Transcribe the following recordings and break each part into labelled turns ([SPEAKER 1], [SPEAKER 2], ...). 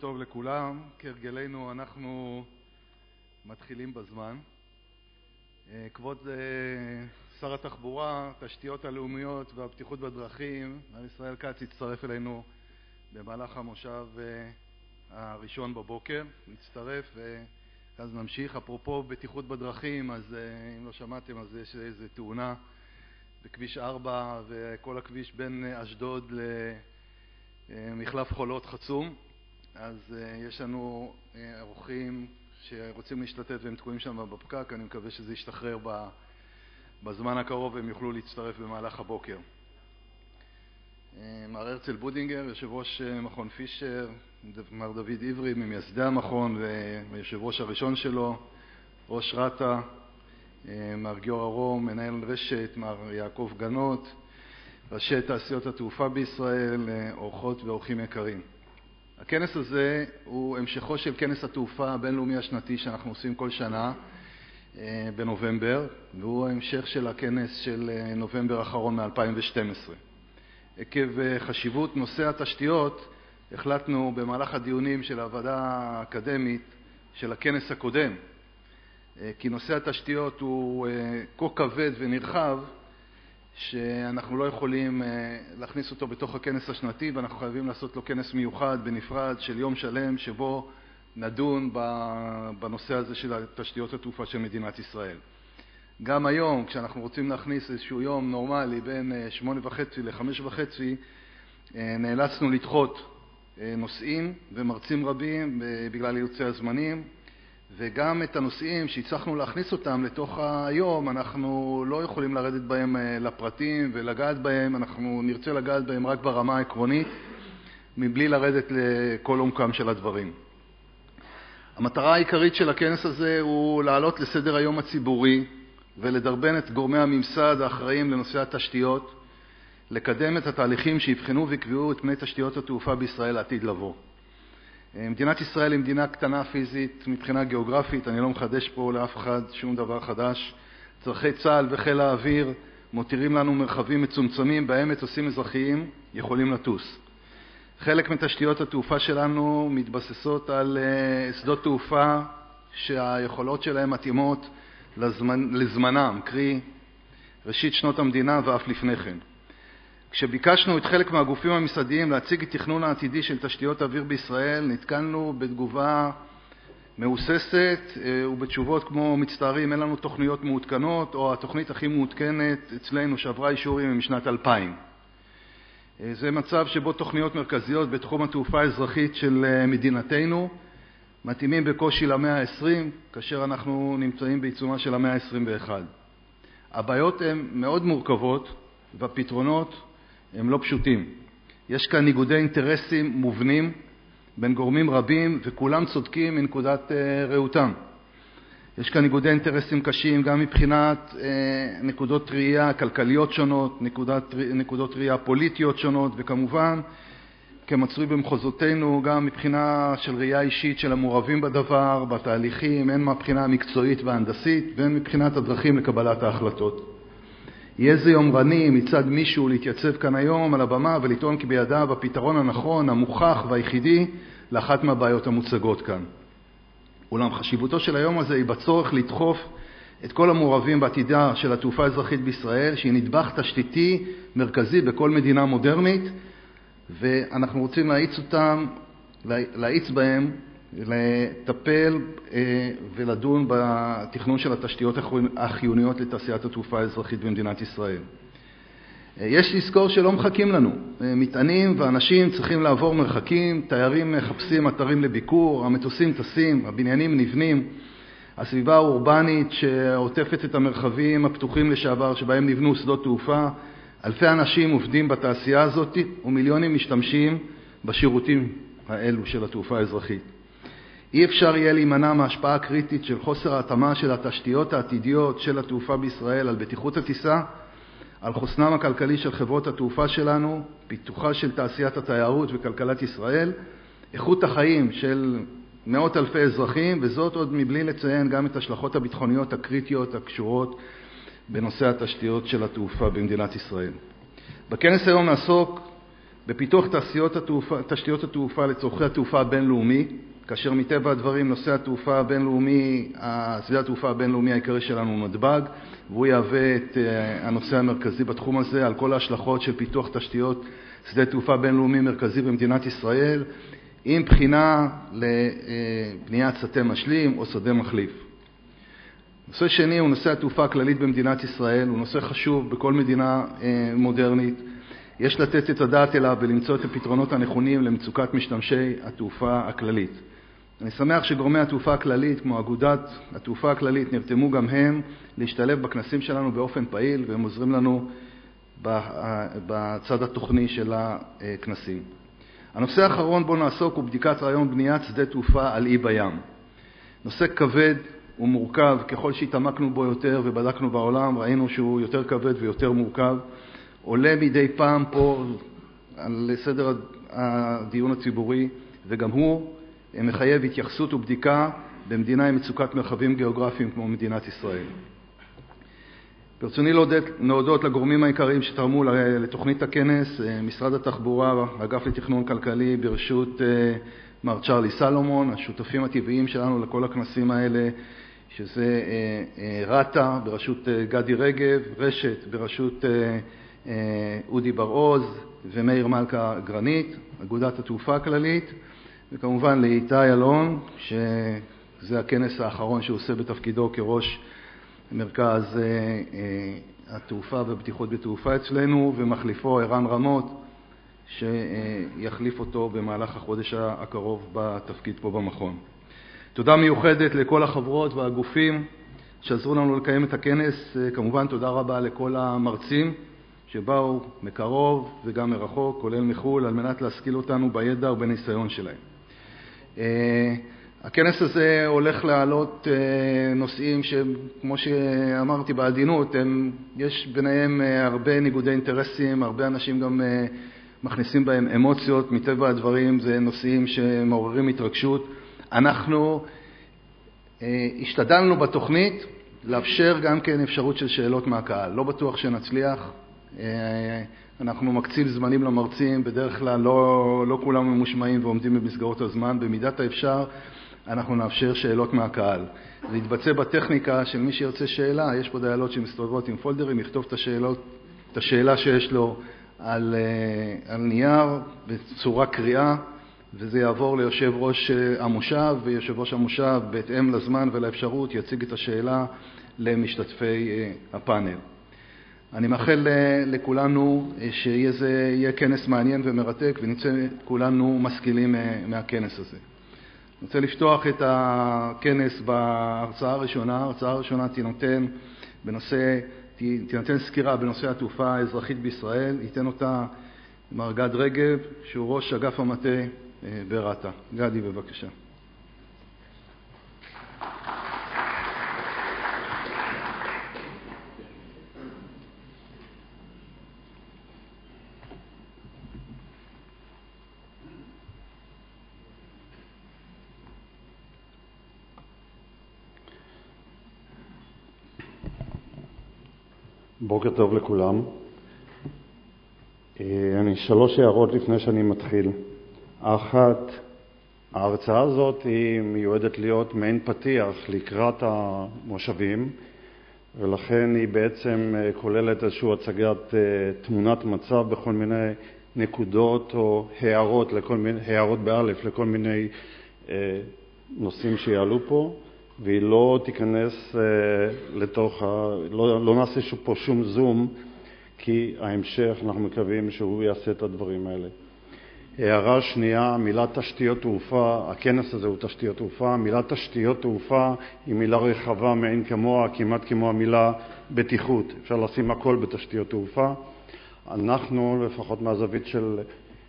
[SPEAKER 1] טוב לכולם, כהרגלנו אנחנו מתחילים בזמן. אה, כבוד אה, שר התחבורה, תשתיות הלאומיות והבטיחות בדרכים, מר ישראל כץ הצטרף אלינו במהלך המושב אה, הראשון בבוקר, נצטרף ואז נמשיך. אפרופו בטיחות בדרכים, אז אם לא שמעתם אז יש איזו תאונה בכביש 4 וכל הכביש בין אשדוד למחלף חולות חצום אז uh, יש לנו uh, אורחים שרוצים להשתתף והם תקועים שם בפקק, אני מקווה שזה ישתחרר בזמן הקרוב והם יוכלו להצטרף במהלך הבוקר. Uh, מר הרצל בודינגר, יושב ראש מכון פישר, מר דוד עברי, ממייסדי המכון ויושב ראש הראשון שלו, ראש רת"א, מר גיורא רום, מנהל רשת, מר יעקב גנות, ראשי תעשיות התעופה בישראל, אורחות ואורחים יקרים. הכנס הזה הוא המשכו של כנס התעופה הבינלאומי השנתי שאנחנו עושים כל שנה אה, בנובמבר, והוא ההמשך של הכנס של אה, נובמבר האחרון מ-2012. עקב אה, חשיבות נושא התשתיות החלטנו במהלך הדיונים של הוועדה האקדמית של הכנס הקודם כי נושא התשתיות הוא כה כבד ונרחב שאנחנו לא יכולים אה, להכניס אותו בתוך הכנס השנתי ואנחנו חייבים לעשות לו כנס מיוחד בנפרד של יום שלם שבו נדון בנושא הזה של תשתיות התעופה של מדינת ישראל. גם היום, כשאנחנו רוצים להכניס איזשהו יום נורמלי בין אה, שמונה וחצי לחמש וחצי, אה, נאלצנו לדחות נושאים ומרצים רבים בגלל אילוצי הזמנים, וגם את הנושאים שהצלחנו להכניס אותם לתוך היום, אנחנו לא יכולים לרדת בהם אה, לפרטים ולגעת בהם, אנחנו נרצה לגעת בהם רק ברמה העקרונית, מבלי לרדת לכל עומקם של הדברים. המטרה העיקרית של הכנס הזה הוא להעלות לסדר היום הציבורי ולדרבן את גורמי הממסד האחראים לנושא התשתיות, לקדם את התהליכים שיבחנו ויקבעו את פני תשתיות התעופה בישראל לעתיד לבוא. מדינת ישראל היא מדינה קטנה פיזית מבחינה גיאוגרפית, אני לא מחדש פה לאף אחד שום דבר חדש. צורכי צה"ל וחיל האוויר מותירים לנו מרחבים מצומצמים בהם מטוסים אזרחיים יכולים לטוס. חלק מתשתיות התעופה שלנו מתבססות על אה, שדות תעופה שהיכולות שלהם מתאימות לזמנ... לזמנם, קרי ראשית שנות המדינה ואף לפני כן. כשביקשנו את חלק מהגופים המשרדיים להציג את תכנון העתידי של תשתיות אוויר בישראל, נתקלנו בתגובה מהוססת אה, ובתשובות כמו מצטערים אין לנו תוכניות מעודכנות או התוכנית הכי מעודכנת אצלנו שעברה אישורים היא משנת 2000. אה, זה מצב שבו תוכניות מרכזיות בתחום התעופה האזרחית של אה, מדינתנו מתאימים בקושי למאה ה-20 כאשר אנחנו נמצאים בעיצומה של המאה ה-21. הבעיות הן מאוד מורכבות והפתרונות הם לא פשוטים. יש כאן ניגודי אינטרסים מובנים בין גורמים רבים וכולם צודקים מנקודת אה, ראותם. יש כאן ניגודי אינטרסים קשים גם מבחינת אה, נקודות ראייה כלכליות שונות, נקודת, נקודות ראייה פוליטיות שונות וכמובן כמצוי במחוזותינו גם מבחינה של ראייה אישית של המעורבים בדבר, בתהליכים, הן מהבחינה המקצועית וההנדסית והן מבחינת הדרכים לקבלת ההחלטות. יהיה זה יומרני מצד מישהו להתייצב כאן היום על הבמה ולטעון כי בידיו הפתרון הנכון, המוכח והיחידי לאחת מהבעיות המוצגות כאן. אולם חשיבותו של היום הזה היא בצורך לדחוף את כל המעורבים בעתידה של התעופה האזרחית בישראל, שהיא נדבך תשתיתי מרכזי בכל מדינה מודרנית, ואנחנו רוצים להאיץ אותם, להאיץ בהם לטפל אה, ולדון בתכנון של התשתיות החיוניות לתעשיית התעופה האזרחית במדינת ישראל. אה, יש לזכור שלא מחכים לנו. אה, מטענים ואנשים צריכים לעבור מרחקים, תיירים מחפשים אתרים לביקור, המטוסים טסים, הבניינים נבנים, הסביבה האורבנית שעוטפת את המרחבים הפתוחים לשעבר שבהם נבנו שדות תעופה, אלפי אנשים עובדים בתעשייה הזאת ומיליונים משתמשים בשירותים האלו של התעופה האזרחית. אי אפשר יהיה להימנע מההשפעה הקריטית של חוסר ההתאמה של התשתיות העתידיות של התעופה בישראל על בטיחות הטיסה, על חוסנם הכלכלי של חברות התעופה שלנו, פיתוחה של תעשיית התיירות וכלכלת ישראל, איכות החיים של מאות אלפי אזרחים, וזאת עוד מבלי לציין גם את ההשלכות הביטחוניות הקריטיות הקשורות בנושא התשתיות של התעופה במדינת ישראל. בכנס היום נעסוק בפיתוח התעופה, תשתיות התעופה לצורכי התעופה הבינלאומי, כאשר מטבע הדברים נושא התעופה הבינלאומי, שדה התעופה הבינלאומי העיקרי שלנו הוא נתב"ג, והוא יהווה את הנושא המרכזי בתחום הזה, על כל ההשלכות של פיתוח תשתיות שדה תעופה בינלאומי מרכזי במדינת ישראל, עם בחינה לבניית שדה משלים או שדה מחליף. נושא שני הוא נושא התעופה הכללית במדינת ישראל, הוא נושא חשוב בכל מדינה מודרנית. יש לתת את הדעת אליו ולמצוא את הפתרונות הנכונים למצוקת משתמשי התעופה הכללית. אני שמח שגורמי התעופה הכללית, כמו אגודת התעופה הכללית, נרתמו גם הם להשתלב בכנסים שלנו באופן פעיל, והם עוזרים לנו בצד התוכני של הכנסים. הנושא האחרון בו נעסוק הוא בדיקת רעיון בניית שדה תעופה על אי בים. נושא כבד ומורכב, ככל שהתעמקנו בו יותר ובדקנו בעולם, ראינו שהוא יותר כבד ויותר מורכב. עולה מדי פעם פה על סדר הדיון הציבורי, וגם הוא מחייב התייחסות ובדיקה במדינה עם מצוקת מרחבים גיאוגרפיים כמו מדינת ישראל. ברצוני להודות לגורמים העיקריים שתרמו לתוכנית הכנס, משרד התחבורה, האגף לתכנון כלכלי בראשות מר צ'רלי סלומון, השותפים הטבעיים שלנו לכל הכנסים האלה, שזה רת"א בראשות גדי רגב, רשת בראשות אודי בר-עוז ומאיר מלכה גרנית, אגודת התעופה הכללית, וכמובן לאיתי אלון, שזה הכנס האחרון שהוא עושה בתפקידו כראש מרכז התעופה והבטיחות בתעופה אצלנו, ומחליפו ערן רמות, שיחליף אותו במהלך החודש הקרוב בתפקיד פה במכון. תודה מיוחדת לכל החברות והגופים שעזרו לנו לקיים את הכנס. כמובן תודה רבה לכל המרצים שבאו מקרוב וגם מרחוק, כולל מחו"ל, על מנת להשכיל אותנו בידע ובניסיון שלהם. הכנס הזה הולך להעלות נושאים שכמו שאמרתי בעדינות, הם, יש ביניהם הרבה ניגודי אינטרסים, הרבה אנשים גם מכניסים בהם אמוציות, מטבע הדברים זה נושאים שמעוררים התרגשות. אנחנו השתדלנו בתוכנית לאפשר גם כן אפשרות של שאלות מהקהל. לא בטוח שנצליח, אנחנו מקצים זמנים למרצים, בדרך כלל לא, לא כולם ממושמעים ועומדים במסגרות הזמן. במידת האפשר אנחנו נאפשר שאלות מהקהל. זה יתבצע בטכניקה של מי שירצה שאלה, יש פה דיילות שמסתובבות עם פולדרים, יכתוב את, השאלות, את השאלה שיש לו על, על נייר בצורה קריאה, וזה יעבור ליושב ראש המושב, ויושב ראש המושב בהתאם לזמן ולאפשרות יציג את השאלה למשתתפי הפאנל. אני מאחל לכולנו שיהיה כנס מעניין ומרתק ונצא כולנו משכילים מהכנס הזה. אני רוצה לפתוח את הכנס בהרצאה הראשונה. ההרצאה הראשונה תינתן בנושא, תינתן סקירה בנושא התעופה האזרחית בישראל. ייתן אותה מר גד רגב, שהוא ראש אגף המטה ברת"א. גדי, בבקשה.
[SPEAKER 2] בוקר טוב לכולם. אני שלוש הערות לפני שאני מתחיל. האחת, ההרצאה הזאת היא מיועדת להיות מעין פתיח לקראת המושבים, ולכן היא בעצם כוללת איזושהי הצגת תמונת מצב בכל מיני נקודות או הערות, לכל מיני, הערות באלף לכל מיני נושאים שיעלו פה. והיא לא תיכנס לתוך, ה... לא, לא נעשה פה שום זום, כי ההמשך, אנחנו מקווים שהוא יעשה את הדברים האלה. הערה שנייה, המילה תשתיות תעופה, הכנס הזה הוא תשתיות תעופה, המילה תשתיות תעופה היא מילה רחבה מעין כמוה, כמעט כמו המילה בטיחות. אפשר לשים הכל בתשתיות תעופה. אנחנו, לפחות מהזווית של,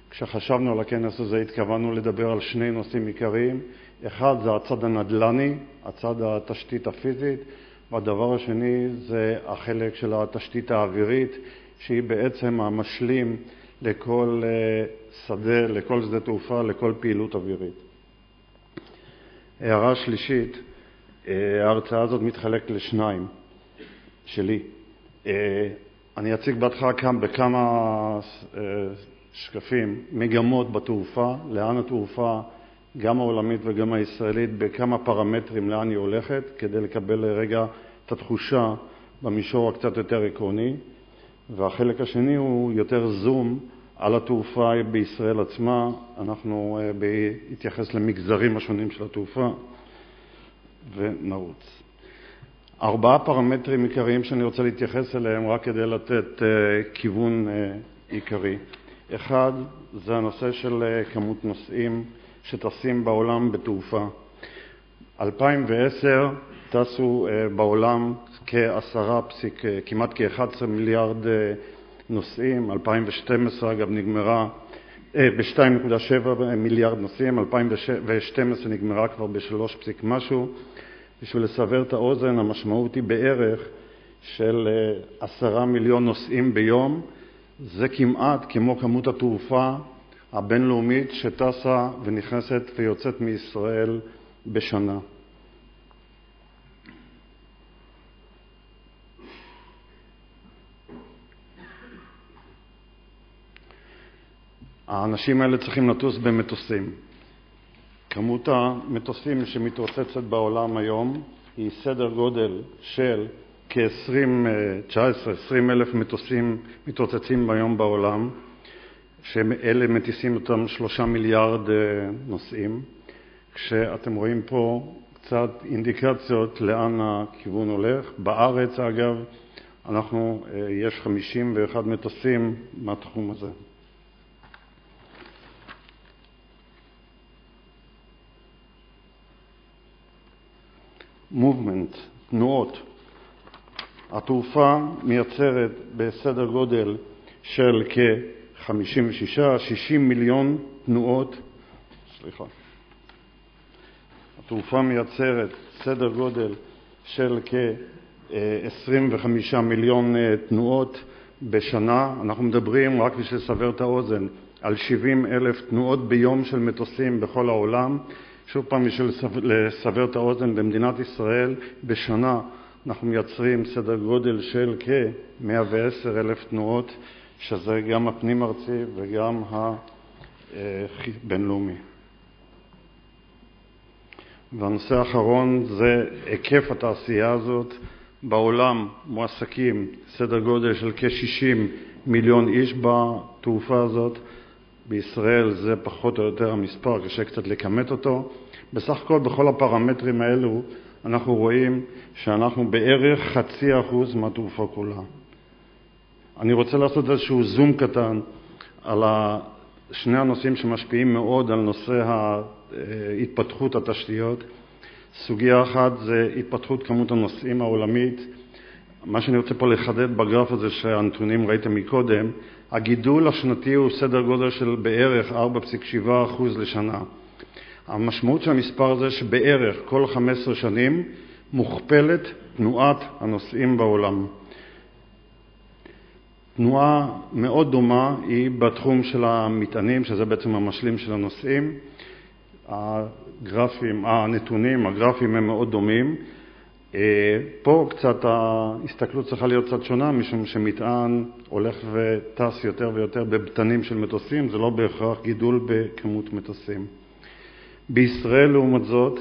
[SPEAKER 2] כשחשבנו על הכנס הזה, התכוונו לדבר על שני נושאים עיקריים. אחד זה הצד הנדל"ני, הצד התשתית הפיזית, והדבר השני זה החלק של התשתית האווירית, שהיא בעצם המשלים לכל שדה, לכל שדה תעופה, לכל פעילות אווירית. הערה שלישית, ההרצאה הזאת מתחלקת לשניים, שלי. אני אציג בהתחלה כאן בכמה שקפים, מגמות בתעופה, לאן התעופה, גם העולמית וגם הישראלית, בכמה פרמטרים לאן היא הולכת, כדי לקבל לרגע את התחושה במישור הקצת יותר עקרוני. והחלק השני הוא יותר זום על התעופה בישראל עצמה. אנחנו נתייחס למגזרים השונים של התעופה ונרוץ. ארבעה פרמטרים עיקריים שאני רוצה להתייחס אליהם רק כדי לתת כיוון עיקרי. אחד זה הנושא של כמות נוסעים שטסים בעולם בתעופה. 2010 טסו בעולם כעשרה פסיק, כמעט כ-11 מיליארד נוסעים, 2012 אגב נגמרה ב-2.7 מיליארד נוסעים, 2012 נגמרה כבר ב-3 פסיק משהו. בשביל לסבר את האוזן, המשמעות היא בערך של עשרה מיליון נוסעים ביום, זה כמעט כמו כמות התעופה הבינלאומית שטסה ונכנסת ויוצאת מישראל בשנה. האנשים האלה צריכים לטוס במטוסים. כמות המטוסים שמתרוצצת בעולם היום היא סדר גודל של כ-19-20 אלף מטוסים מתרוצצים היום בעולם, שאלה מטיסים אותם 3 מיליארד נוסעים, כשאתם רואים פה קצת אינדיקציות לאן הכיוון הולך. בארץ, אגב, אנחנו, יש 51 מטוסים מהתחום הזה. movement, תנועות. התעופה מייצרת בסדר גודל של כ-56-60 מיליון תנועות, סליחה, התעופה מייצרת סדר גודל של כ-25 מיליון תנועות בשנה. אנחנו מדברים, רק בשביל לסבר את האוזן, על 70 אלף תנועות ביום של מטוסים בכל העולם. שוב פעם, בשביל לסבר את האוזן, במדינת ישראל בשנה אנחנו מייצרים סדר גודל של כ-110 אלף תנועות, שזה גם הפנים-ארצי וגם הבינלאומי. והנושא האחרון זה היקף התעשייה הזאת. בעולם מועסקים סדר גודל של כ-60 מיליון איש בתעופה הזאת. בישראל זה פחות או יותר המספר, קשה קצת לכמת אותו. בסך הכל בכל הפרמטרים האלו אנחנו רואים שאנחנו בערך חצי אחוז מהתעופה כולה. אני רוצה לעשות איזשהו זום קטן על שני הנושאים שמשפיעים מאוד על נושא התפתחות התשתיות. סוגיה אחת זה התפתחות כמות הנוסעים העולמית. מה שאני רוצה פה לחדד בגרף הזה שהנתונים ראיתם מקודם, הגידול השנתי הוא סדר גודל של בערך 4.7% לשנה. המשמעות של המספר הזה שבערך כל 15 שנים מוכפלת תנועת הנוסעים בעולם. תנועה מאוד דומה היא בתחום של המטענים, שזה בעצם המשלים של הנוסעים. הגרפים, הנתונים, הגרפים הם מאוד דומים. פה קצת ההסתכלות צריכה להיות קצת שונה, משום שמטען הולך וטס יותר ויותר בבטנים של מטוסים, זה לא בהכרח גידול בכמות מטוסים. בישראל, לעומת זאת,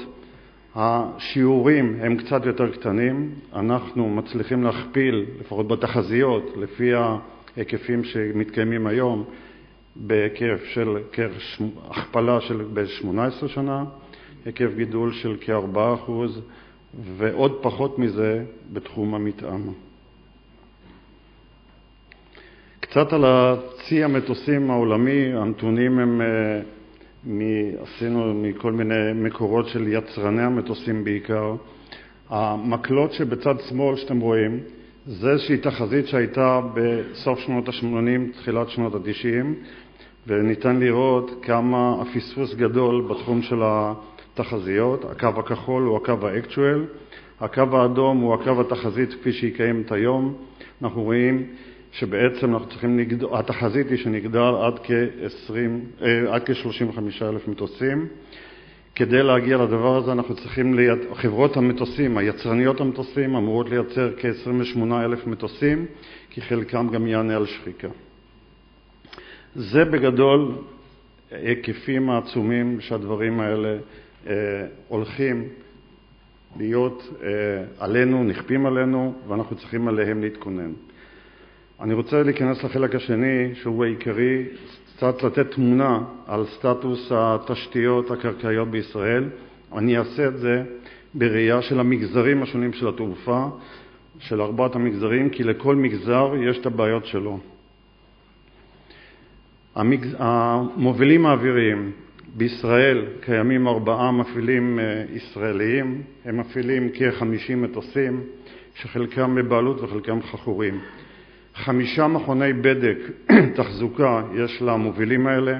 [SPEAKER 2] השיעורים הם קצת יותר קטנים. אנחנו מצליחים להכפיל, לפחות בתחזיות, לפי ההיקפים שמתקיימים היום, בהיקף של הכפלה של ב-18 שנה, היקף גידול של כ-4%, ועוד פחות מזה בתחום המטען. קצת על צי המטוסים העולמי, הנתונים הם, עשינו מכל מיני מקורות של יצרני המטוסים בעיקר. המקלות שבצד שמאל שאתם רואים, זה איזושהי תחזית שהייתה בסוף שנות ה-80, תחילת שנות ה-90, וניתן לראות כמה הפספוס גדול בתחום של התחזיות. הקו הכחול הוא הקו ה-actual, הקו האדום הוא הקו התחזית כפי שהיא קיימת היום. אנחנו רואים שבעצם אנחנו צריכים לגדול, התחזית היא שנגדל עד כ-20, עד כ-35,000 מטוסים. כדי להגיע לדבר הזה אנחנו צריכים, חברות המטוסים, היצרניות המטוסים, אמורות לייצר כ-28,000 מטוסים, כי חלקם גם יענה על שחיקה. זה בגדול היקפים העצומים שהדברים האלה אה, הולכים להיות אה, עלינו, נכפים עלינו, ואנחנו צריכים עליהם להתכונן. אני רוצה להיכנס לחלק השני, שהוא העיקרי, קצת לתת תמונה על סטטוס התשתיות הקרקעיות בישראל. אני אעשה את זה בראייה של המגזרים השונים של התעופה, של ארבעת המגזרים, כי לכל מגזר יש את הבעיות שלו. המובילים האוויריים בישראל קיימים ארבעה מפעילים אה, ישראליים, הם מפעילים כ-50 מטוסים שחלקם בבעלות וחלקם חכורים. חמישה מכוני בדק תחזוקה יש למובילים האלה,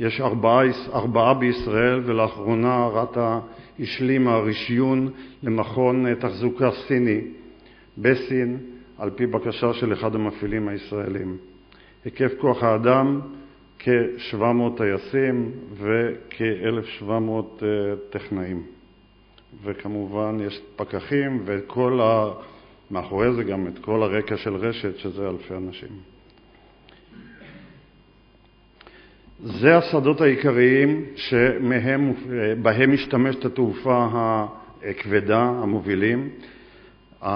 [SPEAKER 2] יש ארבעה, ארבעה בישראל ולאחרונה רת"א השלימה רישיון למכון אה, תחזוקה סיני בסין על פי בקשה של אחד המפעילים הישראלים. היקף כוח האדם כ-700 טייסים וכ-1,700 אה, טכנאים. וכמובן יש פקחים וכל ה... מאחורי זה גם את כל הרקע של רשת, שזה אלפי אנשים. זה השדות העיקריים שבהם משתמשת התעופה הכבדה, המובילים.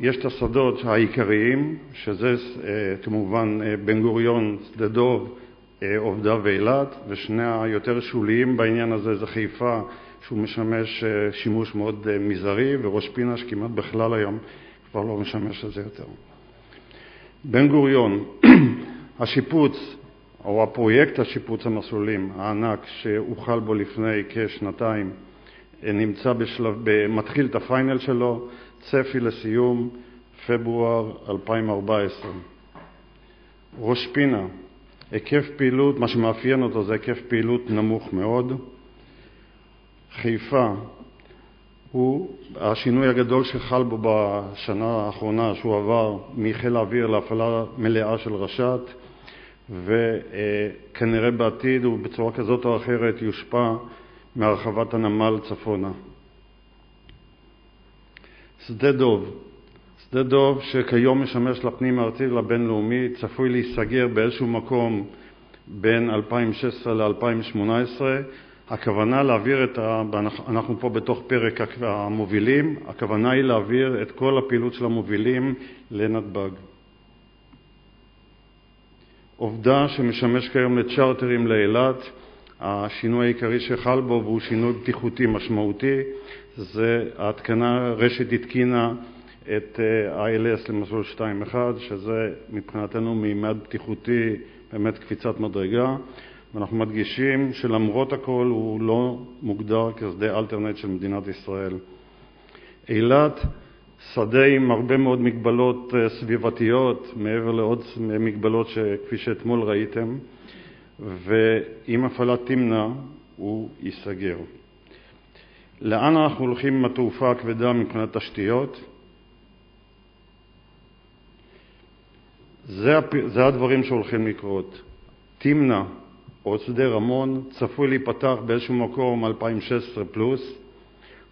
[SPEAKER 2] יש את השדות העיקריים, שזה אה, כמובן אה, בן גוריון, שדה דוב, אה, עובדה ואילת, ושני היותר שוליים בעניין הזה זה חיפה, שהוא משמש שימוש מאוד מזערי, וראש פינה שכמעט בכלל היום כבר לא משמש לזה יותר. בן גוריון, השיפוץ, או הפרויקט השיפוץ המסלולים הענק שהוחל בו לפני כשנתיים, נמצא בשלב, מתחיל את הפיינל שלו, צפי לסיום פברואר 2014. ראש פינה, היקף פעילות, מה שמאפיין אותו זה היקף פעילות נמוך מאוד. חיפה הוא השינוי הגדול שחל בו בשנה האחרונה, שהוא עבר מחיל האוויר להפעלה מלאה של רש"ת, וכנראה בעתיד הוא בצורה כזאת או אחרת יושפע מהרחבת הנמל צפונה. שדה דוב, שדה דוב שכיום משמש לפנים הארצי ולבינלאומי, צפוי להיסגר באיזשהו מקום בין 2016 ל-2018. הכוונה להעביר את ה... אנחנו פה בתוך פרק המובילים, הכוונה היא להעביר את כל הפעילות של המובילים לנתב"ג. עובדה שמשמש כיום לצ'רטרים לאילת, השינוי העיקרי שחל בו, והוא שינוי בטיחותי משמעותי, זה ההתקנה, רשת התקינה את אה, ILS למסלול 2.1, שזה מבחינתנו מימד בטיחותי באמת קפיצת מדרגה, ואנחנו מדגישים שלמרות הכל הוא לא מוגדר כשדה אלטרנט של מדינת ישראל. אילת שדה עם הרבה מאוד מגבלות אה, סביבתיות, מעבר לעוד מגבלות שכפי שאתמול ראיתם, ועם הפעלת תמנע הוא ייסגר. לאן אנחנו הולכים עם התעופה הכבדה מבחינת תשתיות? זה, זה הדברים שהולכים לקרות. תמנע או שדה רמון צפוי להיפתח באיזשהו מקום 2016 פלוס.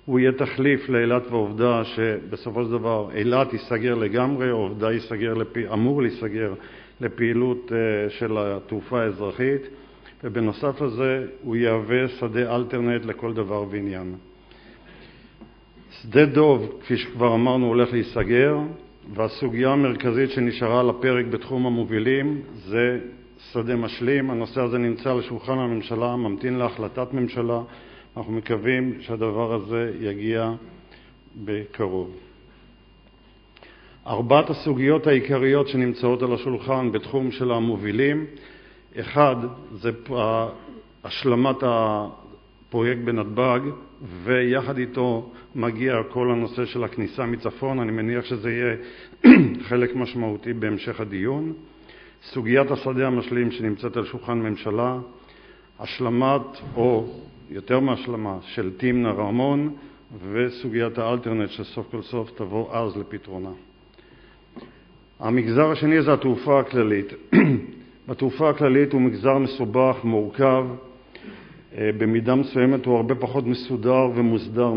[SPEAKER 2] הוא יהיה תחליף לאילת ועובדה שבסופו של דבר אילת ייסגר לגמרי, עובדה ייסגר, לפי, אמור להיסגר לפעילות אה, של התעופה האזרחית, ובנוסף לזה הוא יהווה שדה אלטרנט לכל דבר ועניין. שדה דוב, כפי שכבר אמרנו, הולך להיסגר, והסוגיה המרכזית שנשארה על הפרק בתחום המובילים זה שדה משלים. הנושא הזה נמצא על שולחן הממשלה, ממתין להחלטת ממשלה. אנחנו מקווים שהדבר הזה יגיע בקרוב. ארבעת הסוגיות העיקריות שנמצאות על השולחן בתחום של המובילים, אחד זה השלמת הפרויקט בנתב"ג, ויחד איתו מגיע כל הנושא של הכניסה מצפון, אני מניח שזה יהיה חלק משמעותי בהמשך הדיון. סוגיית השדה המשלים שנמצאת על שולחן ממשלה, השלמת, או יותר מהשלמה, של תמנע רמון, וסוגיית האלטרנט שסוף כל סוף תבוא אז לפתרונה. המגזר השני זה התעופה הכללית. בתעופה הכללית הוא מגזר מסובך, מורכב, אה, במידה מסוימת הוא הרבה פחות מסודר ומוסדר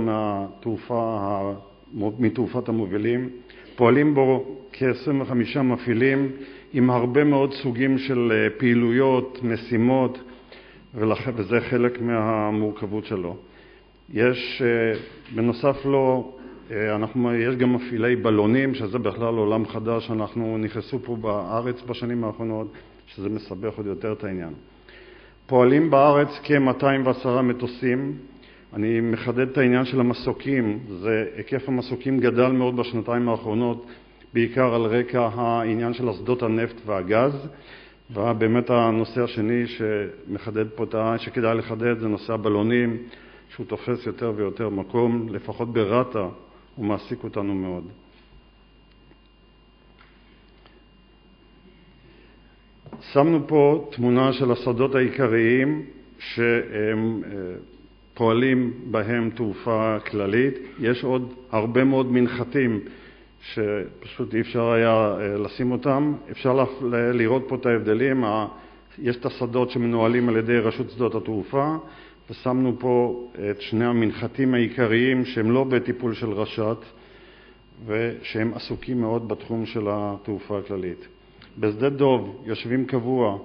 [SPEAKER 2] מתעופת המובילים. פועלים בו כ-25 מפעילים עם הרבה מאוד סוגים של אה, פעילויות, משימות, וזה חלק מהמורכבות שלו. יש, אה, בנוסף לו, אנחנו, יש גם מפעילי בלונים, שזה בכלל עולם חדש, אנחנו נכנסו פה בארץ בשנים האחרונות, שזה מסבך עוד יותר את העניין. פועלים בארץ כ-210 מטוסים, אני מחדד את העניין של המסוקים, זה, היקף המסוקים גדל מאוד בשנתיים האחרונות, בעיקר על רקע העניין של אסדות הנפט והגז, ובאמת הנושא השני שמחדד פה, שכדאי לחדד, זה נושא הבלונים, שהוא תופס יותר ויותר מקום, לפחות ברת"א הוא מעסיק אותנו מאוד. שמנו פה תמונה של השדות העיקריים שהם אה, פועלים בהם תעופה כללית. יש עוד הרבה מאוד מנחתים שפשוט אי אפשר היה אה, לשים אותם. אפשר לראות פה את ההבדלים. יש את השדות שמנוהלים על ידי רשות שדות התעופה, ושמנו פה את שני המנחתים העיקריים שהם לא בטיפול של רש"ת ושהם עסוקים מאוד בתחום של התעופה הכללית. בשדה דוב יושבים קבוע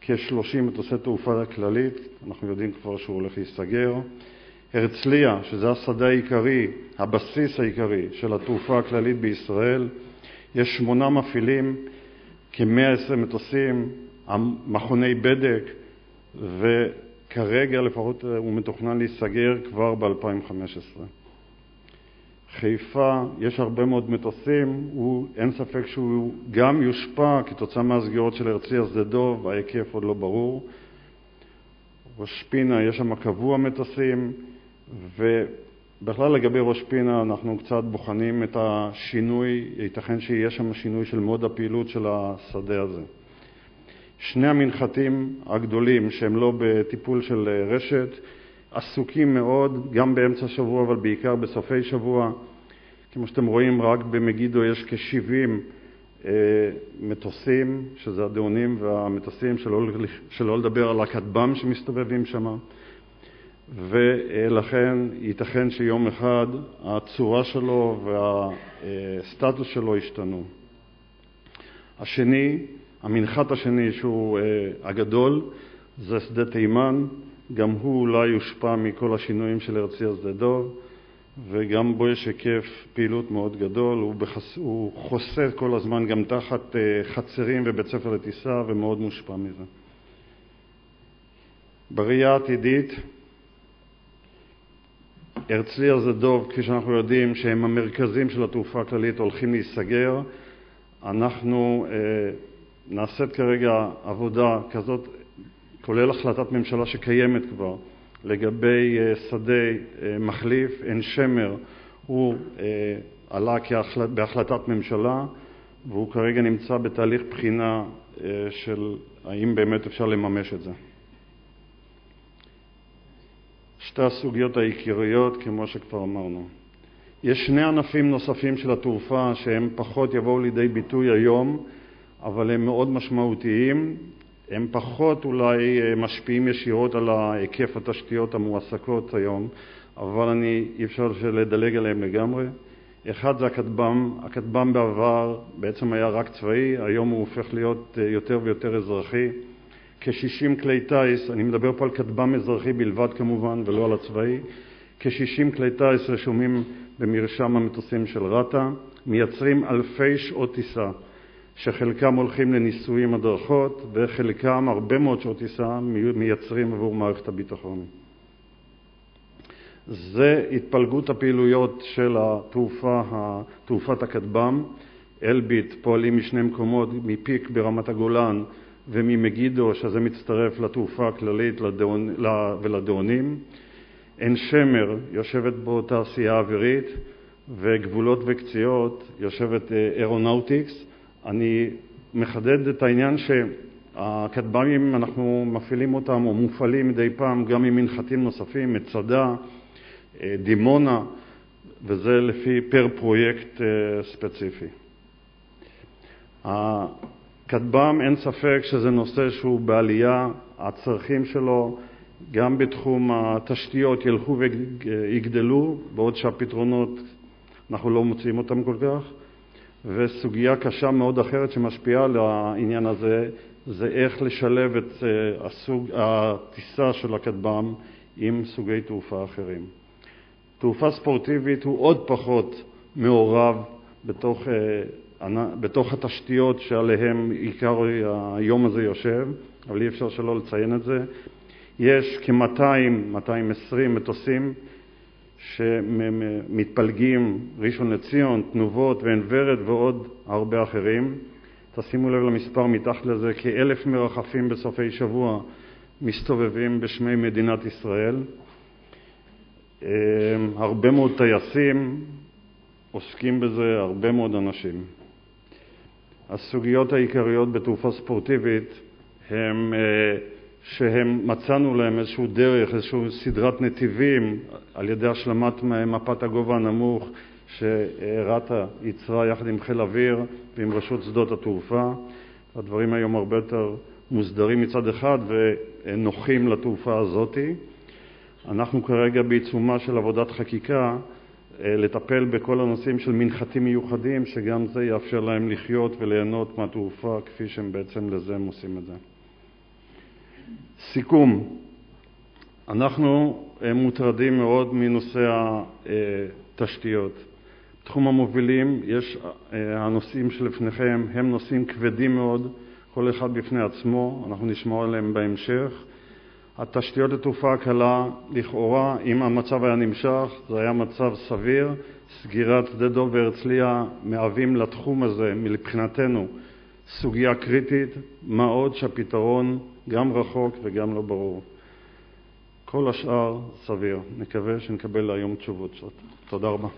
[SPEAKER 2] כ-30 מטוסי תעופה כללית, אנחנו יודעים כבר שהוא הולך להיסגר. הרצליה, שזה השדה העיקרי, הבסיס העיקרי של התעופה הכללית בישראל, יש שמונה מפעילים, כ-120 מטוסים, מכוני בדק, וכרגע לפחות הוא מתוכנן להיסגר כבר ב-2015. חיפה, יש הרבה מאוד מטוסים, הוא, אין ספק שהוא גם יושפע כתוצאה מהסגירות של הרצליה שדה דוב, ההיקף עוד לא ברור. ראש פינה, יש שם קבוע מטוסים, ובכלל לגבי ראש פינה אנחנו קצת בוחנים את השינוי, ייתכן שיהיה שם שינוי של מוד הפעילות של השדה הזה. שני המנחתים הגדולים שהם לא בטיפול של רשת עסוקים מאוד, גם באמצע השבוע אבל בעיקר בסופי שבוע. כמו שאתם רואים, רק במגידו יש כ-70 אה, מטוסים, שזה הדאונים והמטוסים, שלא, שלא לדבר על הכטב"ם שמסתובבים שם, ולכן ייתכן שיום אחד הצורה שלו והסטטוס שלו ישתנו. השני, המנחת השני, שהוא אה, הגדול, זה שדה תימן. גם הוא אולי יושפע מכל השינויים של הרצליה שדה דוב, וגם בו יש היקף פעילות מאוד גדול. הוא, בחס... הוא חוסה כל הזמן גם תחת אה, חצרים ובית ספר לטיסה ומאוד מושפע מזה. בראייה העתידית, הרצליה זה דוב, כפי שאנחנו יודעים, שהם המרכזים של התעופה הכללית הולכים להיסגר. אנחנו אה, נעשית כרגע עבודה כזאת כולל החלטת ממשלה שקיימת כבר לגבי אה, שדה אה, מחליף, עין שמר, הוא אה, עלה בהחלטת ממשלה והוא כרגע נמצא בתהליך בחינה של האם באמת אפשר לממש את זה. שתי הסוגיות העיקריות, כמו שכבר אמרנו. יש שני ענפים נוספים של התעופה שהם פחות יבואו לידי ביטוי היום, אבל הם מאוד משמעותיים. הם פחות אולי אה, משפיעים ישירות על היקף התשתיות המועסקות היום, אבל אני, אי אפשר לדלג עליהם לגמרי. אחד זה הכטב"ם, הכטב"ם בעבר בעצם היה רק צבאי, היום הוא הופך להיות אה, יותר ויותר אזרחי. כ-60 כלי טיס, אני מדבר פה על כטב"ם אזרחי בלבד כמובן ולא על הצבאי, כ-60 כלי טיס רשומים במרשם המטוסים של רת"א, מייצרים אלפי שעות טיסה. שחלקם הולכים לניסויים הדרכות וחלקם, הרבה מאוד שעות טיסה, מייצרים עבור מערכת הביטחון. זה התפלגות הפעילויות של התעופה, תעופת הכטב"ם. אלביט פועלים משני מקומות, מפיק ברמת הגולן וממגידו, שזה מצטרף לתעופה הכללית ולדאונים. עין שמר יושבת בו תעשייה אווירית, וגבולות וקציעות יושבת אה, אירונאוטיקס. אני מחדד את העניין שהכטב"מים, אנחנו מפעילים אותם או מופעלים מדי פעם גם עם מנחתים נוספים, מצדה, אה, דימונה, וזה לפי פר פרויקט אה, ספציפי. הכטב"ם, אין ספק שזה נושא שהוא בעלייה, הצרכים שלו גם בתחום התשתיות ילכו ויגדלו, בעוד שהפתרונות, אנחנו לא מוצאים אותם כל כך. וסוגיה קשה מאוד אחרת שמשפיעה על העניין הזה זה איך לשלב את אה, הסוג, הטיסה של הכטב"ם עם סוגי תעופה אחרים. תעופה ספורטיבית הוא עוד פחות מעורב בתוך, אה, בתוך התשתיות שעליהן עיקר היום הזה יושב, אבל אי אפשר שלא לציין את זה. יש כ-200, 220 מטוסים שמתפלגים ראשון לציון, תנובות ועין ורד ועוד הרבה אחרים. תשימו לב למספר מתחת לזה, כאלף מרחפים בסופי שבוע מסתובבים בשמי מדינת ישראל. אמ, הרבה מאוד טייסים עוסקים בזה, הרבה מאוד אנשים. הסוגיות העיקריות בתעופה ספורטיבית הן אה, מצאנו להם איזשהו דרך, איזושהי סדרת נתיבים על ידי השלמת מפת הגובה הנמוך שרת"א ייצרה יחד עם חיל האוויר ועם רשות שדות התעופה. הדברים היום הרבה יותר מוסדרים מצד אחד ונוחים לתעופה הזאת. אנחנו כרגע בעיצומה של עבודת חקיקה לטפל בכל הנושאים של מנחתים מיוחדים, שגם זה יאפשר להם לחיות וליהנות מהתעופה כפי שהם בעצם לזה הם עושים את זה. סיכום, אנחנו אה, מוטרדים מאוד מנושא התשתיות. בתחום המובילים יש אה, הנושאים שלפניכם הם נושאים כבדים מאוד, כל אחד בפני עצמו, אנחנו נשמע עליהם בהמשך. התשתיות לתעופה הקלה, לכאורה, אם המצב היה נמשך, זה היה מצב סביר. סגירת שדה דב והרצליה מהווים לתחום הזה, מבחינתנו, סוגיה קריטית, מה עוד שהפתרון גם רחוק וגם לא ברור. כל השאר סביר. נקווה שנקבל היום תשובות. תודה רבה.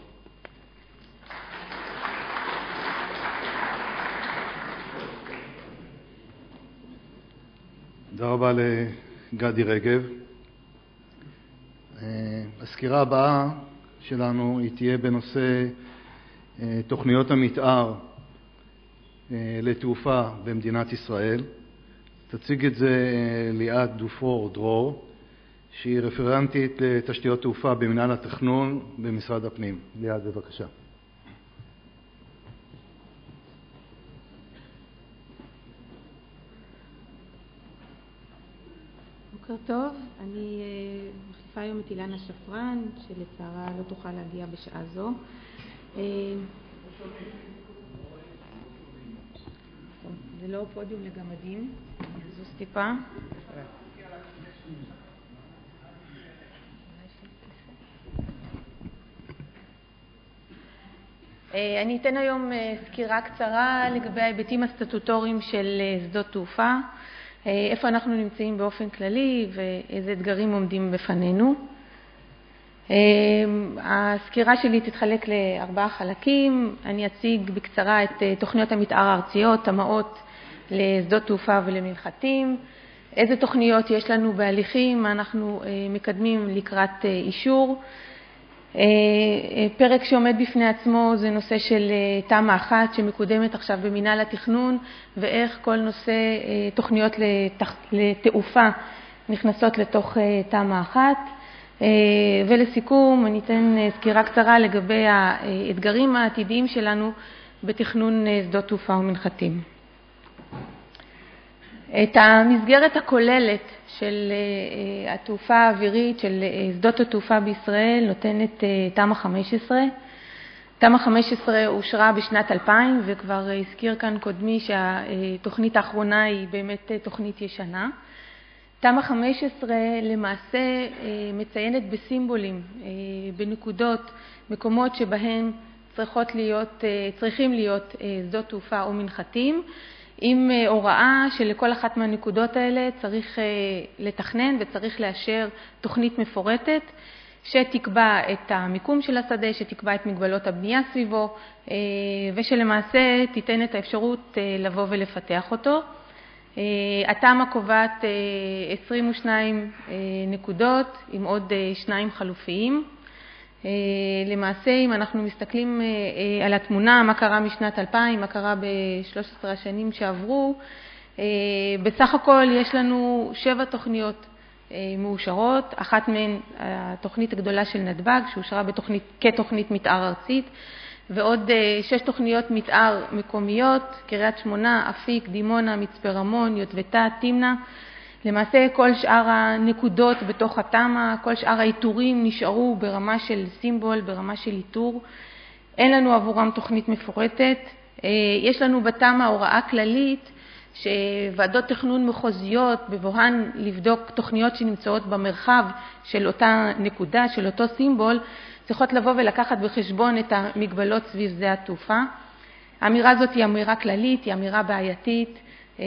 [SPEAKER 1] תודה רבה לגדי רגב. אה, הסקירה הבאה שלנו היא תהיה בנושא אה, תוכניות המתאר אה, לתעופה במדינת ישראל. תציג את זה ליאת דופור דרור, שהיא רפרנטית לתשתיות תעופה במנהל התכנון במשרד הפנים. ליאת, בבקשה.
[SPEAKER 3] בוקר טוב, אני אה, מחליפה היום את אילנה שפרן, שלצערה לא תוכל להגיע בשעה זו. אה, זה לא פודיום לגמדים, זוז טיפה. אה, אני אתן היום סקירה קצרה לגבי ההיבטים הסטטוטוריים של שדות תעופה. אה, איפה אנחנו נמצאים באופן כללי ואיזה אתגרים עומדים בפנינו. אה, הסקירה שלי תתחלק לארבעה חלקים. אני אציג בקצרה את אה, תוכניות המתאר הארציות, תמ"אות לשדות תעופה ולמנחתים, איזה תוכניות יש לנו בהליכים, מה אנחנו מקדמים לקראת אישור, פרק שעומד בפני עצמו זה נושא של אה, תמ"א אחת שמקודמת עכשיו במינהל התכנון ואיך כל נושא תוכניות לתעופה נכנסות לתוך תמ"א אחת. ולסיכום, אני אתן סקירה קצרה לגבי האתגרים העתידיים שלנו בתכנון שדות תעופה ומנחתים. את המסגרת הכוללת של אה, אה, התעופה האווירית, של אה, שדות התעופה בישראל, נותנת תמ"א 15. תמ"א 15 אושרה בשנת 2000, וכבר הזכיר כאן קודמי שהתוכנית האחרונה היא באמת תוכנית ישנה. תמ"א 15 למעשה מציינת בסימבולים, בנקודות, מקומות שבהם להיות, צריכים להיות שדות תעופה או מנחתים, עם אה, הוראה שלכל אחת מהנקודות האלה צריך אה, לתכנן וצריך לאשר תוכנית מפורטת שתקבע את המיקום של השדה, שתקבע את מגבלות הבנייה סביבו אה, ושלמעשה תיתן את האפשרות לבוא ולפתח אותו. התמ"א קובעת 22 נקודות עם עוד שניים חלופיים. אה, למעשה, אם אנחנו מסתכלים אה, אה, על התמונה, מה קרה משנת 2000, מה קרה ב-13 השנים שעברו, בסך הכל יש לנו שבע תוכניות מאושרות, אחת מהן התוכנית הגדולה של נתב"ג, שאושרה בתוכנית, כתוכנית מתאר ארצית, ועוד שש תוכניות מתאר מקומיות, קריית שמונה, אפיק, דימונה, מצפה רמון, יוטבתה, תמנע. למעשה כל שאר הנקודות בתוך התמ"א, כל שאר האיתורים נשארו ברמה של סימבול, ברמה של איתור. אין לנו עבורם תוכנית מפורטת. יש לנו בתמ"א הוראה כללית שוועדות תכנון מחוזיות, בבואן לבדוק תוכניות שנמצאות במרחב של אותה נקודה, של אותו סימבול, צריכות לבוא ולקחת בחשבון את המגבלות סביב שדה התעופה. האמירה הזאת היא אמירה כללית, היא אמירה בעייתית. אה,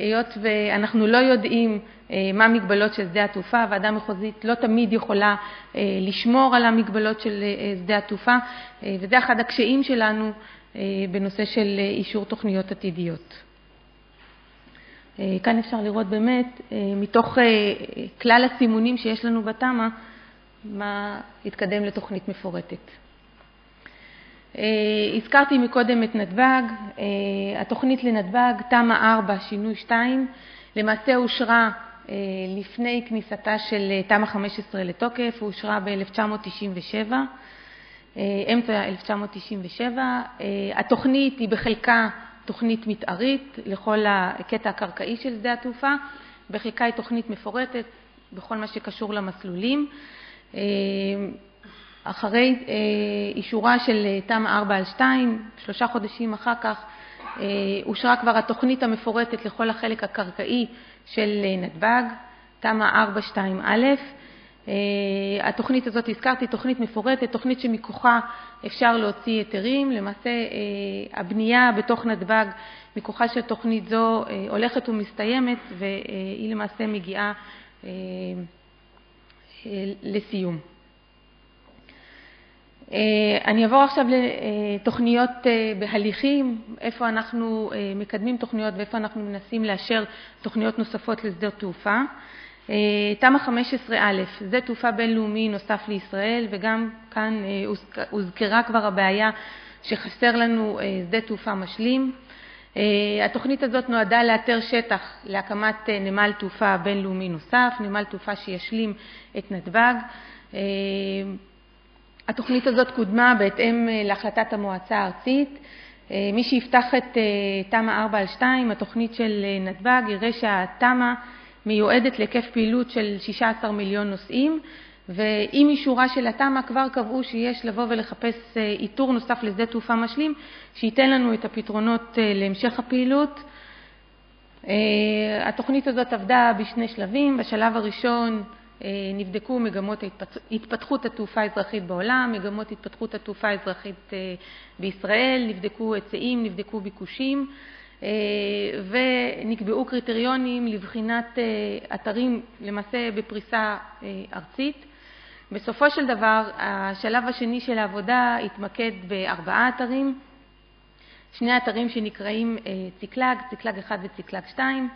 [SPEAKER 3] היות ואנחנו לא יודעים אה, מה המגבלות של שדה התעופה, הוועדה המחוזית לא תמיד יכולה אה, לשמור על המגבלות של שדה התעופה, וזה אחד הקשיים שלנו בנושא של אישור תוכניות עתידיות. כאן אפשר לראות באמת, מתוך כלל הסימונים שיש לנו בתמ"א, מה התקדם לתוכנית מפורטת. אה, הזכרתי מקודם את נתב"ג, אה, התוכנית לנתב"ג, תמ"א 4, שינוי 2, למעשה אושרה אה, לפני כניסתה של תמ"א 15 לתוקף, אושרה ב-1997, אמצע 1997. התוכנית היא בחלקה תוכנית מתארית לכל הקטע הקרקעי של שדה התעופה, בחלקה היא תוכנית מפורטת בכל מה שקשור למסלולים. אחרי אה, אישורה של אה, תמ"א 4 על 2, שלושה חודשים אחר כך, אה, אושרה כבר התוכנית המפורטת לכל החלק הקרקעי של נתב"ג, תמ"א 4.2א. התוכנית הזאת, הזכרתי, תוכנית מפורטת, תוכנית שמכוחה אפשר להוציא היתרים. למעשה, הבנייה בתוך נתב"ג מכוחה של תוכנית זו הולכת ומסתיימת, והיא למעשה מגיעה לסיום. אה, אני אעבור עכשיו לתוכניות אה, בהליכים, איפה אנחנו אה, מקדמים תוכניות ואיפה אנחנו מנסים לאשר תוכניות נוספות לשדות תעופה. תמ"א 15א, שדה תעופה בינלאומי נוסף לישראל, וגם כאן הוזכרה כבר הבעיה שחסר לנו שדה תעופה משלים. התוכנית הזאת נועדה לאתר שטח להקמת נמל תעופה בינלאומי נוסף, נמל תעופה שישלים את נתב"ג. התוכנית הזאת קודמה בהתאם אה, להחלטת המועצה הארצית. אה, מי שיפתח את אה, תמ"א 4 על 2, התוכנית של נתב"ג, יראה שהתמ"א מיועדת להיקף פעילות של 16 מיליון נוסעים, ועם אישורה של התמ"א כבר קבעו שיש לבוא ולחפש איתור נוסף לשדה תעופה משלים, שייתן לנו את הפתרונות להמשך הפעילות. התוכנית הזאת עבדה בשני שלבים. בשלב הראשון נבדקו מגמות התפתחות התעופה האזרחית בעולם, מגמות התפתחות התעופה האזרחית אה, בישראל, נבדקו היצעים, נבדקו ביקושים אה, ונקבעו קריטריונים לבחינת אתרים למעשה בפריסה ארצית. בסופו של דבר, השלב השני של העבודה התמקד בארבעה אתרים, שני אתרים שנקראים ציקלג, ציקלג 1 וציקלג 2,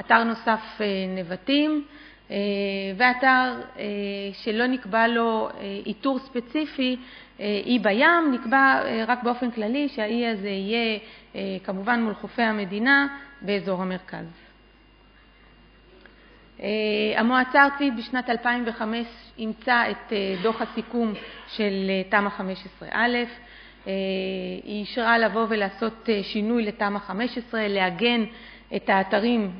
[SPEAKER 3] אתר נוסף נבטים, אה, ואתר אה, שלא נקבע לו אה, איתור ספציפי, אי בים, נקבע רק באופן כללי שהאי הזה יהיה כמובן מול חופי המדינה באזור המרכז. המועצה הארצית בשנת 2005 אימצה את דוח הסיכום של תמ"א 15א. היא אישרה לבוא ולעשות שינוי לתמ"א 15, לעגן את האתרים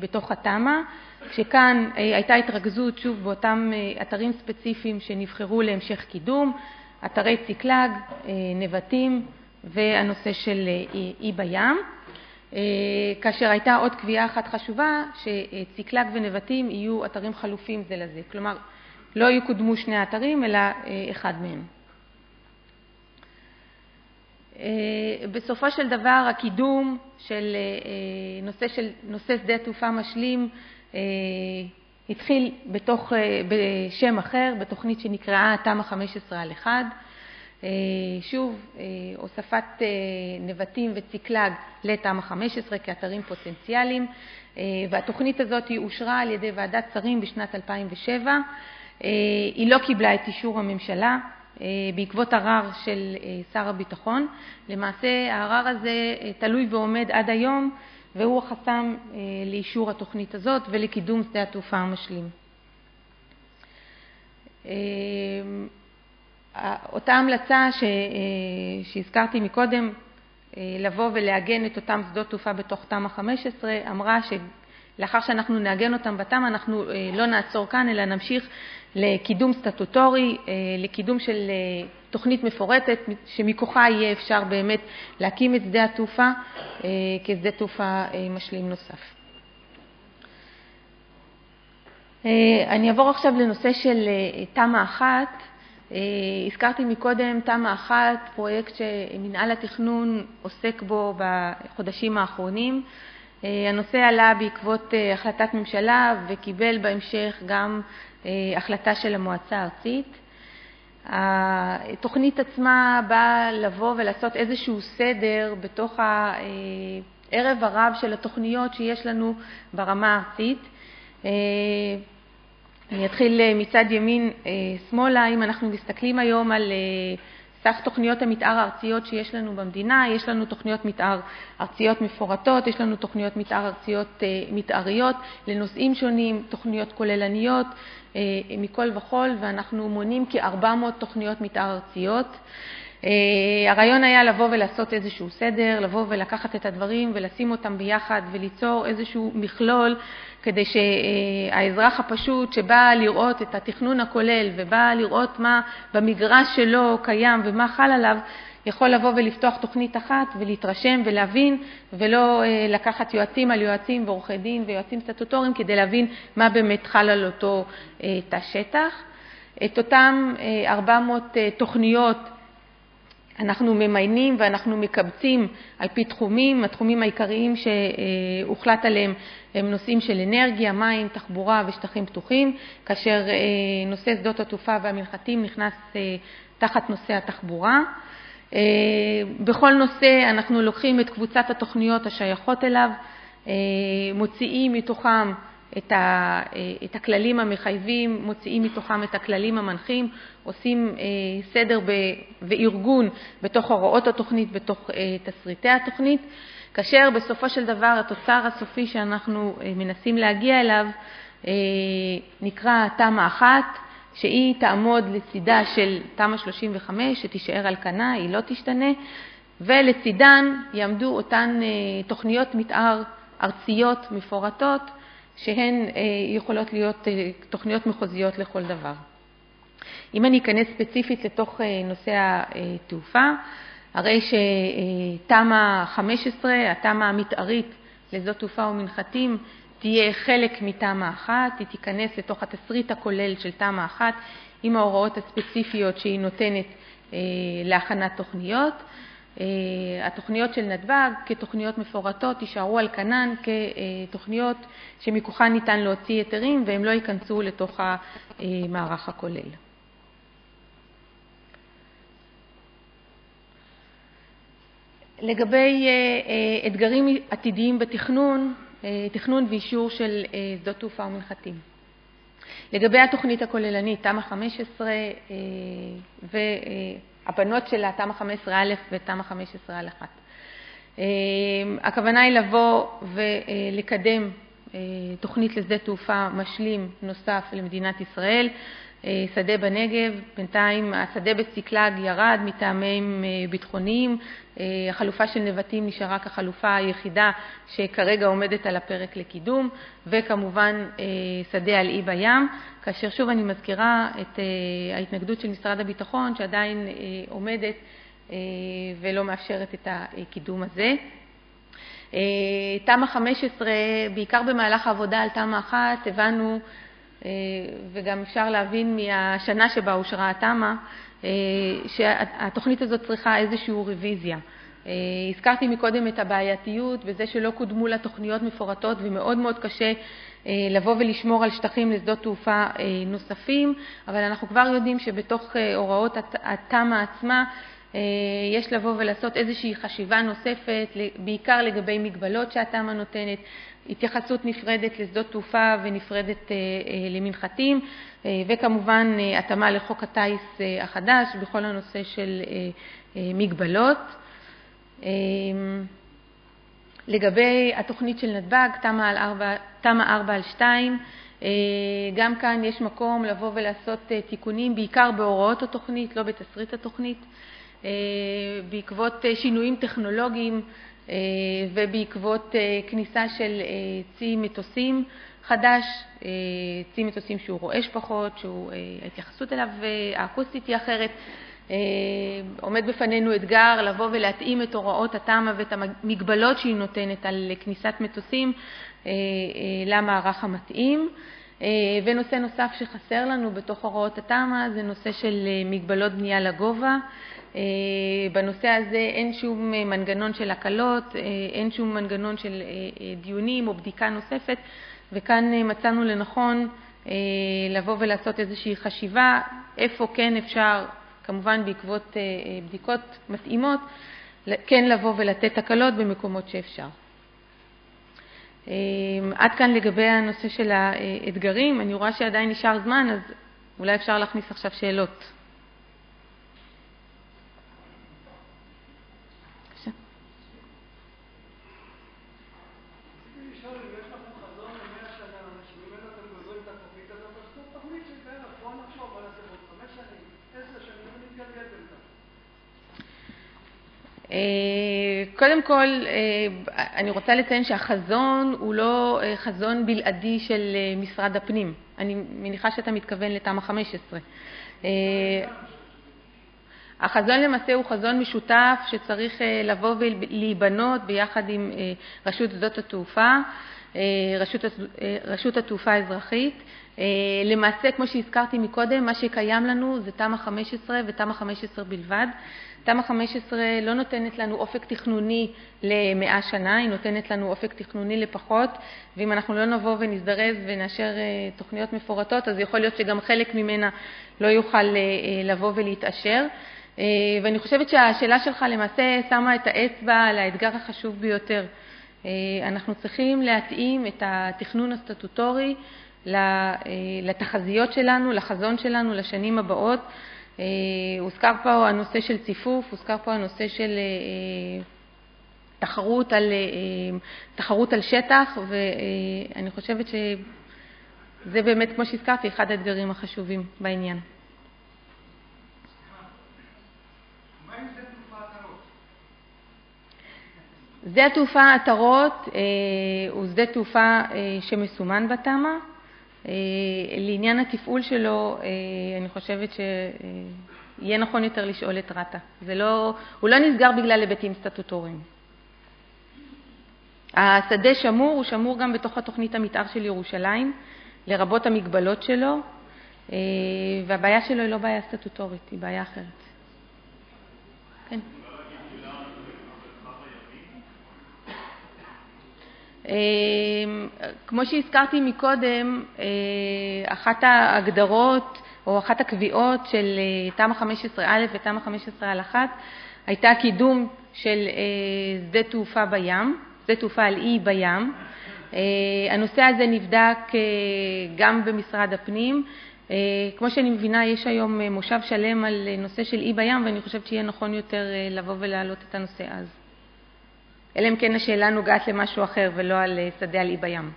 [SPEAKER 3] בתוך התמ"א. כשכאן אה, הייתה התרכזות שוב באותם אה, אתרים ספציפיים שנבחרו להמשך קידום, אתרי ציקלג, אה, נבטים והנושא של אי בים, כאשר הייתה עוד קביעה אחת חשובה, שציקלג ונבטים יהיו אתרים חלופים זה לזה, כלומר לא יקודמו שני האתרים אלא אחד מהם. בסופו של דבר הקידום של נושא, של נושא שדה תעופה משלים התחיל בתוך, אה, בשם אחר, בתוכנית שנקראה תמ"א 15 על 1. אה, שוב, הוספת נבטים וציקלג לתמ"א 15 כאתרים פוטנציאליים, והתוכנית הזאת אושרה על ידי ועדת שרים בשנת 2007. היא לא קיבלה את אישור הממשלה בעקבות ערר של שר הביטחון. למעשה הערר הזה תלוי ועומד עד היום והוא החסם אה, לאישור התוכנית הזאת ולקידום שדה התעופה המשלים. אה, אותה המלצה שהזכרתי מקודם, לבוא ולעגן את אותם שדות תעופה בתוך תמ"א 15, אמרה שלאחר שאנחנו נעגן אותם בתמ"א אנחנו לא נעצור כאן אלא נמשיך לקידום סטטוטורי, לקידום של תוכנית מפורטת שמכוחה יהיה אפשר באמת להקים את שדה התעופה כשדה תעופה משלים נוסף. אני אעבור עכשיו לנושא של תמ"א 1. הזכרתי מקודם תמ"א 1, פרויקט שמנהל התכנון עוסק בו בחודשים האחרונים. הנושא עלה בעקבות החלטת ממשלה וקיבל בהמשך גם החלטה של המועצה הארצית. התוכנית עצמה באה לבוא ולעשות איזשהו סדר בתוך הערב הרב של התוכניות שיש לנו ברמה הארצית. אני אתחיל מצד ימין שמאלה. אם אנחנו מסתכלים היום על סך תוכניות המתאר הארציות שיש לנו במדינה, יש לנו תוכניות מתאר ארציות מפורטות, יש לנו תוכניות מתאר ארציות מתאריות לנושאים שונים, תוכניות כוללניות מכל וכול, ואנחנו מונים כ-400 תוכניות מתאר ארציות. הרעיון היה לבוא ולעשות איזשהו סדר, לבוא ולקחת את הדברים ולשים אותם ביחד וליצור איזשהו מכלול כדי שהאזרח הפשוט שבא לראות את התכנון הכולל ובא לראות מה במגרש שלו קיים ומה חל עליו, יכול לבוא ולפתוח תוכנית אחת ולהתרשם ולהבין, ולא לקחת יועצים על יועצים ועורכי דין ויועצים סטטוטוריים כדי להבין מה באמת חל על אותו תא שטח. את אותם 400 תוכניות אנחנו ממיינים ואנחנו מקבצים על פי תחומים. התחומים העיקריים שהוחלט עליהם הם נושאים של אנרגיה, מים, תחבורה ושטחים פתוחים, כאשר נושא שדות התעופה והמנחתים נכנס תחת נושא התחבורה. בכל נושא אנחנו לוקחים את קבוצת התוכניות השייכות אליו, מוציאים מתוכם את הכללים המחייבים, מוציאים מתוכם את הכללים המנחים, עושים סדר וארגון בתוך הוראות התוכנית, בתוך תסריטי התוכנית, כאשר בסופו של דבר התוצר הסופי שאנחנו מנסים להגיע אליו נקרא תמ"א 1, שהיא תעמוד לצידה של תמ"א 35, שתישאר על כנה, היא לא תשתנה, ולצידן יעמדו אותן תוכניות מתאר ארציות מפורטות, שהן יכולות להיות תוכניות מחוזיות לכל דבר. אם אני אכנס ספציפית לתוך נושא התעופה, הרי שתמ"א 15, התמ"א המתארית לשדות תעופה ומנחתים, תהיה חלק מתמ"א 1, היא תיכנס לתוך התסריט הכולל של תמ"א 1 עם ההוראות הספציפיות שהיא נותנת להכנת תוכניות. התוכניות של נתב"ג כתוכניות מפורטות יישארו על כנן כתוכניות שמכוחן ניתן להוציא היתרים והם לא ייכנסו לתוך המערך הכולל. לגבי אתגרים עתידיים בתכנון, תכנון ואישור של שדות תעופה ומנחתים. לגבי התוכנית הכוללנית, תמ"א 15 והבנות שלה, תמ"א 15א ותמ"א 15א1. הכוונה היא לבוא ולקדם תוכנית לשדה תעופה משלים נוסף למדינת ישראל, שדה בנגב, בינתיים השדה בצקלג ירד מטעמים ביטחוניים, החלופה של נבטים נשארה כחלופה היחידה שכרגע עומדת על הפרק לקידום, וכמובן שדה על אי בים, כאשר שוב אני מזכירה את ההתנגדות של משרד הביטחון שעדיין עומדת ולא מאפשרת את הקידום הזה. תמ"א 15, בעיקר במהלך העבודה על תמ"א 1, הבנו וגם אפשר להבין מהשנה שבה אושרה התמ"א, שהתוכנית הזאת צריכה איזושהי רוויזיה. הזכרתי מקודם את הבעייתיות בזה שלא קודמו לה תוכניות מפורטות ומאוד מאוד קשה לבוא ולשמור על שטחים לשדות תעופה נוספים, אבל אנחנו כבר יודעים שבתוך הוראות התמ"א עצמה יש לבוא ולעשות איזושהי חשיבה נוספת, בעיקר לגבי מגבלות שהתמ"א נותנת, התייחסות נפרדת לשדות תעופה ונפרדת למנחתים, וכמובן התאמה לחוק הטיס החדש בכל הנושא של מגבלות. לגבי התוכנית של נתב"ג, תמ"א 4 על 2, גם כאן יש מקום לבוא ולעשות תיקונים, בעיקר בהוראות התוכנית, לא בתסריט התוכנית, בעקבות שינויים טכנולוגיים ובעקבות כניסה של צי מטוסים חדש, צי מטוסים שהוא רועש פחות, שההתייחסות אליו האקוסטית היא אחרת. עומד בפנינו אתגר לבוא ולהתאים את הוראות התמ"א ואת המגבלות שהיא נותנת על כניסת מטוסים למערך המתאים. ונושא נוסף שחסר לנו בתוך הוראות התמ"א זה נושא של מגבלות בנייה לגובה. בנושא הזה אין שום מנגנון של הקלות, אין שום מנגנון של דיונים או בדיקה נוספת, וכאן מצאנו לנכון לבוא ולעשות איזושהי חשיבה איפה כן אפשר, כמובן בעקבות בדיקות מתאימות, כן לבוא ולתת הקלות במקומות שאפשר. עד כאן לגבי הנושא של האתגרים. אני רואה שעדיין נשאר זמן, אז אולי אפשר להכניס עכשיו שאלות. קודם כל, אני רוצה לציין שהחזון הוא לא חזון בלעדי של משרד הפנים. אני מניחה שאתה מתכוון לתמ"א 15. החזון למעשה הוא חזון משותף שצריך לבוא ולהיבנות ביחד עם רשות שדות התעופה, רשות, רשות התעופה האזרחית. למעשה, כמו שהזכרתי מקודם, מה שקיים לנו זה תמ"א 15 ותמ"א 15 בלבד. תמ"א 15 לא נותנת לנו אופק תכנוני ל-100 שנה, היא נותנת לנו אופק תכנוני לפחות, ואם אנחנו לא נבוא ונזדרז ונאשר תוכניות מפורטות, אז יכול להיות שגם חלק ממנה לא יוכל לבוא ולהתאשר. ואני חושבת שהשאלה שלך למעשה שמה את האצבע על האתגר החשוב ביותר. אנחנו צריכים להתאים את התכנון הסטטוטורי לתחזיות שלנו, לחזון שלנו, לשנים הבאות. הוזכר פה הנושא של ציפוף, הוזכר פה הנושא של תחרות על, תחרות על שטח, ואני חושבת שזה באמת, כמו שהזכרתי, אחד האתגרים החשובים בעניין. שדה התעופה עטרות הוא שדה תעופה שמסומן בתמ"א. לעניין התפעול שלו, אני חושבת שיהיה נכון יותר לשאול את רת"א. לא, הוא לא נסגר בגלל היבטים סטטוטוריים. השדה שמור, הוא שמור גם בתוך התוכנית המתאר של ירושלים, לרבות המגבלות שלו, והבעיה שלו היא לא בעיה סטטוטורית, היא בעיה אחרת. כן. כמו שהזכרתי מקודם, אחת ההגדרות או אחת הקביעות של תמ"א 15א ותמ"א 15א1 הייתה קידום של שדה תעופה בים, שדה תעופה על אי בים. הנושא הזה נבדק גם במשרד הפנים. כמו שאני מבינה, יש היום מושב שלם על נושא של אי בים, ואני חושבת שיהיה נכון יותר לבוא ולהעלות את הנושא אז. אלא אם כן השאלה נוגעת למשהו אחר ולא על שדה על אי בים.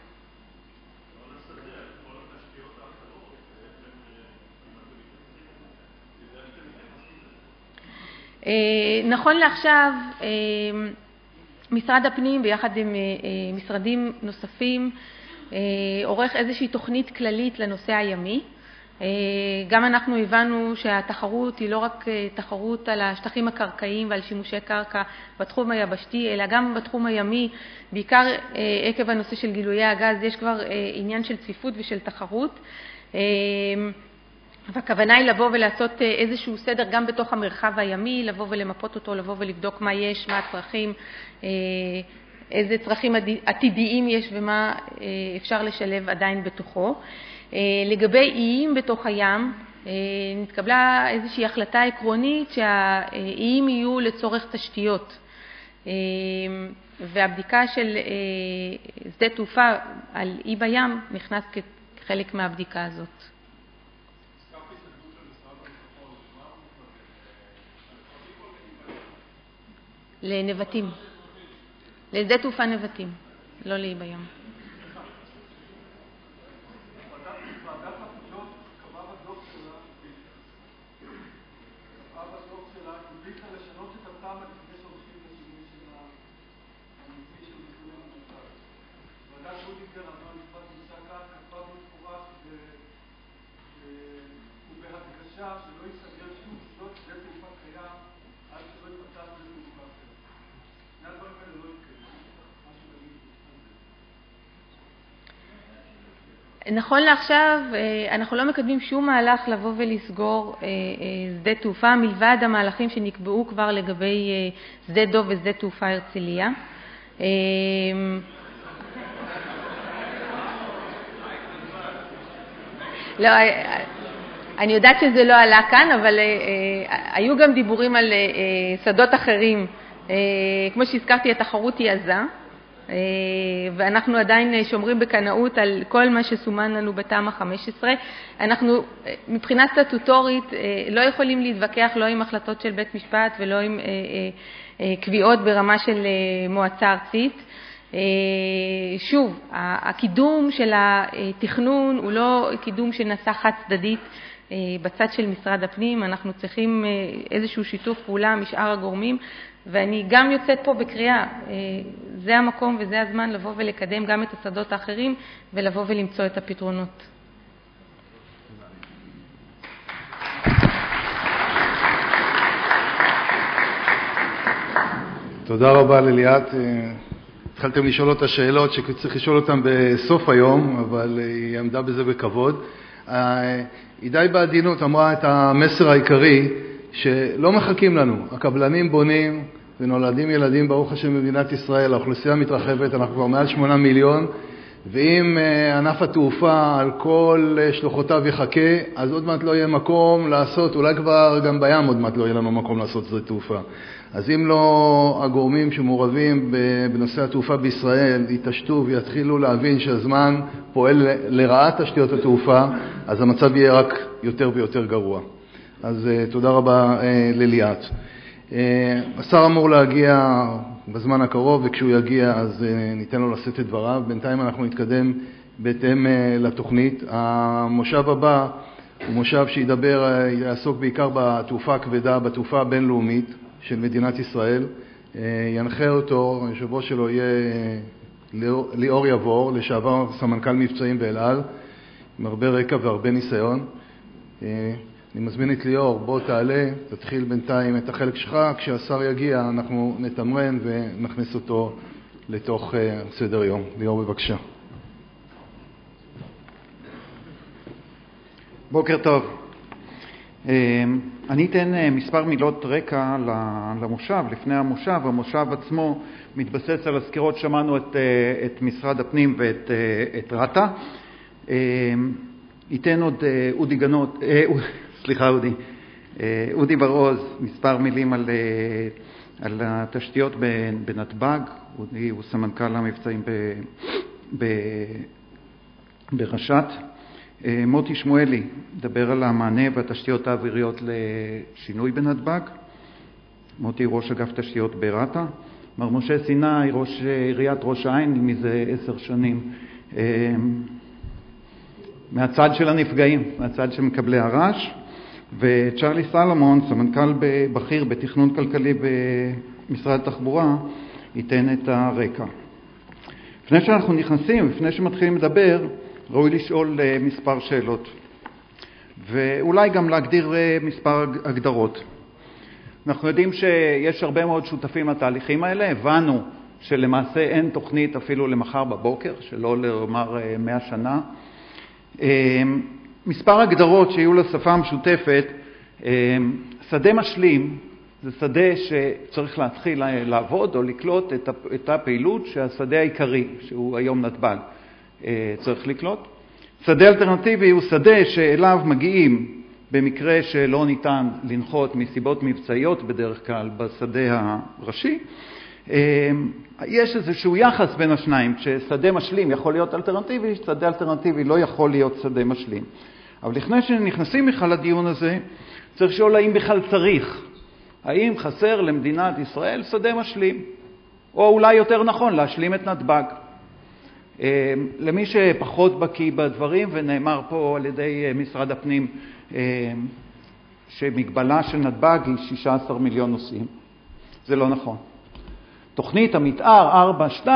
[SPEAKER 3] נכון לעכשיו, משרד הפנים ביחד עם משרדים נוספים עורך איזושהי תוכנית כללית לנושא הימי. גם אנחנו הבנו שהתחרות היא לא רק תחרות על השטחים הקרקעיים ועל שימושי קרקע בתחום היבשתי, אלא גם בתחום הימי, בעיקר עקב הנושא של גילויי הגז, יש כבר עניין של צפיפות ושל תחרות. והכוונה היא לבוא ולעשות איזשהו סדר גם בתוך המרחב הימי, לבוא ולמפות אותו, לבוא ולבדוק מה יש, מה הצרכים, איזה צרכים עתידיים יש ומה אפשר לשלב עדיין בתוכו. לגבי איים בתוך הים, נתקבלה איזושהי החלטה עקרונית שהאיים יהיו לצורך תשתיות, והבדיקה של שדה תעופה על אי בים נכנס כחלק מהבדיקה הזאת. לנבטים, לשדה תעופה נבטים, לא לאי בים.
[SPEAKER 1] שלא ייסגר שום שדות שדה תעופה קיים עד שלא ייפתח שדה תעופה אחר. שני הדברים האלה לא יתקיימו. משהו תגיד על זה.
[SPEAKER 3] נכון לעכשיו, אה, אנחנו לא מקדמים שום מהלך לבוא ולסגור אה, אה, שדה תעופה, מלבד המהלכים שנקבעו כבר לגבי שדה דוב ושדה תעופה הרצליה. לא, אני יודעת שזה לא עלה כאן, אבל היו גם דיבורים על שדות אחרים. כמו שהזכרתי, התחרות היא עזה, ואנחנו עדיין אה, שומרים בקנאות על כל מה שסומן לנו בתמ"א 15. אנחנו אה, מבחינה סטטוטורית אה, לא יכולים להתווכח לא עם החלטות של בית משפט ולא עם אה, אה, אה, קביעות ברמה של אה, מועצה ארצית. אה, שוב, הקידום של התכנון הוא לא קידום שנעשה חד-צדדית אה, בצד של משרד הפנים, אנחנו צריכים אה, איזשהו שיתוף פעולה משאר הגורמים, ואני גם יוצאת פה בקריאה, אה, זה המקום וזה הזמן לבוא ולקדם גם את השדות האחרים ולבוא ולמצוא את הפתרונות.
[SPEAKER 1] תודה רבה לליאת. אה, התחלתם לשאול אותה שאלות שצריך לשאול אותן בסוף היום, אבל היא עמדה בזה בכבוד. אה, היא די בעדינות אמרה את המסר העיקרי, שלא מחכים לנו. הקבלנים בונים ונולדים ילדים, ברוך השם, במדינת ישראל, האוכלוסייה מתרחבת, אנחנו כבר מעל 8 מיליון, ואם אה, ענף התעופה על כל אה, שלוחותיו יחכה, אז עוד מעט לא יהיה מקום לעשות, אולי כבר גם בים עוד מעט לא יהיה לנו מקום לעשות שדה תעופה. אז אם לא הגורמים שמעורבים בנושא התעופה בישראל יתעשתו ויתחילו להבין שהזמן פועל לרעת תשתיות התעופה, אז המצב יהיה רק יותר ויותר גרוע. אז uh, תודה רבה uh, לליאת. Uh, השר אמור להגיע בזמן הקרוב, וכשהוא יגיע אז ניתן לו לשאת את דבריו. בינתיים אנחנו נתקדם בהתאם לתוכנית. המושב הבא הוא מושב שידבר, יעסוק בעיקר בתעופה הכבדה, בתעופה הבינלאומית. של מדינת ישראל. ינחה אותו, היושב ראש שלו יהיה ליאור יבור, לשעבר סמנכ"ל מבצעים באל על, עם הרבה רקע והרבה ניסיון. אני מזמין את ליאור, בוא תעלה, תתחיל בינתיים את החלק שלך, כשהשר יגיע אנחנו נתמרן ונכניס אותו לתוך סדר יום. ליאור, בבקשה.
[SPEAKER 4] בוקר טוב. אני אתן מספר מילות רקע למושב, לפני המושב. המושב עצמו מתבסס על הסקירות, שמענו את, את משרד הפנים ואת את רת"א. ייתן עוד אודי גנות, סליחה אודי, אודי בר-עוז, מספר מילים על, על התשתיות בנתב"ג. אודי הוא סמנכ"ל המבצעים ברש"ת. מוטי שמואלי מדבר על המענה והתשתיות האוויריות לשינוי בנתב"ג. מוטי ראש אגף תשתיות ברת"א. מר משה סיני, ראש עיריית ראש העין מזה עשר שנים, מהצד של הנפגעים, מהצד של מקבלי הרעש. וצ'רלי סלומון, סמנכ"ל בכיר בתכנון כלכלי במשרד התחבורה, ייתן את הרקע. לפני שאנחנו נכנסים, לפני שמתחילים לדבר, ראוי לשאול מספר שאלות, ואולי גם להגדיר מספר הגדרות. אנחנו יודעים שיש הרבה מאוד שותפים לתהליכים האלה, הבנו שלמעשה אין תוכנית אפילו למחר בבוקר, שלא לומר מאה שנה. מספר הגדרות שיהיו לשפה המשותפת, שדה משלים זה שדה שצריך להתחיל לעבוד או לקלוט את הפעילות שהשדה העיקרי, שהוא היום נתב"ג, צריך לקלוט. שדה אלטרנטיבי הוא שדה שאליו מגיעים במקרה שלא ניתן לנחות מסיבות מבצעיות בדרך כלל בשדה הראשי. יש איזשהו יחס בין השניים, כששדה משלים יכול להיות אלטרנטיבי, שדה אלטרנטיבי לא יכול להיות שדה משלים. אבל לפני שנכנסים בכלל לדיון הזה, צריך לשאול האם בכלל צריך, האם חסר למדינת ישראל שדה משלים, או אולי יותר נכון להשלים את נתב"ג. למי שפחות בקיא בדברים, ונאמר פה על ידי משרד הפנים שמגבלה של נתב"ג היא 16 מיליון נוסעים. זה לא נכון. תוכנית המתאר 4-2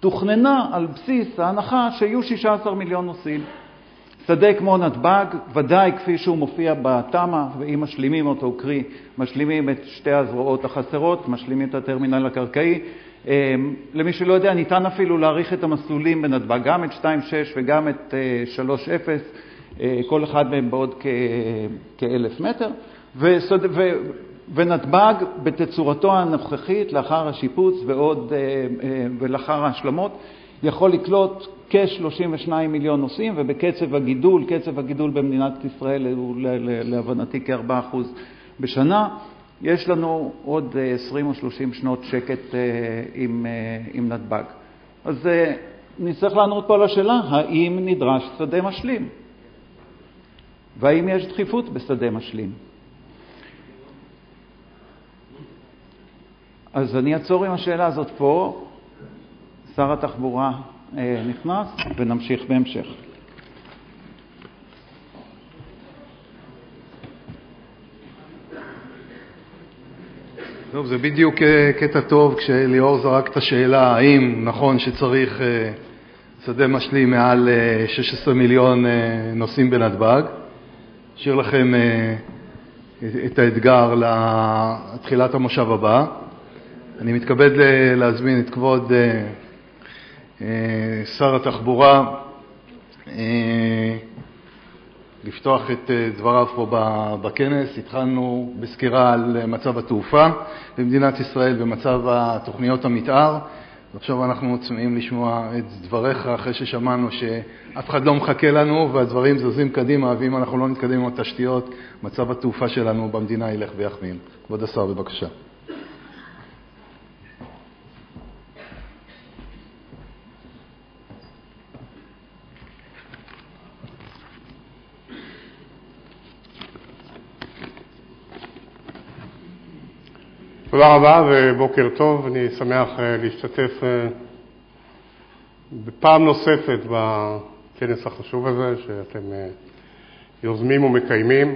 [SPEAKER 4] תוכננה על בסיס ההנחה שיהיו 16 מיליון נוסעים. שדה כמו נתב"ג, ודאי כפי שהוא מופיע בתמ"א, ואם משלימים אותו, קרי, משלימים את שתי הזרועות החסרות, משלימים את הטרמינל הקרקעי. אמ, למי שלא יודע, ניתן אפילו להאריך את המסלולים בנתב"ג, גם את 2.6 וגם את 3.0, אה, אה, כל אחד מהם בעוד כאלף מטר. ו, ונתב"ג בתצורתו הנוכחית, לאחר השיפוץ ועוד, ולאחר ההשלמות, יכול לקלוט כ-32 מיליון נוסעים, ובקצב הגידול, קצב הגידול במדינת ישראל הוא להבנתי כ-4% בשנה. יש לנו עוד 20 או 30 שנות שקט אה, עם, אה, עם נתב"ג. אז אה, נצטרך לענות פה על השאלה, האם נדרש שדה משלים? והאם יש דחיפות בשדה משלים? אז אני אעצור עם השאלה הזאת פה. שר התחבורה אה, נכנס, ונמשיך בהמשך.
[SPEAKER 1] טוב, זה בדיוק אה, קטע טוב כשליאור זרק את השאלה האם נכון שצריך אה, שדה משלים מעל 16 מיליון נוסעים בנתב"ג. אשאיר לכם את האתגר לתחילת המושב הבא. אני מתכבד להזמין את כבוד שר התחבורה אה, לפתוח את אה, דבריו פה בכנס. התחלנו בסקירה על מצב התעופה במדינת ישראל ומצב תוכניות המתאר, ועכשיו אנחנו צמאים לשמוע את דבריך אחרי ששמענו שאף אחד לא מחכה לנו והדברים זזים קדימה, ואם אנחנו לא נתקדם עם התשתיות, מצב התעופה שלנו במדינה ילך ויחמיר. כבוד השר, בבקשה.
[SPEAKER 5] תודה רבה ובוקר טוב. אני שמח אה, להשתתף אה, בפעם נוספת בכנס החשוב הזה שאתם אה, יוזמים ומקיימים.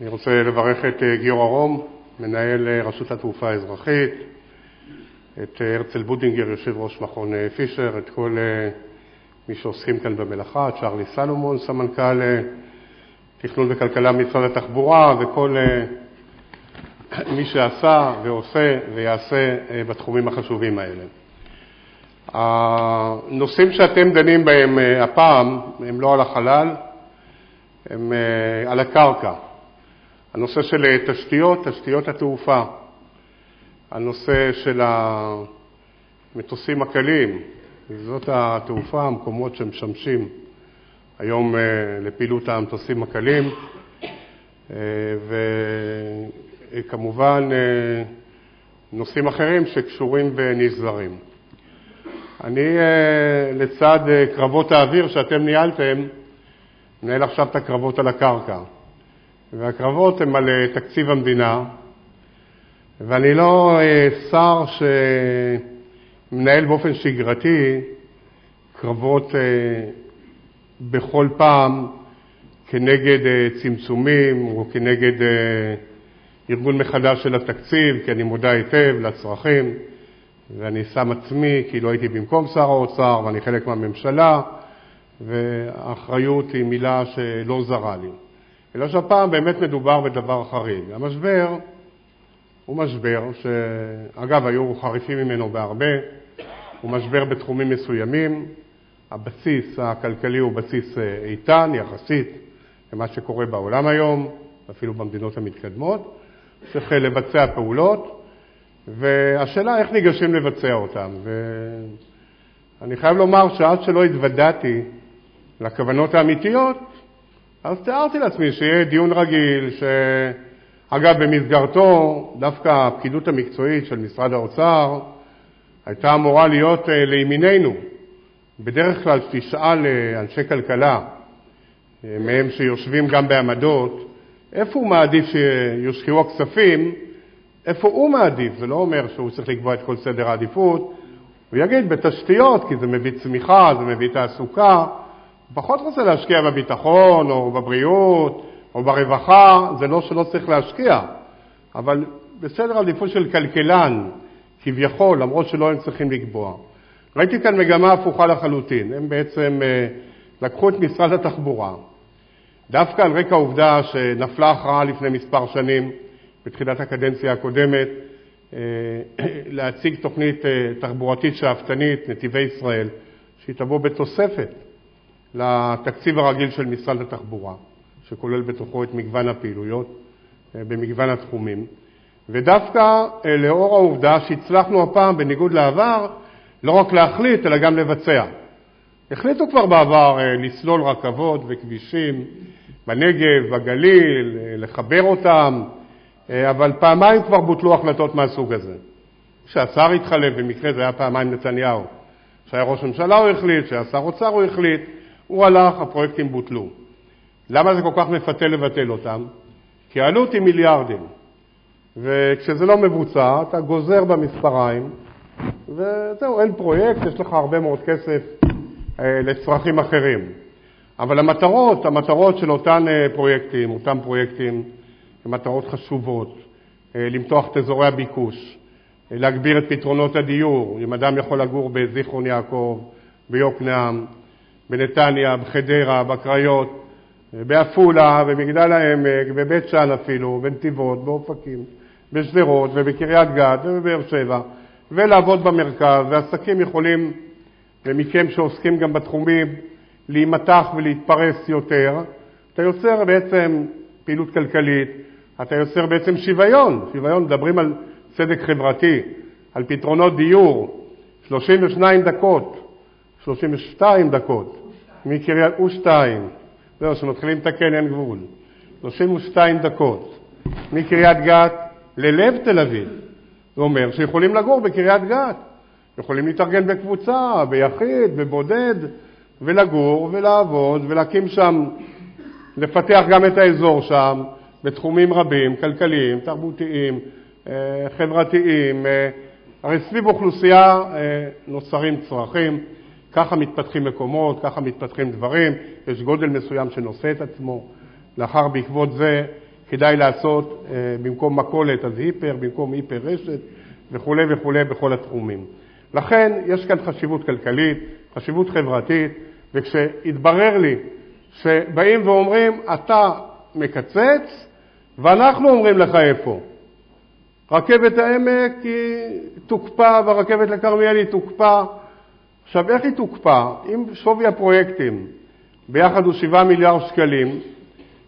[SPEAKER 5] אני רוצה לברך את גיורא רום, מנהל רשות התעופה האזרחית, את הרצל בודינגר, יושב ראש מכון פישר, את כל מי שעוסקים כאן במלאכה, את צ'רלי סלומון, סמנכ"ל תכנון וכלכלה במשרד התחבורה, וכל מי שעשה ועושה ויעשה אה, בתחומים החשובים האלה. הנושאים שאתם דנים בהם אה, הפעם הם לא על החלל, הם אה, על הקרקע. הנושא של תשתיות, תשתיות התעופה, הנושא של המטוסים הקלים, זאת התעופה, המקומות שמשמשים היום לפעילות המטוסים הקלים, כמובן אה, נושאים אחרים שקשורים ונזרים. אני, אה, לצד אה, קרבות האוויר שאתם ניהלתם, מנהל עכשיו את הקרבות על הקרקע. והקרבות הם על תקציב המדינה, ואני לא שר שמנהל באופן שגרתי קרבות בכל פעם כנגד צמצומים או כנגד ארגון מחדש של התקציב, כי אני מודע היטב לצרכים, ואני שם עצמי, כי לא הייתי במקום שר האוצר, ואני חלק מהממשלה, והאחריות היא מילה שלא זרה לי. אלא שהפעם באמת מדובר בדבר חריג. המשבר הוא משבר שאגב, היו חריפים ממנו בהרבה, הוא משבר בתחומים מסוימים. הבסיס הכלכלי הוא בסיס איתן יחסית למה שקורה בעולם היום, אפילו במדינות המתקדמות. צריך לבצע פעולות, והשאלה איך ניגשים לבצע אותן. ואני חייב לומר שעד שלא התוודעתי לכוונות האמיתיות, אז תיארתי לעצמי שיהיה דיון רגיל, שאגב, במסגרתו דווקא הפקידות המקצועית של משרד האוצר הייתה אמורה להיות אה, לימיננו. בדרך כלל כשתשאל אה, אנשי כלכלה, אה, מהם שיושבים גם בעמדות, איפה הוא מעדיף שיושקעו הכספים, איפה הוא מעדיף, זה לא אומר שהוא צריך לקבוע את כל סדר העדיפות, הוא יגיד בתשתיות, כי זה מביא צמיחה, זה מביא תעסוקה, הוא פחות רוצה להשקיע בביטחון או בבריאות או ברווחה, זה לא שלא צריך להשקיע, אבל בסדר עדיפות של כלכלן, כביכול, למרות שלא הם צריכים לקבוע. ראיתי כאן מגמה הפוכה לחלוטין, הם בעצם אה, לקחו את משרד התחבורה, דווקא על רקע העובדה שנפלה הכרעה לפני כמה שנים, בתחילת הקדנציה הקודמת, אה, להציג תוכנית אה, תחבורתית שאפתנית, נתיבי ישראל, שהיא תבוא בתוספת לתקציב הרגיל של משרד התחבורה, שכולל בתוכו את מגוון הפעילויות אה, במגוון התחומים. ודווקא לאור העובדה שהצלחנו הפעם, בניגוד לעבר, לא רק להחליט, אלא גם לבצע. החליטו כבר בעבר לסלול רכבות וכבישים בנגב, בגליל, לחבר אותם, אה, אבל פעמיים כבר בוטלו החלטות מהסוג הזה. כשהשר התחלף, במקרה זה היה פעמיים נתניהו, כשהיה ראש ממשלה הוא החליט, כשהיה שר אוצר הוא החליט, הוא הלך, הפרויקטים בוטלו. למה זה כל כך מפתה לבטל אותם? כי העלות היא מיליארדים, וכשזה לא מבוצע אתה גוזר במספריים, וזהו, אין פרויקט, יש לך הרבה מאוד כסף אה, לצרכים אחרים. אבל המטרות, המטרות של אותם אה, פרויקטים, אותם פרויקטים, הן מטרות חשובות, אה, למתוח את אזורי הביקוש, אה, להגביר את פתרונות הדיור, אם אדם יכול לגור בזיכרון יעקב, ביוקנעם, בנתניה, בחדרה, בקריות, בעפולה, במגדל העמק, בבית-שאן אפילו, בנתיבות, באופקים, בשדרות ובקריית גת ובבאר שבע, ולעבוד במרכז, ועסקים יכולים, ומכם שעוסקים גם בתחומים, להימתח ולהתפרס יותר, אתה יוצר בעצם פעילות כלכלית, אתה יוצר בעצם שוויון. שוויון, מדברים על צדק חברתי, על פתרונות דיור, 32 דקות, 32 דקות, מקריית, ו-2, זהו, כשמתחילים לתקן אין גבול, 32 דקות, מקריית גת ללב תל אביב. זה אומר שיכולים לגור בקריית גת, יכולים להתארגן בקבוצה, ביחיד, בבודד, ולגור ולעבוד ולהקים שם, לפתח גם את האזור שם בתחומים רבים, כלכליים, תרבותיים, אה, חברתיים. אה, הרי סביב אוכלוסייה אה, נוצרים צרכים, ככה מתפתחים מקומות, ככה מתפתחים דברים, יש גודל מסוים שנושא את עצמו. לאחר בעקבות זה כדאי לעשות במקום מכולת אז היפר, במקום היפר רשת וכו' וכו' בכל התחומים. לכן יש כאן חשיבות כלכלית, חשיבות חברתית, וכשהתברר לי שבאים ואומרים, אתה מקצץ ואנחנו אומרים לך איפה. רכבת העמק היא תוקפא והרכבת לכרמיאל היא תוקפא. עכשיו, איך היא תוקפא? אם שווי הפרויקטים ביחד הוא 7 מיליארד שקלים,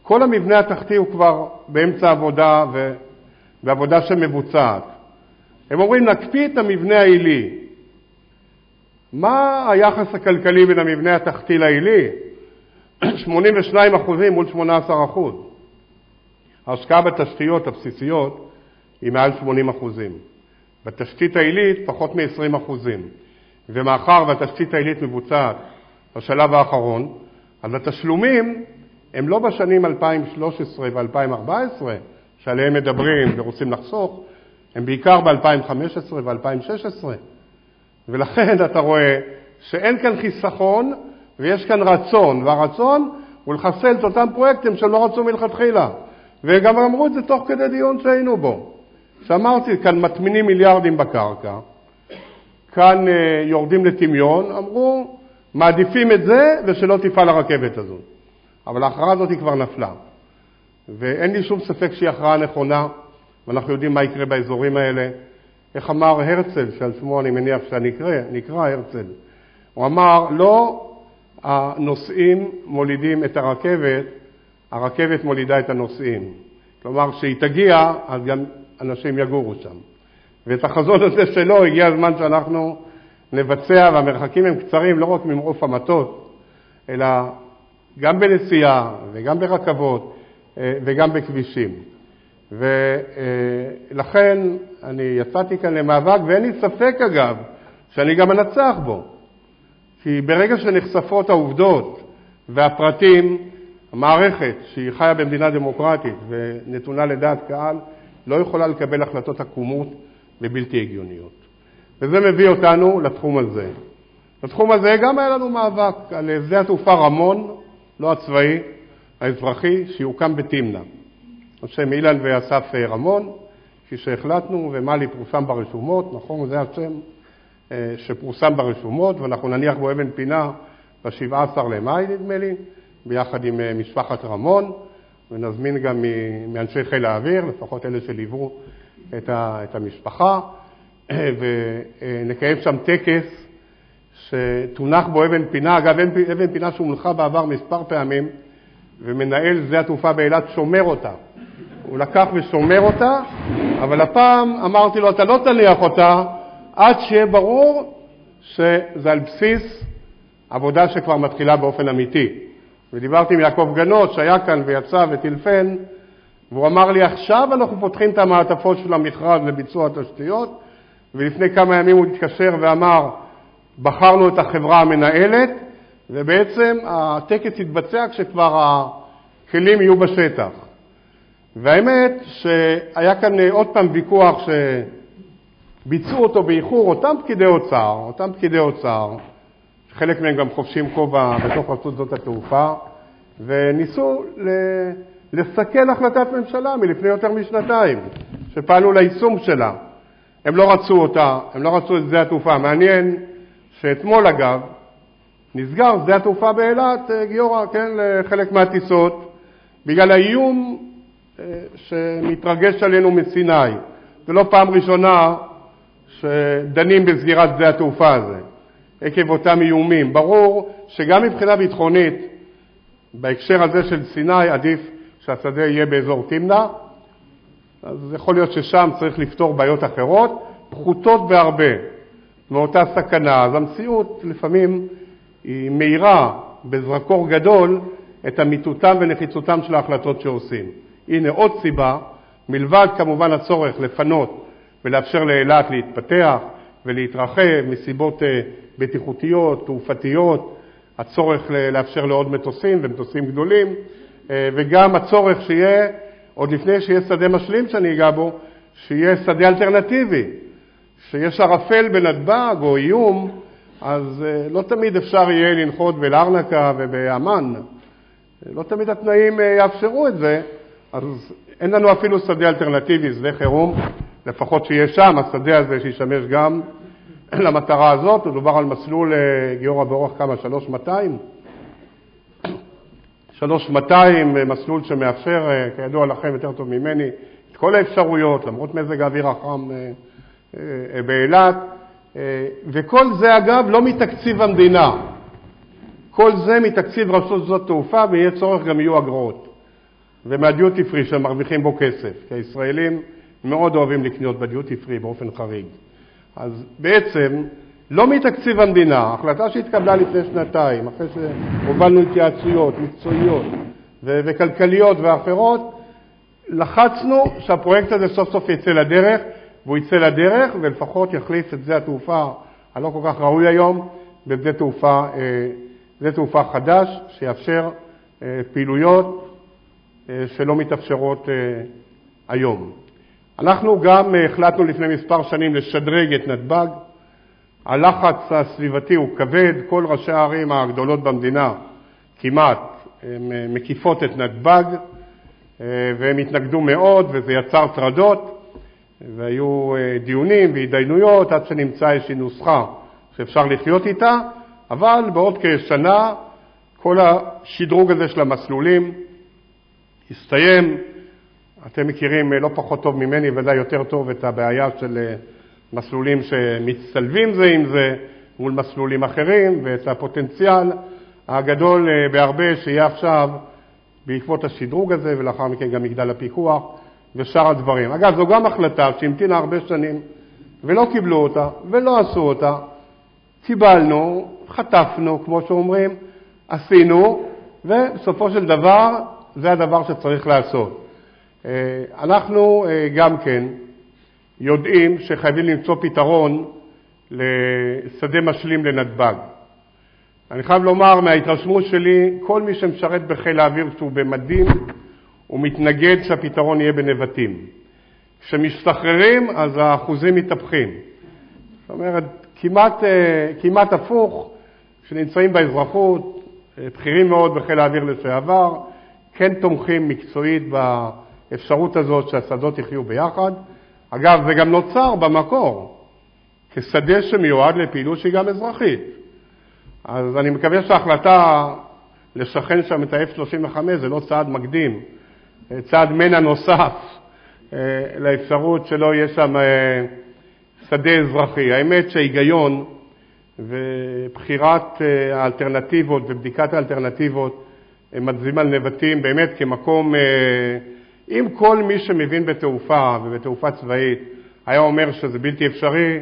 [SPEAKER 5] כל המבנה התחתי הוא כבר באמצע עבודה ועבודה שמבוצעת. הם אומרים, נקפיא את המבנה העילי. מה היחס הכלכלי בין המבנה התחתי לעילי? 82 מול 18 ההשקעה בתשתיות הבסיסיות היא מעל 80 בתשתית העילית פחות מ-20 ומאחר והתשתית העילית מבוצעת בשלב האחרון, אז התשלומים הם לא בשנים 2013 ו-2014, שעליהם מדברים ורוצים לחסוך, הם בעיקר ב-2015 ו-2016. ולכן אתה רואה שאין כאן חיסכון ויש כאן רצון, והרצון הוא לחסל את אותם פרויקטים שהם לא רצו מלכתחילה. וגם אמרו את זה תוך כדי דיון שהיינו בו. שאמרתי, כאן מטמינים מיליארדים בקרקע, כאן אה, יורדים לטמיון, אמרו, מעדיפים את זה ושלא תפעל הרכבת הזאת. אבל ההכרעה הזאת היא כבר נפלה. ואין לי שום ספק שהיא הכרעה נכונה, ואנחנו יודעים מה יקרה באזורים האלה. איך אמר הרצל, שעל שמו אני מניח שנקרא, נקרא הרצל, הוא אמר, לא הנוסעים מולידים את הרכבת, הרכבת מולידה את הנוסעים. כלומר, כשהיא תגיע, אז גם אנשים יגורו שם. ואת החזון הזה שלו הגיע הזמן שאנחנו נבצע, והמרחקים הם קצרים לא רק ממעוף המטוס, אלא גם בנסיעה וגם ברכבות אה, וגם בכבישים. ולכן אני יצאתי כאן למאבק, ואין לי ספק, אגב, שאני גם אנצח בו. כי ברגע שנחשפות העובדות והפרטים, המערכת, שהיא חיה במדינה דמוקרטית ונתונה לדעת קהל, לא יכולה לקבל החלטות עקומות ובלתי הגיוניות. וזה מביא אותנו לתחום הזה. בתחום הזה גם היה לנו מאבק על שדה התעופה רמון, לא הצבאי, האזרחי, שיוקם בתמנע. השם אילן ואסף רמון, כפי שהחלטנו, ומלי פורסם ברשומות, נכון, זה השם אה, שפורסם ברשומות, ואנחנו נניח בו אבן פינה ב-17 למאי, נדמה לי, ביחד עם אה, משפחת רמון, ונזמין גם מאנשי חיל האוויר, לפחות אלה שליוו את המשפחה, ונקיים שם טקס שתונח בו אבן פינה, אגב, אבן פינה שהונחה בעבר מספר פעמים, ומנהל שדה התעופה באילת שומר אותה. הוא לקח ושומר אותה, אבל הפעם אמרתי לו, אתה לא תניח אותה עד שיהיה ברור שזה על בסיס עבודה שכבר מתחילה באופן אמיתי. ודיברתי עם יעקב גנות, שהיה כאן ויצא וטילפן, והוא אמר לי, עכשיו אנחנו פותחים את המעטפות של המכרז לביצוע התשתיות, ולפני כמה ימים הוא התקשר ואמר, בחרנו את החברה המנהלת, ובעצם הטקס יתבצע כשכבר הכלים יהיו בשטח. והאמת שהיה כאן עוד פעם ויכוח שביצעו אותו באיחור אותם פקידי אוצר, אותם פקידי אוצר, חלק מהם גם חובשים כובע בתוך רשות שדות התעופה, וניסו לסכל החלטת ממשלה מלפני יותר משנתיים, שפעלו ליישום שלה. הם לא רצו אותה, הם לא רצו את שדה התעופה. מעניין שאתמול, אגב, נסגר שדה התעופה באילת, אה, גיורא, כן, לחלק מהטיסות, בגלל האיום אה, שמתרגש עלינו מסיני. זו לא פעם ראשונה שדנים בסגירת שדה התעופה הזה, עקב אותם איומים. ברור שגם מבחינה ביטחונית, בהקשר הזה של סיני, עדיף שהשדה יהיה באזור תמנע, אז יכול להיות ששם צריך לפתור בעיות אחרות, פחותות בהרבה מאותה סכנה. אז המציאות לפעמים היא מאירה בזרקור גדול את אמיתותם ונחיצותם של ההחלטות שעושים. הנה עוד סיבה, מלבד כמובן הצורך לפנות ולאפשר לאילת להתפתח ולהתרחב מסיבות אה, בטיחותיות, תעופתיות, הצורך לאפשר לעוד מטוסים ומטוסים גדולים, אה, וגם הצורך שיהיה, עוד לפני שיהיה שדה משלים שאני אגע בו, שיהיה שדה אלטרנטיבי, שיש ערפל בנתב"ג או איום, אז אה, לא תמיד אפשר יהיה לנחות בלרנקה ובאמ"ן. לא תמיד התנאים יאפשרו את זה, אז אין לנו אפילו שדה אלטרנטיבי, שדה חירום, לפחות שיהיה שם, השדה הזה שישמש גם למטרה הזאת. מדובר על מסלול, אה, גיורא, באורך כמה? 3,200? 3,200, אה, מסלול שמאפשר, אה, כידוע לכם יותר טוב ממני, את כל האפשרויות, למרות מזג האוויר החם באילת. וכל זה, אגב, לא מתקציב המדינה. כל זה מתקציב רשות שדות תעופה, ויהיה צורך גם יהיו אגרות. ומהדיוטי פרי שמרוויחים בו כסף, כי הישראלים מאוד אוהבים לקנות בדיוטי פרי באופן חריג. אז בעצם, לא מתקציב המדינה, החלטה שהתקבלה לפני שנתיים, אחרי שהובלנו התייעצויות מקצועיות ו- וכלכליות ואחרות, לחצנו שהפרויקט הזה סוף סוף יצא לדרך, והוא יצא לדרך ולפחות יחליף את שדה התעופה הלא כל כך ראוי היום בשדה תעופה, אה, תעופה חדש שיאפשר אה, פעילויות שלא מתאפשרות אה, היום. אנחנו גם אה, החלטנו לפני מספר שנים לשדרג את נתב"ג. הלחץ הסביבתי הוא כבד, כל ראשי הערים הגדולות במדינה כמעט מקיפות את נתב"ג והם התנגדו מאוד וזה יצר טרדות והיו דיונים והתדיינויות עד שנמצא איזושהי נוסחה שאפשר לחיות איתה, אבל בעוד כשנה כל השדרוג הזה של המסלולים הסתיים. אתם מכירים אה, לא פחות טוב ממני, ודאי יותר טוב, את הבעיה של אה, מסלולים שמצטלבים זה עם זה מול מסלולים אחרים, ואת הפוטנציאל הגדול אה, בהרבה שיהיה עכשיו בעקבות השדרוג הזה, ולאחר מכן גם מגדל הפיקוח ושאר הדברים. אגב, זו גם החלטה שהמתינה הרבה שנים ולא קיבלו אותה ולא עשו אותה. קיבלנו, חטפנו, כמו שאומרים, עשינו, ובסופו של דבר זה הדבר שצריך לעשות. אה, אנחנו אה, גם כן יודעים שחייבים למצוא פתרון לשדה משלים לנתב"ג. אני חייב לומר, מההתרשמות שלי, כל מי שמשרת בחיל האוויר כשהוא במדים, הוא מתנגד שהפתרון יהיה בנבטים. כשמשתחררים, אז האחוזים מתהפכים. זאת אומרת, כמעט, אה, כמעט הפוך, כשנמצאים באזרחות, בכירים מאוד בחיל האוויר לשעבר, כן תומכים מקצועית באפשרות הזאת שהשדות יחיו ביחד. אגב, זה גם נוצר במקור כשדה שמיועד לפעילות שהיא גם אזרחית. אז אני מקווה שההחלטה לשכן שם את ה-F-35 זה לא צעד מקדים, צעד מנע נוסף לאפשרות שלא יהיה שם שדה אזרחי. האמת שההיגיון ובחירת האלטרנטיבות ובדיקת האלטרנטיבות מצביעים על נבטים באמת כמקום, אם כל מי שמבין בתעופה ובתעופה צבאית היה אומר שזה בלתי אפשרי,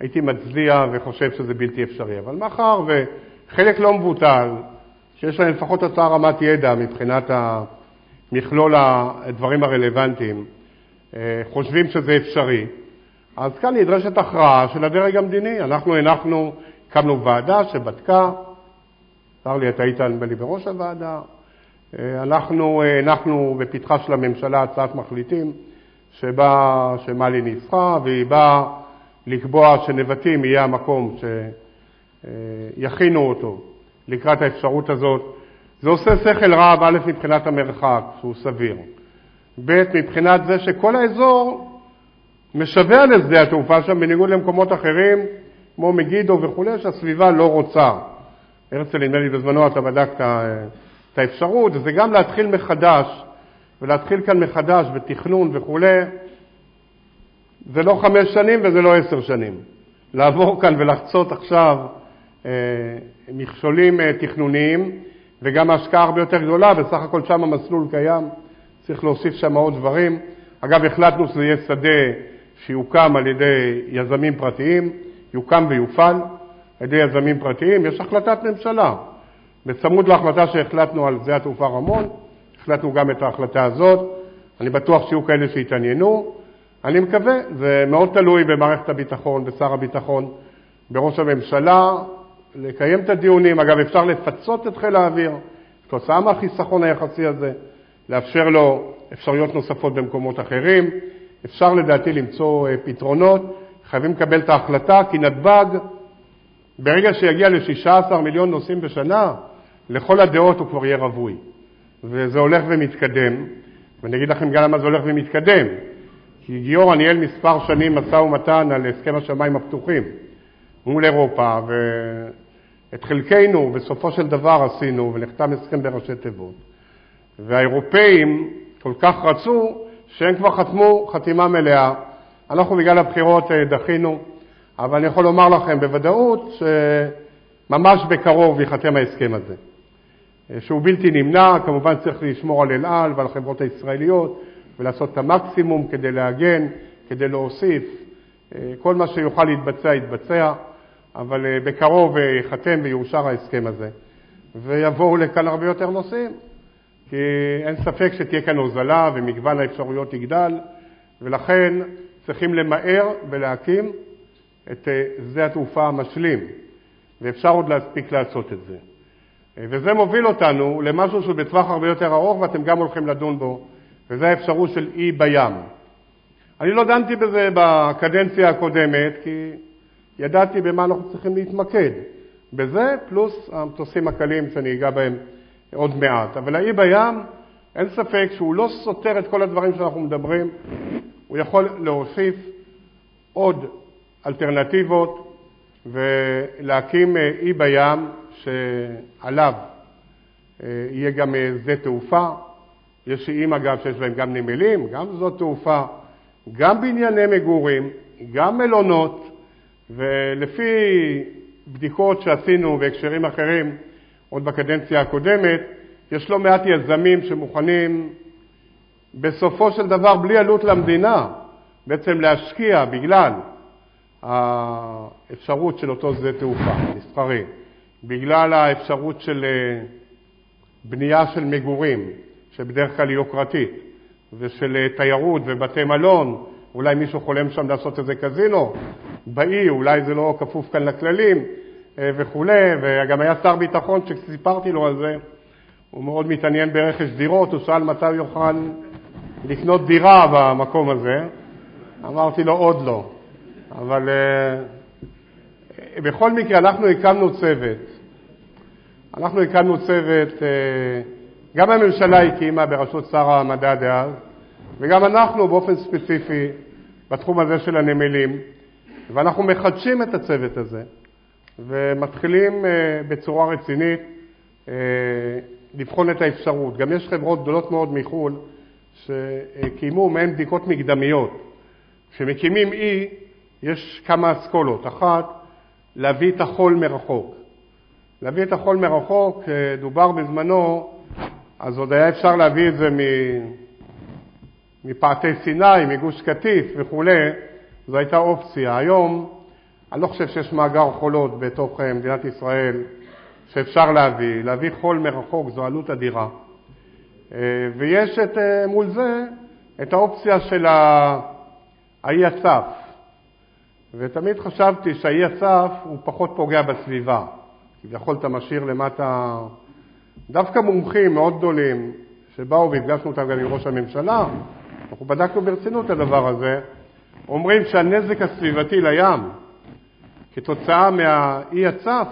[SPEAKER 5] הייתי מצדיע וחושב שזה בלתי אפשרי. אבל מאחר וחלק לא מבוטל, שיש להם לפחות אותה רמת ידע מבחינת מכלול הדברים הרלוונטיים, חושבים שזה אפשרי, אז כאן נדרשת הכרעה של הדרג המדיני. אנחנו הנחנו, הקמנו ועדה שבדקה, צר לי, אתה היית נדמה לי בראש הוועדה, אנחנו הנחנו בפתחה של הממשלה הצעת מחליטים שבה, שמלי ניסחה, והיא באה לקבוע שנבטים יהיה המקום שיכינו אותו לקראת האפשרות הזאת. זה עושה שכל רב, א', מבחינת המרחק, שהוא סביר, ב', מבחינת זה שכל האזור משווע לשדה התעופה שם, בניגוד למקומות אחרים, כמו מגידו וכו', שהסביבה לא רוצה. הרצל, נדמה לי בזמנו אתה בדקת את האפשרות, וזה גם להתחיל מחדש, ולהתחיל כאן מחדש בתכנון וכו', זה לא חמש שנים וזה לא עשר שנים. לעבור כאן ולחצות עכשיו אה, מכשולים אה, תכנוניים, וגם ההשקעה הרבה יותר גדולה, בסך הכל שם המסלול קיים, צריך להוסיף שם עוד דברים. אגב, החלטנו שזה יהיה שדה שיוקם על ידי יזמים פרטיים, יוקם ויופעל על ידי יזמים פרטיים. יש החלטת ממשלה. בצמוד להחלטה שהחלטנו על שדה התעופה רמון, החלטנו גם את ההחלטה הזאת. אני בטוח שיהיו כאלה שיתעניינו. אני מקווה, זה מאוד תלוי במערכת הביטחון, בשר הביטחון, בראש הממשלה, לקיים את הדיונים. אגב, אפשר לפצות את חיל האוויר כתוצאה מהחיסכון היחסי הזה, לאפשר לו אפשרויות נוספות במקומות אחרים. אפשר לדעתי למצוא פתרונות. חייבים לקבל את ההחלטה, כי נתב"ג, ברגע שיגיע ל-16 מיליון נוסעים בשנה, לכל הדעות הוא כבר יהיה רווי. וזה הולך ומתקדם, ואני אגיד לכם גם למה זה הולך ומתקדם. כי גיורא ניהל מספר שנים משא ומתן על הסכם השמיים הפתוחים מול אירופה, ואת חלקנו בסופו של דבר עשינו, ונחתם הסכם בראשי תיבות. והאירופאים כל כך רצו, שהם כבר חתמו חתימה מלאה. אנחנו בגלל הבחירות דחינו, אבל אני יכול לומר לכם בוודאות שממש בקרוב ייחתם ההסכם הזה, שהוא בלתי נמנע. כמובן צריך לשמור על אל על ועל החברות הישראליות ולעשות את המקסימום כדי להגן, כדי להוסיף. כל מה שיוכל להתבצע, יתבצע, אבל בקרוב ייחתם ויאושר ההסכם הזה, ויבואו לכאן הרבה יותר נוסעים, כי אין ספק שתהיה כאן הוזלה ומגוון האפשרויות יגדל, ולכן צריכים למהר ולהקים את שדה התעופה המשלים, ואפשר עוד להספיק לעשות את זה. וזה מוביל אותנו למשהו שהוא בטווח הרבה יותר ארוך, ואתם גם הולכים לדון בו, וזה האפשרות של אי בים. אני לא דנתי בזה בקדנציה הקודמת, כי ידעתי במה אנחנו צריכים להתמקד. בזה, פלוס המטוסים הקלים שאני אגע בהם עוד מעט. אבל האי בים, אין ספק שהוא לא סותר את כל הדברים שאנחנו מדברים, הוא יכול להוסיף עוד אלטרנטיבות ולהקים אי בים שעליו יהיה גם שדה תעופה. יש איים, אגב, שיש בהם גם נמלים, גם שדות תעופה, גם בנייני מגורים, גם מלונות, ולפי בדיקות שעשינו בהקשרים אחרים עוד בקדנציה הקודמת, יש לא מעט יזמים שמוכנים בסופו של דבר, בלי עלות למדינה, בעצם להשקיע בגלל האפשרות של אותו שדה תעופה מסחרי, בגלל האפשרות של בנייה של מגורים, שבדרך כלל היא יוקרתית, ושל תיירות ובתי מלון, אולי מישהו חולם שם לעשות איזה קזינו באי, אולי זה לא כפוף כאן לכללים וכו', וגם היה שר ביטחון שסיפרתי לו על זה, הוא מאוד מתעניין ברכש דירות, הוא שאל מתי הוא יוכל לקנות דירה במקום הזה, אמרתי לו עוד לא, אבל בכל מקרה אנחנו הקמנו צוות, אנחנו הקמנו צוות, גם הממשלה הקימה בראשות שר המדע דאז, וגם אנחנו באופן ספציפי בתחום הזה של הנמלים, ואנחנו מחדשים את הצוות הזה, ומתחילים בצורה רצינית לבחון את האפשרות. גם יש חברות גדולות מאוד מחו"ל שקיימו מעין בדיקות מקדמיות. כשמקימים אי, יש כמה אסכולות. אחת, להביא את החול מרחוק. להביא את החול מרחוק, דובר בזמנו, אז עוד היה אפשר להביא את זה מפאתי סיני, מגוש קטיף וכולי, זו הייתה אופציה. היום אני לא חושב שיש מאגר חולות בתוך אה, מדינת ישראל שאפשר להביא. להביא חול מרחוק זו עלות אדירה. אה, ויש את, אה, מול זה את האופציה של האי הצף. ותמיד חשבתי שהאי הצף הוא פחות פוגע בסביבה. כביכול אתה משאיר למטה דווקא מומחים מאוד גדולים שבאו והפגשנו אותם גם עם ראש הממשלה, אנחנו בדקנו ברצינות את הדבר הזה, אומרים שהנזק הסביבתי לים כתוצאה מהאי הצף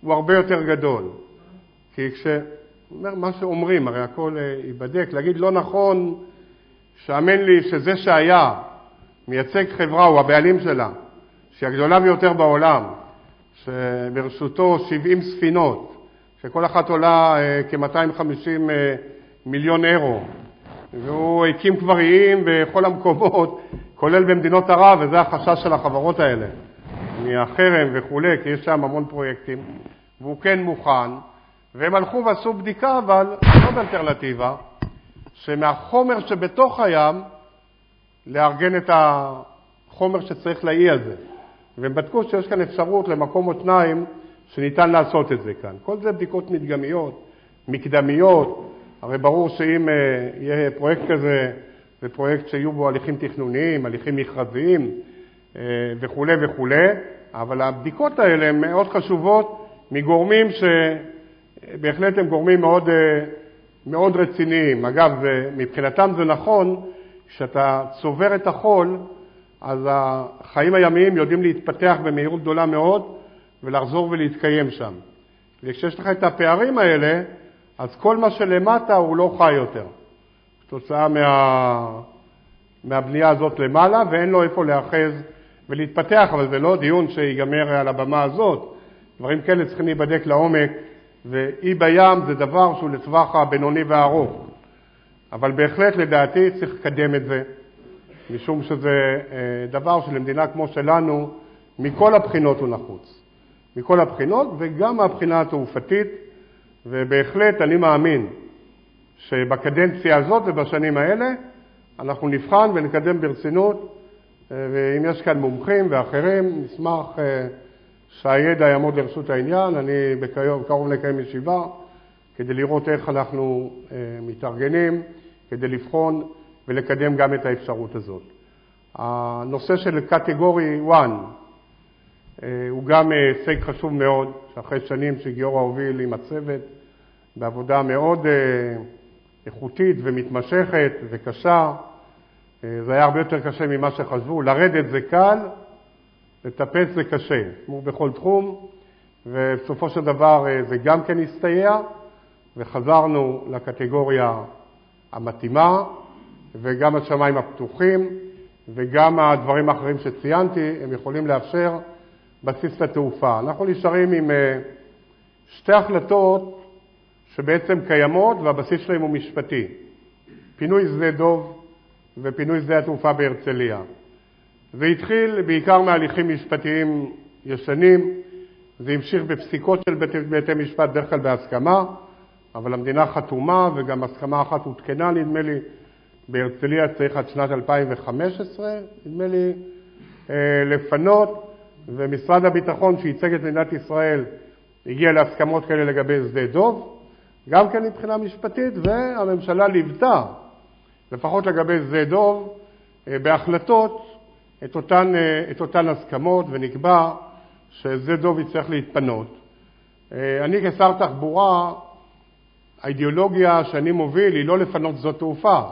[SPEAKER 5] הוא הרבה יותר גדול. כי כש... מה שאומרים, הרי הכל אה, ייבדק, להגיד לא נכון, שאמן לי שזה שהיה מייצג חברה, הוא הבעלים שלה, שהיא הגדולה ביותר בעולם, שברשותו 70 ספינות, שכל אחת עולה אה, כ-250 אה, מיליון אירו, והוא הקים כבר איים בכל המקומות, כולל במדינות ערב, וזה החשש של החברות האלה, מהחרם וכולי, כי יש שם המון פרויקטים, והוא כן מוכן, והם הלכו ועשו בדיקה, אבל עוד אלטרנטיבה, שמהחומר שבתוך הים, לארגן את החומר שצריך לאי הזה. והם בדקו שיש כאן אפשרות למקום או שניים שניתן לעשות את זה כאן. כל זה בדיקות מדגמיות, מקדמיות, הרי ברור שאם uh, יהיה פרויקט כזה, זה פרויקט שיהיו בו הליכים תכנוניים, הליכים מכרזיים uh, וכולי וכולי, אבל הבדיקות האלה הן מאוד חשובות מגורמים שבהחלט הם גורמים מאוד, uh, מאוד רציניים. אגב, מבחינתם זה נכון, כשאתה צובר את החול, אז החיים הימיים יודעים להתפתח במהירות גדולה מאוד ולחזור ולהתקיים שם. וכשיש לך את הפערים האלה, אז כל מה שלמטה הוא לא חי יותר, כתוצאה מה... מהבנייה הזאת למעלה, ואין לו איפה להיאחז ולהתפתח, אבל זה לא דיון שיגמר על הבמה הזאת. דברים כאלה צריכים להיבדק לעומק, ואי בים זה דבר שהוא לטווח הבינוני והארוך. אבל בהחלט, לדעתי, צריך לקדם את זה, משום שזה אה, דבר שלמדינה כמו שלנו, מכל הבחינות הוא נחוץ. מכל הבחינות, וגם מהבחינה התעופתית. ובהחלט אני מאמין שבקדנציה הזאת ובשנים האלה אנחנו נבחן ונקדם ברצינות, ואם יש כאן מומחים ואחרים, נשמח אה, שהידע יעמוד לרשות העניין. אני בקרוב לקיים ישיבה כדי לראות איך אנחנו אה, מתארגנים, כדי לבחון ולקדם גם את האפשרות הזאת. הנושא של קטגורי 1 אה, הוא גם הישג חשוב מאוד, שאחרי שנים שגיורא הוביל עם הצוות בעבודה מאוד אה, איכותית ומתמשכת וקשה. אה, זה היה הרבה יותר קשה ממה שחשבו. לרדת זה קל, לטפס זה קשה, כמו בכל תחום, ובסופו של דבר אה, זה גם כן הסתייע, וחזרנו לקטגוריה המתאימה, וגם השמיים הפתוחים וגם הדברים האחרים שציינתי, הם יכולים לאפשר בסיס לתעופה. אנחנו נשארים עם שתי החלטות שבעצם קיימות והבסיס שלהן הוא משפטי. פינוי שדה דוב ופינוי שדה התעופה בהרצליה. זה התחיל בעיקר מהליכים משפטיים ישנים, זה המשיך בפסיקות של בית, בתי משפט, בדרך כלל בהסכמה, אבל המדינה חתומה וגם הסכמה אחת עודכנה, נדמה לי, בהרצליה צריך עד שנת 2015, נדמה לי, אה, לפנות, ומשרד הביטחון שייצג את מדינת ישראל הגיע להסכמות כאלה לגבי שדה דוב. גם כן מבחינה משפטית, והממשלה ליוותה, לפחות לגבי שדה דוב, אה, בהחלטות את אותן, אה, את אותן הסכמות, ונקבע ששדה דוב יצטרך להתפנות. אני כשר תחבורה, האידיאולוגיה שאני מוביל היא לא לפנות שדות תעופה,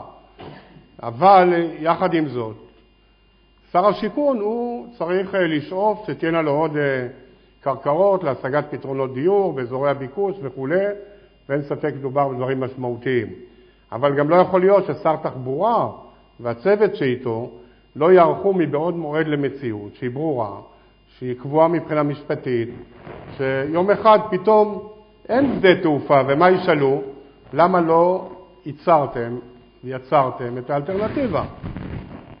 [SPEAKER 5] אבל יחד עם זאת, שר השיכון הוא צריך לשאוף שתהיינה לו עוד קרקעות להשגת פתרונות דיור באזורי הביקוש וכולי, ואין ספק מדובר בדברים משמעותיים. אבל גם לא יכול להיות ששר תחבורה והצוות שאיתו לא יערכו מבעוד מועד למציאות שהיא ברורה, שהיא קבועה מבחינה משפטית, שיום אחד פתאום אין שדה תעופה, ומה ישאלו? למה לא ייצרתם ויצרתם את האלטרנטיבה?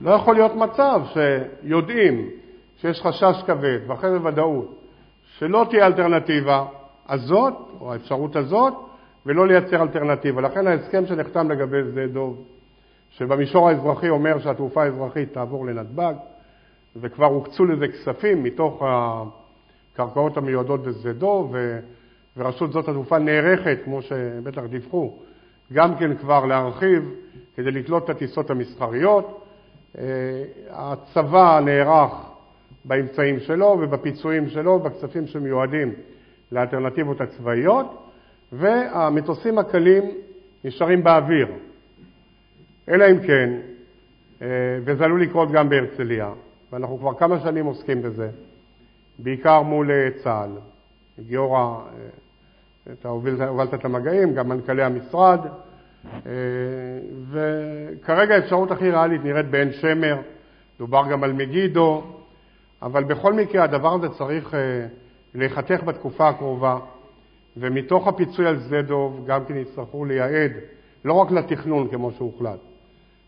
[SPEAKER 5] לא יכול להיות מצב שיודעים שיש חשש כבד ואחרי זה ודאות שלא תהיה אלטרנטיבה הזאת, או האפשרות הזאת, ולא לייצר אלטרנטיבה. לכן ההסכם שנחתם לגבי שדה דב, שבמישור האזרחי אומר שהתעופה האזרחית תעבור לנתב"ג, וכבר הוקצו לזה כספים מתוך הקרקעות המיועדות בשדה דב, ורשות שדות התעופה נערכת, כמו שבטח דיווחו, גם כן כבר להרחיב כדי לקלוט את הטיסות המסחריות. אה, הצבא נערך באמצעים שלו ובפיצויים שלו ובכספים שמיועדים לאלטרנטיבות הצבאיות, והמטוסים הקלים נשארים באוויר. אלא אם כן, אה, וזה עלול לקרות גם בהרצליה, ואנחנו כבר כמה שנים עוסקים בזה, בעיקר מול אה, צה"ל. גיורא, אתה הובלת את המגעים, גם מנכ"לי המשרד, וכרגע האפשרות הכי ריאלית נראית בעין שמר, דובר גם על מגידו, אבל בכל מקרה הדבר הזה צריך להיחתך בתקופה הקרובה, ומתוך הפיצוי על שדה דב גם כן יצטרכו לייעד, לא רק לתכנון כמו שהוחלט,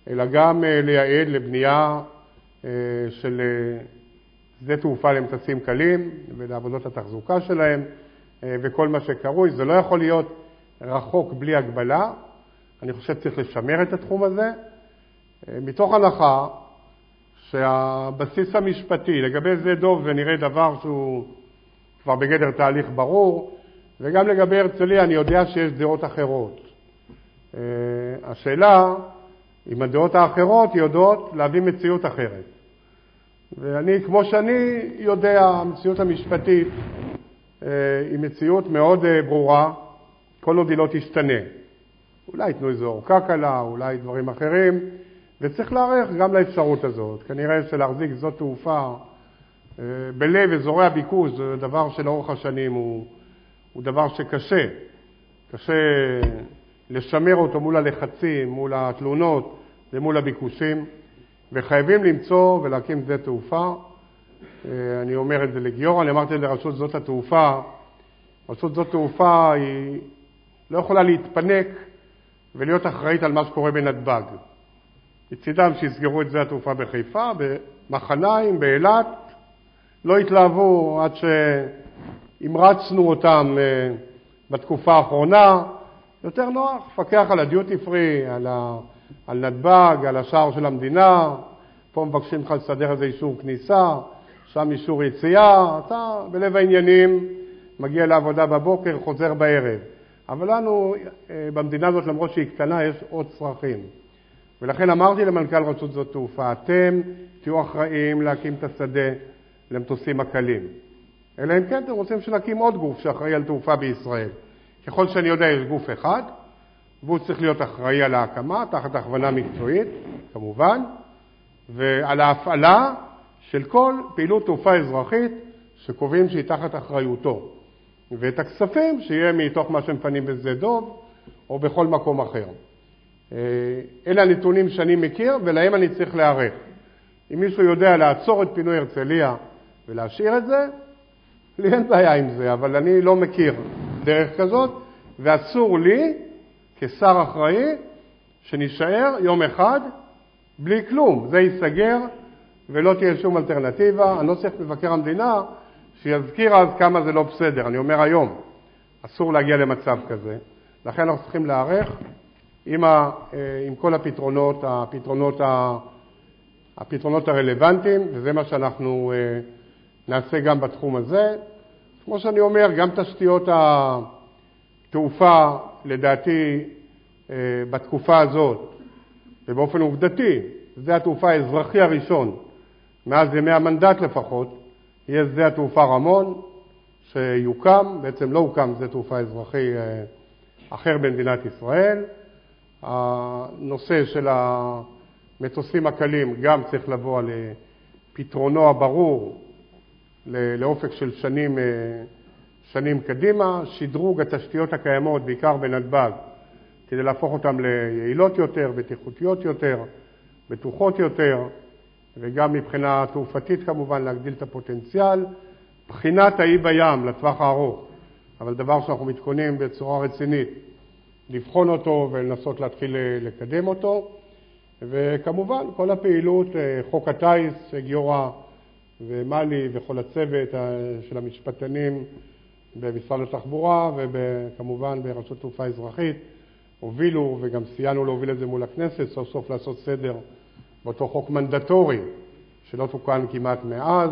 [SPEAKER 5] אלא גם לייעד לבנייה אה, של אה, שדה תעופה למטסים קלים ולעבודות התחזוקה שלהם אה, וכל מה שקרוי. זה לא יכול להיות רחוק בלי הגבלה. אני חושב שצריך לשמר את התחום הזה, מתוך הנחה שהבסיס המשפטי לגבי שדה דב זה נראה דבר שהוא כבר בגדר תהליך ברור, וגם לגבי הרצליה אני יודע שיש דעות אחרות. השאלה אם הדעות האחרות יודעות להביא מציאות אחרת. ואני, כמו שאני יודע, המציאות המשפטית אה, היא מציאות מאוד אה, ברורה, כל עוד היא לא תשתנה. אולי ייתנו איזו אורכה קלה, אולי דברים אחרים, וצריך להיערך גם לאפשרות הזאת. כנראה שלהחזיק שדות תעופה אה, בלב אזורי הביקוש זה דבר שלאורך השנים הוא, הוא דבר שקשה. קשה לשמר אותו מול הלחצים, מול התלונות ומול הביקושים, וחייבים למצוא ולהקים שדה תעופה. אה, אני אומר את זה לגיורא, אני אמרתי לרשות שדות התעופה. רשות שדות תעופה היא לא יכולה להתפנק ולהיות אחראית על מה שקורה בנתב"ג. מצדם שיסגרו את שדה התעופה בחיפה, במחניים, באילת, לא התלהבו עד שהמרצנו אותם אה, בתקופה האחרונה. יותר נוח, לפקח על הדיוטי פרי, על, ה, על נתב"ג, על השער של המדינה, פה מבקשים לך לסדר איזה אישור כניסה, שם אישור יציאה, אתה בלב העניינים מגיע לעבודה בבוקר, חוזר בערב. אבל לנו, אה, במדינה הזאת, למרות שהיא קטנה, יש עוד צרכים. ולכן אמרתי למנכ"ל רשות שדות תעופה, אתם תהיו אחראים להקים את השדה למטוסים הקלים. אלא אם כן אתם רוצים שנקים עוד גוף שאחראי על תעופה בישראל. ככל שאני יודע, יש גוף אחד, והוא צריך להיות אחראי על ההקמה, תחת הכוונה מקצועית, כמובן, ועל ההפעלה של כל פעילות תעופה אזרחית שקובעים שהיא תחת אחריותו, ואת הכספים שיהיה מתוך מה שמפנים בשדה דב או בכל מקום אחר. אה, אלה הנתונים שאני מכיר ולהם אני צריך להיערך. אם מישהו יודע לעצור את פינוי הרצליה ולהשאיר את זה, לי אין בעיה עם זה, אבל אני לא מכיר דרך כזאת, ואסור לי, כשר אחראי, שנישאר יום אחד בלי כלום. זה ייסגר ולא תהיה שום אלטרנטיבה. אני לא צריך מבקר המדינה שיזכיר אז כמה זה לא בסדר. אני אומר היום, אסור להגיע למצב כזה. לכן אנחנו צריכים להיערך עם, אה, עם כל הפתרונות, הפתרונות, הפתרונות הרלוונטיים, וזה מה שאנחנו אה, נעשה גם בתחום הזה. כמו שאני אומר, גם תשתיות התעופה, לדעתי, אה, בתקופה הזאת, ובאופן עובדתי, שדה התעופה האזרחי הראשון, מאז ימי המנדט לפחות, יהיה שדה התעופה רמון, שיוקם, בעצם לא הוקם שדה תעופה אזרחי אה, אחר במדינת ישראל. הנושא של המטוסים הקלים גם צריך לבוא על פתרונו הברור לאופק של שנים, אה, שנים קדימה, שדרוג התשתיות הקיימות, בעיקר בנתב"ג, כדי להפוך אותן ליעילות יותר, בטיחותיות יותר, בטוחות יותר, וגם מבחינה תעופתית כמובן להגדיל את הפוטנציאל. בחינת האי בים לטווח הארוך, אבל דבר שאנחנו מתכוננים בצורה רצינית לבחון אותו ולנסות להתחיל לקדם אותו. וכמובן כל הפעילות, חוק הטיס שגיורא ומלי וכל הצוות של המשפטנים במשרד התחבורה וכמובן ברשות תעופה אזרחית הובילו וגם סייענו להוביל את זה מול הכנסת, סוף סוף לעשות סדר באותו חוק מנדטורי שלא תוקן כמעט מאז.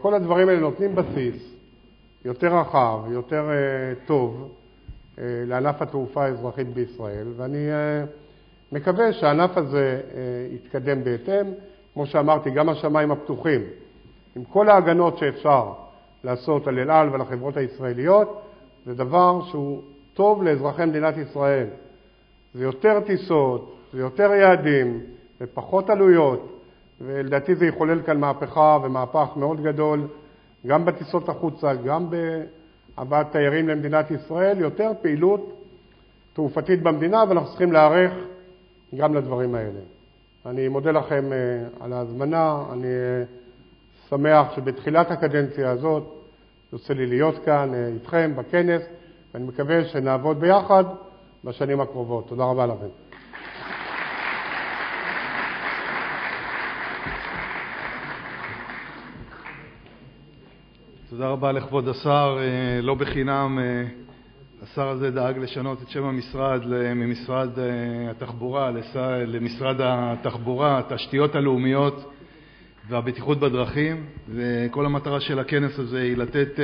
[SPEAKER 5] כל הדברים האלה נותנים בסיס יותר רחב, יותר טוב לענף התעופה האזרחית בישראל, ואני מקווה שהענף הזה יתקדם בהתאם. כמו שאמרתי, גם השמיים הפתוחים, עם כל ההגנות שאפשר לעשות על אל על ועל החברות הישראליות, זה דבר שהוא טוב לאזרחי מדינת ישראל. זה יותר טיסות, זה יותר יעדים, זה פחות עלויות, ולדעתי זה יחולל כאן מהפכה ומהפך מאוד גדול, גם בטיסות החוצה, גם בהבאת תיירים למדינת ישראל, יותר פעילות תעופתית במדינה, ואנחנו צריכים להיערך גם לדברים האלה. אני מודה לכם על ההזמנה, אני שמח שבתחילת הקדנציה הזאת יוצא לי להיות כאן איתכם בכנס, ואני מקווה שנעבוד ביחד בשנים הקרובות. תודה רבה לכם.
[SPEAKER 1] תודה רבה לכבוד השר. לא בחינם השר הזה דאג לשנות את שם המשרד ממשרד התחבורה למשרד התחבורה, התשתיות הלאומיות והבטיחות בדרכים, וכל המטרה של הכנס הזה היא לתת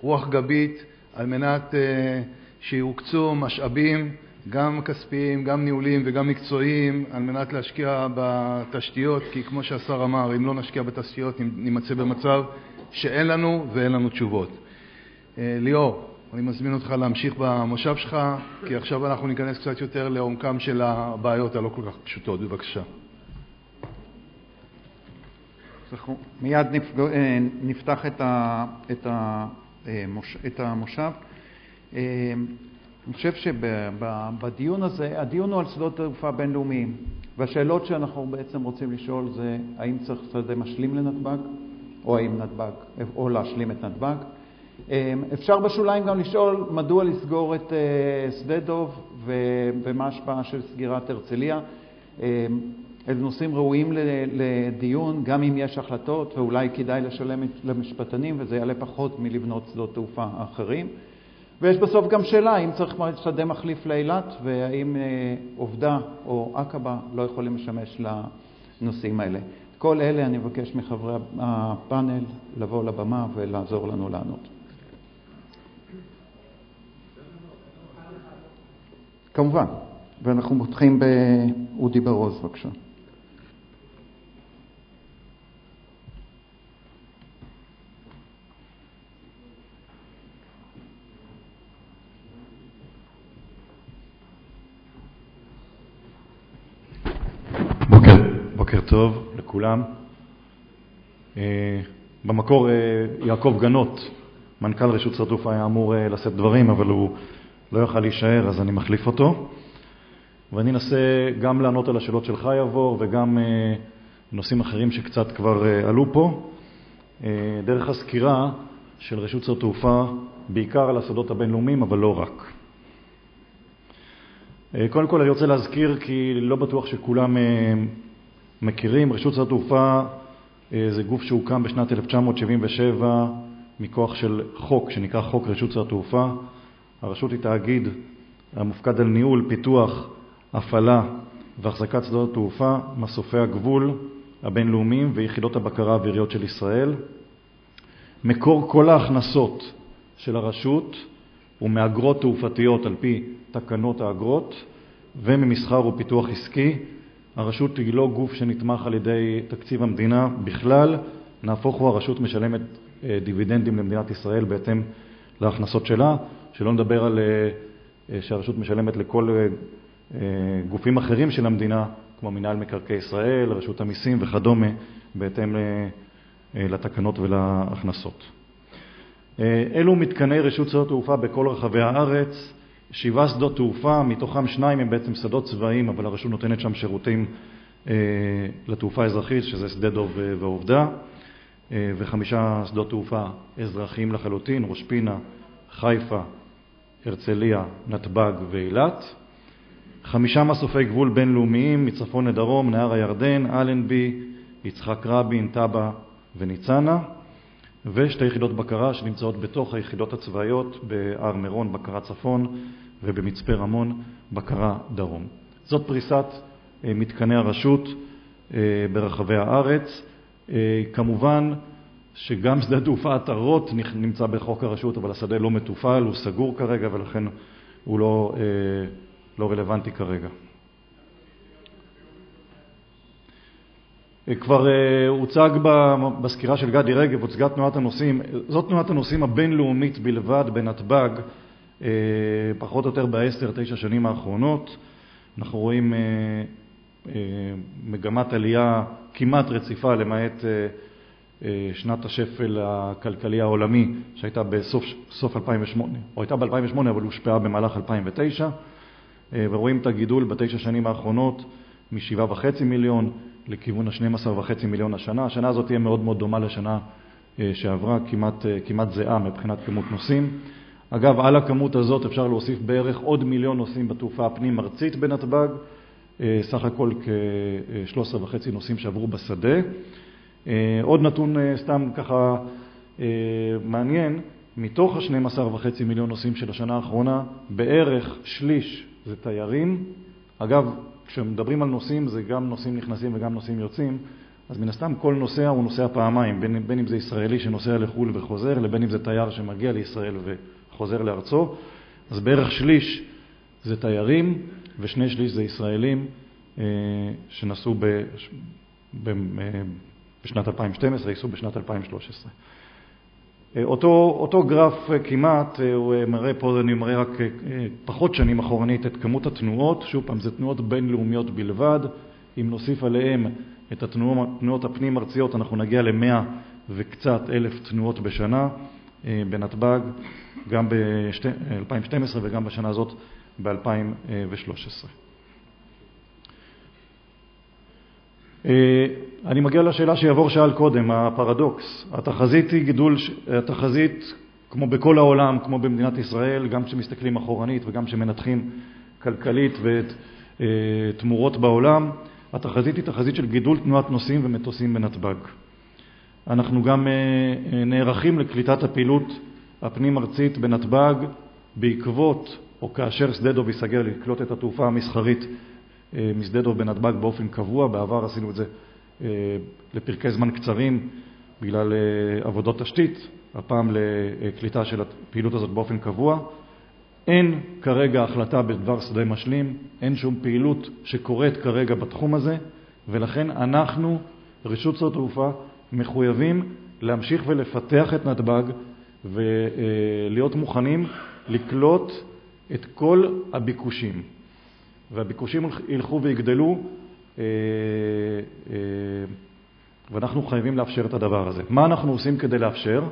[SPEAKER 1] רוח גבית על מנת שיוקצו משאבים, גם כספיים, גם ניהוליים וגם מקצועיים, על מנת להשקיע בתשתיות, כי כמו שהשר אמר, אם לא נשקיע בתשתיות נימצא במצב שאין לנו ואין לנו תשובות. ליאור, אני מזמין אותך להמשיך במושב שלך, כי עכשיו אנחנו ניכנס קצת יותר לעומקם של הבעיות הלא כל כך פשוטות. בבקשה.
[SPEAKER 4] מיד נפתח את המושב. אני חושב שבדיון הזה, הדיון הוא על שדות תעופה בינלאומיים, והשאלות שאנחנו בעצם רוצים לשאול זה האם צריך שדה משלים לנתב"ג, או האם נתב"ג, או להשלים את נתב"ג. אפשר בשוליים גם לשאול מדוע לסגור את שדה דוב ומה ההשפעה של סגירת הרצליה. אלה נושאים ראויים לדיון, גם אם יש החלטות, ואולי כדאי לשלם למשפטנים וזה יעלה פחות מלבנות שדות תעופה אחרים. ויש בסוף גם שאלה האם צריך שדה מחליף לאילת והאם עובדה או עקבה לא יכולים לשמש לנושאים האלה. כל אלה אני מבקש מחברי הפאנל לבוא לבמה ולעזור לנו לענות. כמובן, ואנחנו מותחים באודי ברוז, בבקשה.
[SPEAKER 6] בוקר טוב לכולם. במקור יעקב גנות, מנכ"ל רשות התעופה, היה אמור לשאת דברים, אבל הוא לא יכל להישאר, אז אני מחליף אותו. ואני אנסה גם לענות על השאלות שלך, יעבור, וגם נושאים אחרים שקצת כבר עלו פה. דרך הסקירה של רשות שדות התעופה, בעיקר על השדות הבינלאומיים, אבל לא רק. קודם כל אני רוצה להזכיר, כי לא בטוח שכולם מכירים, רשות שדות התעופה זה גוף שהוקם בשנת 1977 מכוח של חוק שנקרא חוק רשות שדות התעופה. הרשות היא תאגיד המופקד על ניהול, פיתוח, הפעלה והחזקת שדות התעופה, מסופי הגבול הבינלאומיים ויחידות הבקרה האוויריות של ישראל. מקור כל ההכנסות של הרשות הוא מאגרות תעופתיות על פי תקנות האגרות וממסחר ופיתוח עסקי. הרשות היא לא גוף שנתמך על ידי תקציב המדינה בכלל, נהפוך הוא, הרשות משלמת דיבידנדים למדינת ישראל בהתאם להכנסות שלה, שלא נדבר על שהרשות משלמת לכל גופים אחרים של המדינה, כמו מנהל מקרקעי ישראל, רשות המיסים וכדומה, בהתאם לתקנות ולהכנסות. אלו מתקני רשות שדות התעופה בכל רחבי הארץ, שבעה שדות תעופה, מתוכם שניים הם בעצם שדות צבאיים, אבל הרשות נותנת שם שירותים לתעופה האזרחית, שזה שדה דוב ועובדה, וחמישה שדות תעופה אזרחיים לחלוטין, ראש פינה, חיפה, הרצליה, נתב"ג ואילת. חמישה מסופי גבול בינלאומיים מצפון לדרום, נהר הירדן, אלנבי, יצחק רבין, טאבה וניצנה, ושתי יחידות בקרה שנמצאות בתוך היחידות הצבאיות בהר מירון, בקרה צפון, ובמצפה רמון, בקרה דרום. זאת פריסת מתקני הרשות ברחבי הארץ. כמובן שגם שדה תעופה עטרות נמצא בחוק הרשות, אבל השדה לא מתופעל, הוא סגור כרגע ולכן הוא לא, לא רלוונטי כרגע. כבר הוצג בסקירה של גדי רגב, הוצגה תנועת הנוסעים, זאת תנועת הנוסעים הבינלאומית בלבד בנתב"ג, פחות או יותר בעשר, תשע שנים האחרונות. אנחנו רואים מגמת עלייה כמעט רציפה, למעט שנת השפל הכלכלי העולמי שהייתה בסוף 2008, או הייתה ב-2008 אבל הושפעה במהלך 2009, ורואים את הגידול בתשע שנים האחרונות מ-7.5 מיליון לכיוון ה-12.5 מיליון השנה. השנה הזאת תהיה מאוד מאוד דומה לשנה שעברה, כמעט, כמעט זהה מבחינת כמות נוסעים. אגב, על הכמות הזאת אפשר להוסיף בערך עוד מיליון נוסעים בתעופה הפנים-ארצית בנתב"ג, סך הכל כ-13.5 נוסעים שעברו בשדה. עוד נתון סתם ככה מעניין, מתוך ה-12.5 מיליון נוסעים של השנה האחרונה, בערך שליש זה תיירים. אגב, כשמדברים על נוסעים זה גם נוסעים נכנסים וגם נוסעים יוצאים, אז מן הסתם כל נוסע הוא נוסע פעמיים, בין, בין אם זה ישראלי שנוסע לחו"ל וחוזר, לבין אם זה תייר שמגיע לישראל וחוזר לארצו. אז בערך שליש זה תיירים ושני שליש זה ישראלים שנסעו ב, ב, בשנת 2012, ייסעו בשנת 2013. אותו, אותו גרף כמעט, הוא מראה פה, אני מראה רק פחות שנים אחורנית את כמות התנועות, שוב פעם, זה תנועות בינלאומיות בלבד, אם נוסיף עליהם את התנועות הפנים-ארציות, אנחנו נגיע למאה וקצת אלף תנועות בשנה בנתב"ג, גם ב-2012 וגם בשנה הזאת ב-2013. אני מגיע לשאלה שיעבור שאל קודם, הפרדוקס. התחזית היא גידול, התחזית, כמו בכל העולם, כמו במדינת ישראל, גם כשמסתכלים אחורנית וגם כשמנתחים כלכלית ותמורות בעולם, התחזית היא תחזית של גידול תנועת נוסעים ומטוסים בנתב"ג. אנחנו גם נערכים לקליטת הפעילות הפנים-ארצית בנתב"ג בעקבות או כאשר שדה דוב ייסגר לקלוט את התעופה המסחרית משדה דוב בנתב"ג באופן קבוע. בעבר עשינו את זה לפרקי זמן קצרים בגלל עבודות תשתית, הפעם לקליטה של הפעילות הזאת באופן קבוע. אין כרגע החלטה בדבר שדה משלים, אין שום פעילות שקורית כרגע בתחום הזה, ולכן אנחנו, רשות שדות התעופה, מחויבים להמשיך ולפתח את נתב"ג ולהיות מוכנים לקלוט את כל הביקושים. והביקושים ילכו ויגדלו, ואנחנו חייבים לאפשר את הדבר הזה. מה אנחנו עושים כדי לאפשר?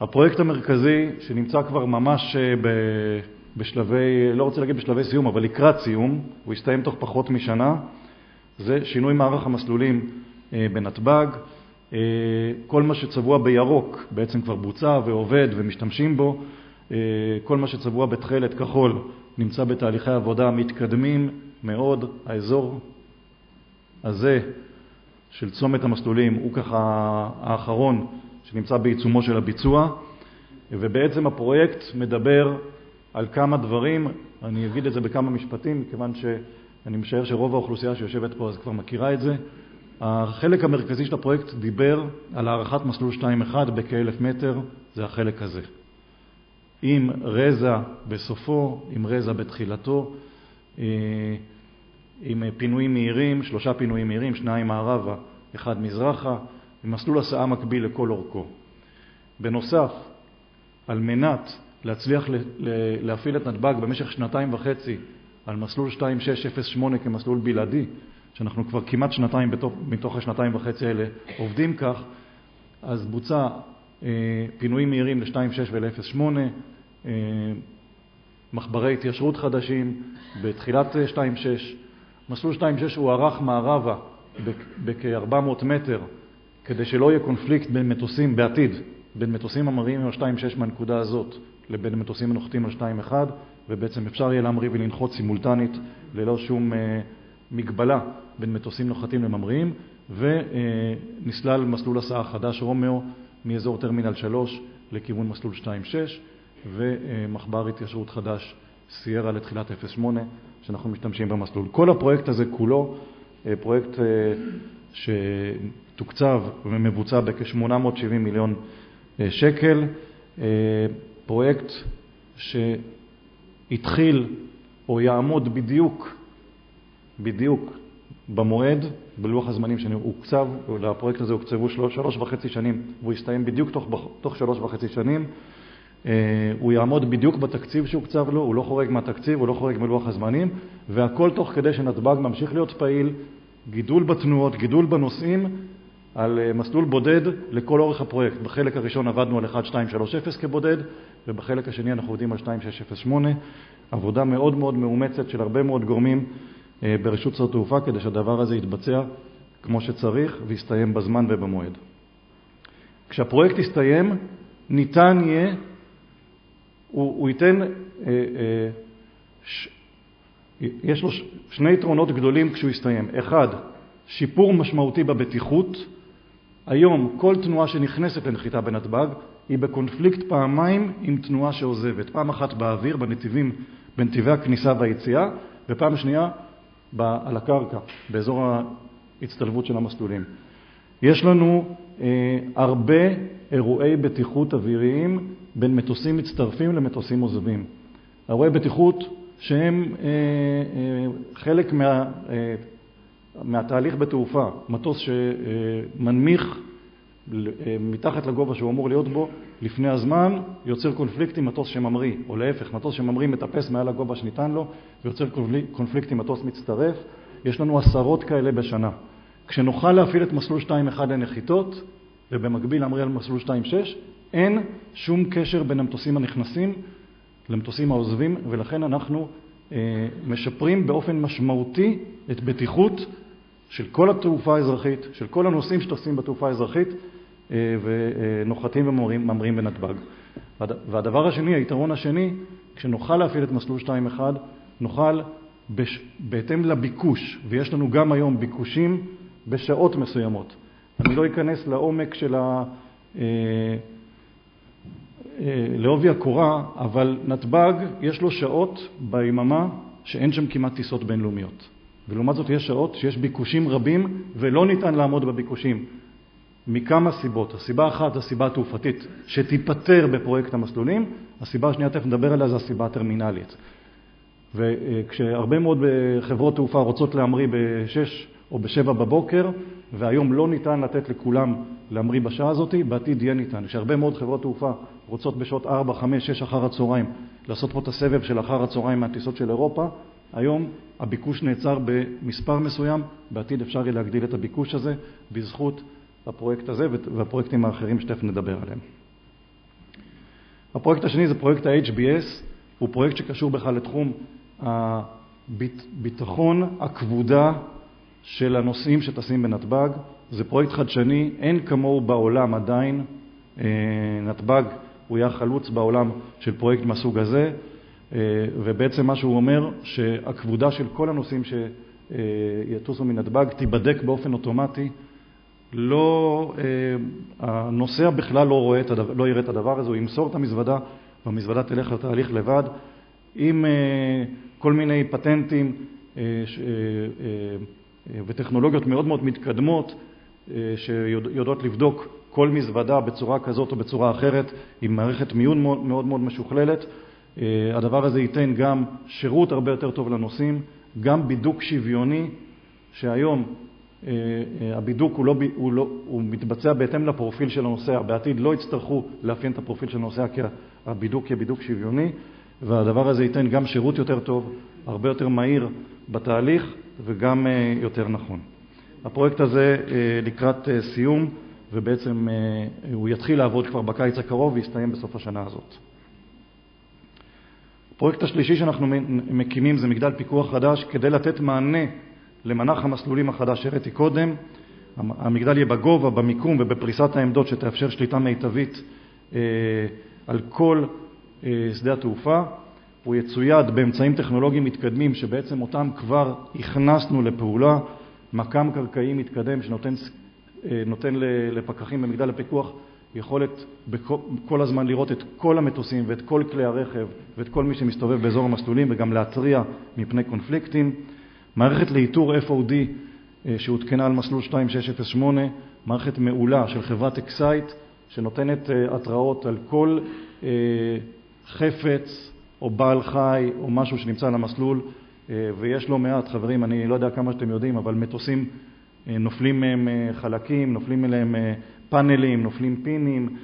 [SPEAKER 6] הפרויקט המרכזי שנמצא כבר ממש בשלבי, לא רוצה להגיד בשלבי סיום, אבל לקראת סיום, הוא יסתיים תוך פחות משנה, זה שינוי מערך המסלולים בנתב"ג. כל מה שצבוע בירוק בעצם כבר בוצע ועובד ומשתמשים בו. כל מה שצבוע בתכלת כחול נמצא בתהליכי עבודה מתקדמים מאוד. האזור הזה של צומת המסלולים הוא ככה האחרון שנמצא בעיצומו של הביצוע, ובעצם הפרויקט מדבר על כמה דברים. אני אגיד את זה בכמה משפטים, מכיוון שאני משער שרוב האוכלוסייה שיושבת פה אז כבר מכירה את זה. החלק המרכזי של הפרויקט דיבר על הארכת מסלול 2.1 בכ-1,000 מטר, זה החלק הזה. עם רזע בסופו, עם רזע בתחילתו, עם פינויים מהירים, שלושה פינויים מהירים, שניים מערבה, אחד מזרחה, עם מסלול הסעה מקביל לכל אורכו. בנוסף, על מנת להצליח להפעיל את נתב"ג במשך שנתיים וחצי על מסלול 2608 כמסלול בלעדי, שאנחנו כבר כמעט שנתיים בתוך, מתוך השנתיים וחצי האלה עובדים כך, אז בוצע פינויים מהירים ל-2.6 ול-0.8, מחברי התיישרות חדשים בתחילת 2.6. מסלול 2.6 הוארך מערבה בכ-400 מטר כדי שלא יהיה קונפליקט בין מטוסים בעתיד, בין מטוסים הממריאים על 2.6 מהנקודה הזאת לבין מטוסים הנוחתים על 2.1, ובעצם אפשר יהיה להמריא ולנחות סימולטנית ללא שום אה, מגבלה בין מטוסים נוחתים לממריאים, ונסלל מסלול הסעה חדש Romeo מאזור טרמינל 3 לכיוון מסלול 2.6, ומחבר התיישרות חדש Sierra לתחילת 08, שאנחנו משתמשים במסלול. כל הפרויקט הזה כולו אה, פרויקט אה, שתוקצב ומבוצע בכ-870 מיליון אה, שקל, פרויקט שהתחיל או יעמוד בדיוק, בדיוק במועד, בלוח הזמנים שהוקצב, לפרויקט הזה הוקצבו שלוש, שלוש וחצי שנים, והוא יסתיים בדיוק תוך, תוך שלוש וחצי שנים. הוא יעמוד בדיוק בתקציב שהוקצב לו, הוא לא חורג מהתקציב, הוא לא חורג מלוח הזמנים, והכל תוך כדי שנתב"ג ממשיך להיות פעיל, גידול בתנועות, גידול בנוסעים, על אה, מסלול בודד לכל אורך הפרויקט. בחלק הראשון עבדנו על 1230 כבודד, ובחלק השני אנחנו עובדים על 2608. עבודה מאוד מאוד מאומצת של הרבה מאוד גורמים ברשות שדות התעופה כדי שהדבר הזה יתבצע כמו שצריך ויסתיים בזמן ובמועד. כשהפרויקט יסתיים, ניתן יהיה, הוא, הוא ייתן, אה, אה, ש, יש לו שני יתרונות גדולים כשהוא יסתיים. אחד, שיפור משמעותי בבטיחות. היום כל תנועה שנכנסת לנחיתה בנתב"ג היא בקונפליקט פעמיים עם תנועה שעוזבת. פעם אחת באוויר, בנתיבים, בנתיבי הכניסה והיציאה, ופעם שנייה על הקרקע, באזור ההצטלבות של המסלולים. יש לנו אה, הרבה אירועי בטיחות אוויריים בין מטוסים מצטרפים למטוסים עוזבים. אירועי בטיחות שהם אה, אה, חלק מה, אה, מהתהליך בתעופה. מטוס שמנמיך מתחת לגובה שהוא אמור להיות בו לפני הזמן, יוצר קונפליקט עם מטוס שממריא, או להפך, מטוס שממריא מטפס מעל הגובה שניתן לו ויוצר קונפליקט עם מטוס מצטרף. יש לנו עשרות כאלה בשנה. כשנוכל להפעיל את מסלול 2.1 לנחיתות, ובמקביל להמריא על מסלול 2.6, אין שום קשר בין המטוסים הנכנסים למטוסים העוזבים, ולכן אנחנו אה, משפרים באופן משמעותי את בטיחות של כל התעופה האזרחית, של כל הנוסעים שטסים בתעופה האזרחית אה, ונוחתים וממריאים בנתב"ג. והדבר השני, היתרון השני, כשנוכל להפעיל את מסלול 2.1, נוכל בש... בהתאם לביקוש, ויש לנו גם היום ביקושים בשעות מסוימות. אני לא אכנס לעומק של ה... אה, אה, לעובי הקורה, אבל נתב"ג יש לו שעות ביממה שאין שם כמעט טיסות בינלאומיות. ולעומת זאת יש שעות שיש ביקושים רבים ולא ניתן לעמוד בביקושים מכמה סיבות. הסיבה אחת זה הסיבה התעופתית שתיפתר בפרויקט המסלולים, הסיבה השנייה, תכף נדבר עליה, זה הסיבה הטרמינלית. וכשהרבה מאוד חברות תעופה רוצות להמריא ב-6 או ב-7 בבוקר, והיום לא ניתן לתת לכולם להמריא בשעה הזאת, בעתיד יהיה ניתן. כשהרבה מאוד חברות תעופה רוצות בשעות 4, 5, 6 אחר הצהריים לעשות פה את הסבב של אחר הצהריים מהטיסות של אירופה, היום הביקוש נעצר במספר מסוים, בעתיד אפשר יהיה להגדיל את הביקוש הזה בזכות הפרויקט הזה והפרויקטים האחרים שתכף נדבר עליהם. הפרויקט השני זה פרויקט ה-HBS, הוא פרויקט שקשור בכלל לתחום הביטחון, הכבודה של הנוסעים שטסים בנתב"ג. זה פרויקט חדשני, אין כמוהו בעולם עדיין. אה, נתב"ג הוא יהיה חלוץ בעולם של פרויקט מהסוג הזה, אה, ובעצם מה שהוא אומר, שהכבודה של כל הנוסעים שיטוסו מנתב"ג תיבדק באופן אוטומטי. לא, אה, הנוסע בכלל לא, רואה את הדבר, לא יראה את הדבר הזה, הוא ימסור את המזוודה והמזוודה תלך לתהליך לבד, עם כל מיני פטנטים וטכנולוגיות מאוד מאוד מתקדמות אה, שיודעות לבדוק כל מזוודה בצורה כזאת או בצורה אחרת, עם מערכת מיון מאוד מאוד משוכללת. אה, הדבר הזה ייתן גם שירות הרבה יותר טוב לנוסעים, גם בידוק שוויוני, שהיום אה, הבידוק הוא, לא, הוא, לא, הוא מתבצע בהתאם לפרופיל של הנוסע. בעתיד לא יצטרכו לאפיין את הפרופיל של הנוסע כי הבידוק יהיה בידוק שוויוני, והדבר הזה ייתן גם שירות יותר טוב, הרבה יותר מהיר בתהליך וגם יותר נכון. הפרויקט הזה אה, לקראת אה, סיום, ובעצם הוא יתחיל לעבוד כבר בקיץ הקרוב ויסתיים בסוף השנה הזאת. הפרויקט השלישי שאנחנו מקימים זה מגדל פיקוח חדש כדי לתת מענה למנח המסלולים החדש שהראיתי קודם. המגדל יהיה בגובה, במיקום ובפריסת העמדות שתאפשר שליטה מיטבית אה, על כל אה, שדה התעופה. הוא יצויד באמצעים טכנולוגיים מתקדמים שבעצם אותם כבר הכנסנו לפעולה. מקם קרקעי מתקדם שנותן אה, לפקחים במגדל הפיקוח יכולת כל הזמן לראות את כל המטוסים ואת כל כלי הרכב ואת כל מי שמסתובב באזור המסלולים וגם להתריע מפני קונפליקטים. מערכת לאיתור FOD אה, שהותקנה על מסלול 2608, מערכת מעולה של חברת Xsight שנותנת אה, התראות על כל אה, חפץ או בעל חי או משהו שנמצא על המסלול ויש לא מעט, חברים, אני לא יודע כמה שאתם יודעים, אבל מטוסים נופלים מהם חלקים, נופלים אליהם פאנלים, נופלים פינים,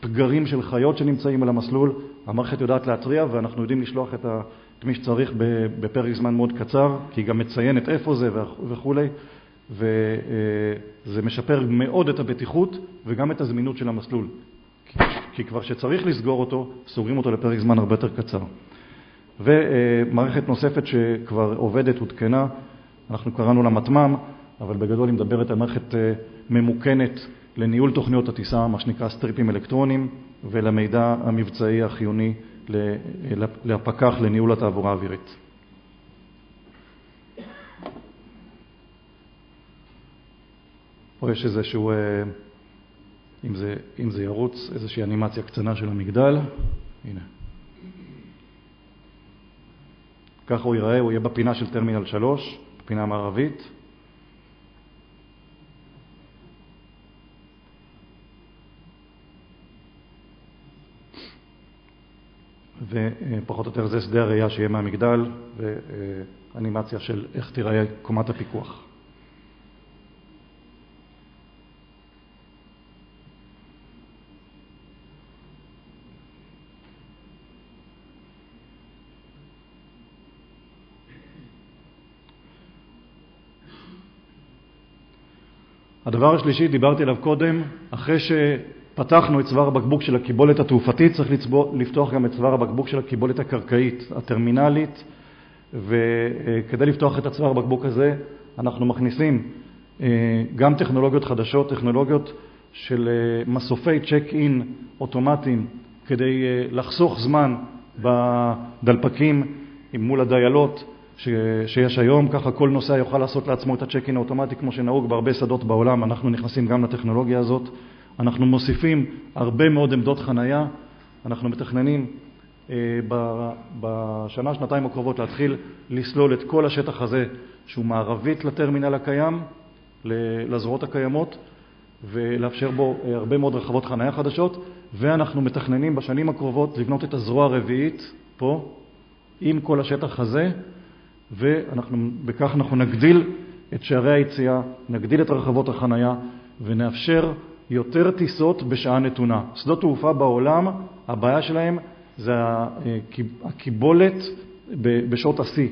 [SPEAKER 6] פגרים של חיות שנמצאים על המסלול. המערכת יודעת להתריע ואנחנו יודעים לשלוח את ה... מי שצריך בפרק זמן מאוד קצר, כי היא גם מציינת איפה זה וכולי, וזה משפר מאוד את הבטיחות וגם את הזמינות של המסלול. כי כבר כשצריך לסגור אותו, סוגרים אותו לפרק זמן הרבה יותר קצר. ומערכת נוספת שכבר עובדת, הותקנה, אנחנו קראנו לה מתמ"ם, אבל בגדול היא מדברת על מערכת אה, ממוכנת לניהול תוכניות הטיסה, מה שנקרא סטריפים אלקטרוניים, ולמידע המבצעי החיוני לפקח לניהול התעבורה האווירית. פה יש איזשהו, אה, אם זה, אם זה ירוץ, איזושהי אנימציה קצנה של המגדל. הנה. ככה הוא ייראה, הוא יהיה בפינה של טרמינל 3, בפינה המערבית. ופחות או יותר זה שדה הראייה שיהיה מהמגדל ואנימציה של איך תיראה קומת הפיקוח. הדבר השלישי, דיברתי עליו קודם, אחרי ש... פתחנו את צוואר הבקבוק של הקיבולת התעופתית, צריך לצבוא, לפתוח גם את צוואר הבקבוק של הקיבולת הקרקעית, הטרמינלית, וכדי לפתוח את הצוואר הבקבוק הזה אנחנו מכניסים אה, גם טכנולוגיות חדשות, טכנולוגיות של אה, מסופי צ'ק אין אוטומטיים כדי אה, לחסוך זמן בדלפקים מול הדיילות שיש היום, ככה כל נוסע יוכל לעשות לעצמו את הצ'ק אין האוטומטי כמו שנהוג בהרבה שדות בעולם, אנחנו נכנסים גם לטכנולוגיה הזאת. אנחנו מוסיפים הרבה מאוד עמדות חנייה. אנחנו מתכננים אה, בשנה, שנתיים הקרובות להתחיל לסלול את כל השטח הזה שהוא מערבית לטרמינל הקיים, לזרועות הקיימות, ולאפשר בו אה, הרבה מאוד רחבות חנייה חדשות, ואנחנו מתכננים בשנים הקרובות לבנות את הזרוע הרביעית פה, עם כל השטח הזה, ובכך אנחנו נגדיל את שערי היציאה, נגדיל את רחבות החנייה ונאפשר יותר טיסות בשעה נתונה. שדות תעופה בעולם, הבעיה שלהם זה הקיבולת בשעות השיא.